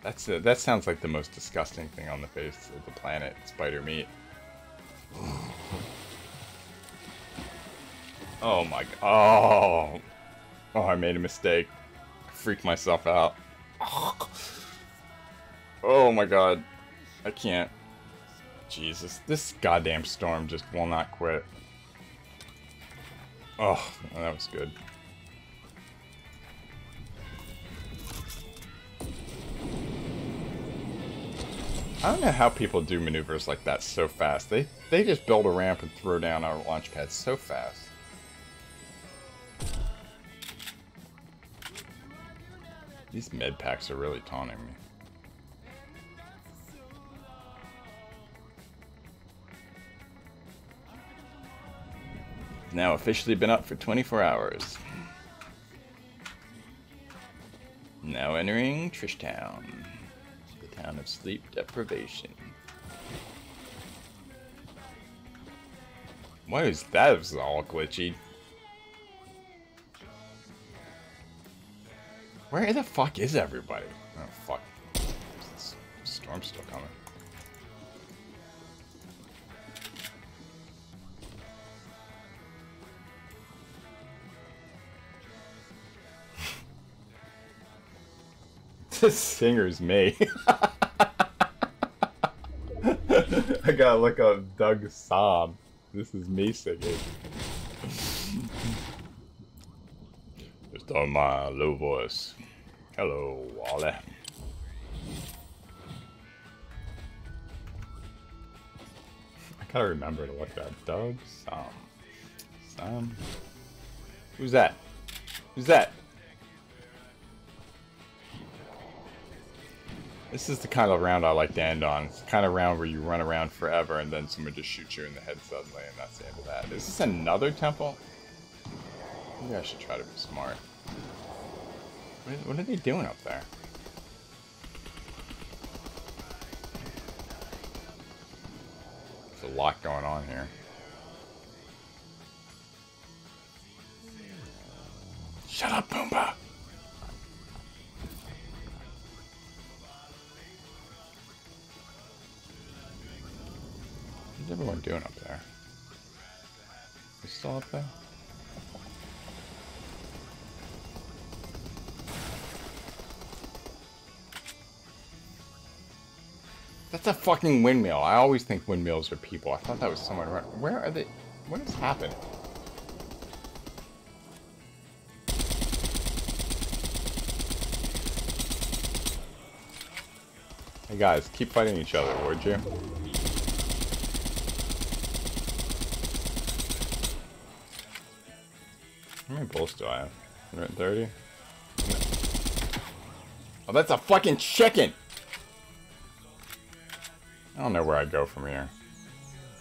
That's a, that sounds like the most disgusting thing on the face of the planet, spider meat. Oh my god. Oh. Oh, I made a mistake. Freaked myself out. Oh my god. I can't. Jesus. This goddamn storm just will not quit. Oh, that was good. I don't know how people do maneuvers like that so fast. They they just build a ramp and throw down our launch pads so fast. These med packs are really taunting me. Now officially been up for 24 hours. Now entering Trishtown, town of sleep deprivation. Why is that all glitchy? Where the fuck is everybody? Oh fuck. Storm's still coming. This singer's me. I gotta look up Doug Sob. This is me singing. Just on my low voice. Hello, Wally. I gotta remember to look that. Doug, Sam. Sam. Who's that? Who's that? This is the kind of round I like to end on. It's the kind of round where you run around forever and then someone just shoots you in the head suddenly and that's the end of that. Is this another temple? Maybe I should try to be smart. What, are they doing up there? There's a lot going on here. Shut up, Pumbaa! What's everyone doing up there? Still up there? That's a fucking windmill. I always think windmills are people. I thought that was someone around. Where are they? What has happened? Hey guys, keep fighting each other, would you? Many bullets do I have? 130? Oh, that's a fucking chicken! I don't know where I'd go from here.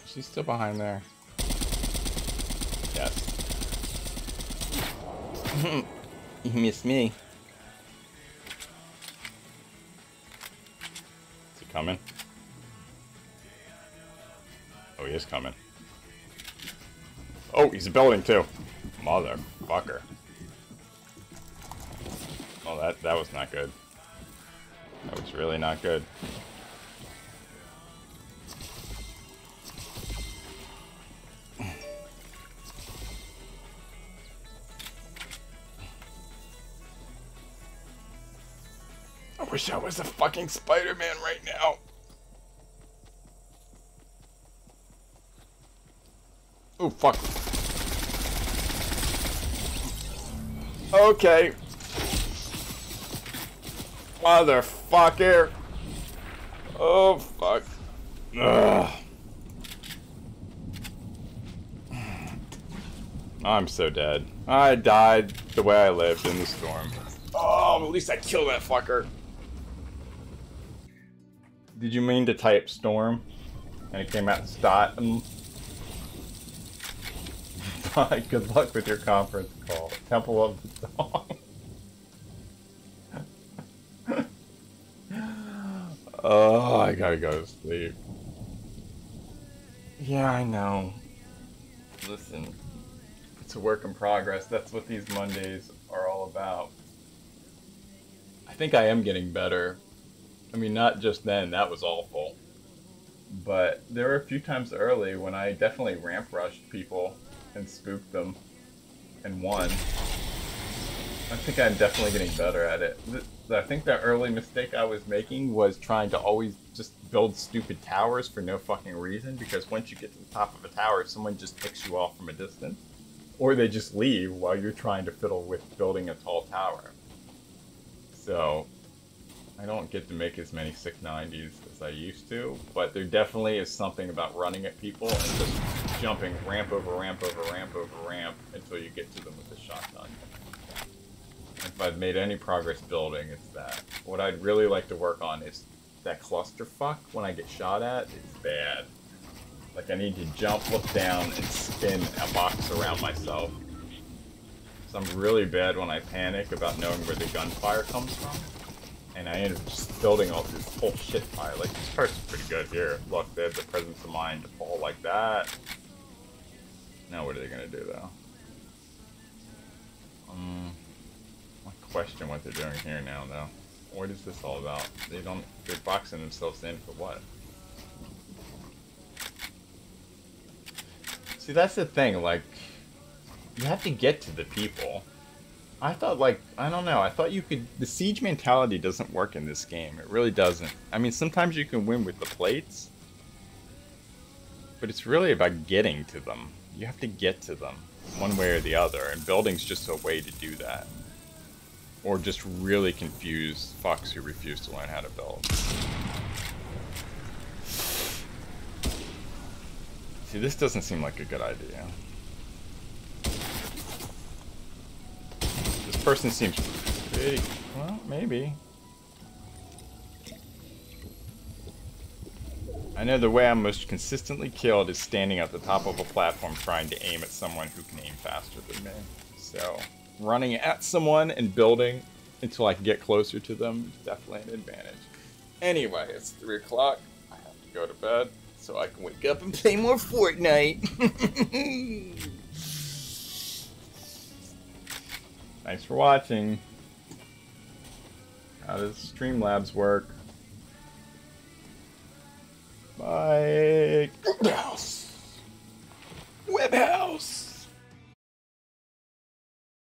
She's still behind there. Yes. you missed me. Is he coming? Oh, he is coming. Oh, he's building too. Motherfucker. Oh, that, that was not good. That was really not good. I wish I was a fucking Spider-Man right now. Oh, fuck. Okay. Motherfucker. Oh, fuck. Ugh. I'm so dead. I died the way I lived in the storm. Oh, at least I killed that fucker. Did you mean to type storm? And it came out stot. Good luck with your conference call. Temple of the Dawn. oh, I gotta go to sleep. Yeah, I know. Listen, it's a work in progress. That's what these Mondays are all about. I think I am getting better. I mean, not just then, that was awful. But there were a few times early when I definitely ramp rushed people and spooked them and one. I think I'm definitely getting better at it. I think the early mistake I was making was trying to always just build stupid towers for no fucking reason because once you get to the top of a tower, someone just picks you off from a distance. Or they just leave while you're trying to fiddle with building a tall tower. So, I don't get to make as many 690s as I used to, but there definitely is something about running at people and just jumping ramp over ramp over ramp over ramp until you get to them with a shotgun. If I've made any progress building, it's that. What I'd really like to work on is that clusterfuck when I get shot at, it's bad. Like I need to jump, look down, and spin a box around myself. So I'm really bad when I panic about knowing where the gunfire comes from. And I end up just building all this whole shit pile. Like, this car's pretty good here. Look, they have the presence of mind to fall like that. Now what are they gonna do, though? Um, I question what they're doing here now, though. What is this all about? They don't, they're boxing themselves in for what? See, that's the thing, like, you have to get to the people. I thought, like, I don't know, I thought you could, the siege mentality doesn't work in this game. It really doesn't. I mean, sometimes you can win with the plates, But it's really about getting to them. You have to get to them, one way or the other, and building's just a way to do that. Or just really confuse fucks who refuse to learn how to build. See, this doesn't seem like a good idea. This person seems pretty... Well, maybe. I know the way I'm most consistently killed is standing at the top of a platform trying to aim at someone who can aim faster than me. So, running at someone and building until I can get closer to them is definitely an advantage. Anyway, it's 3 o'clock. I have to go to bed so I can wake up and play more Fortnite. Thanks for watching. How does Streamlabs work? Mike. Webhouse. Webhouse.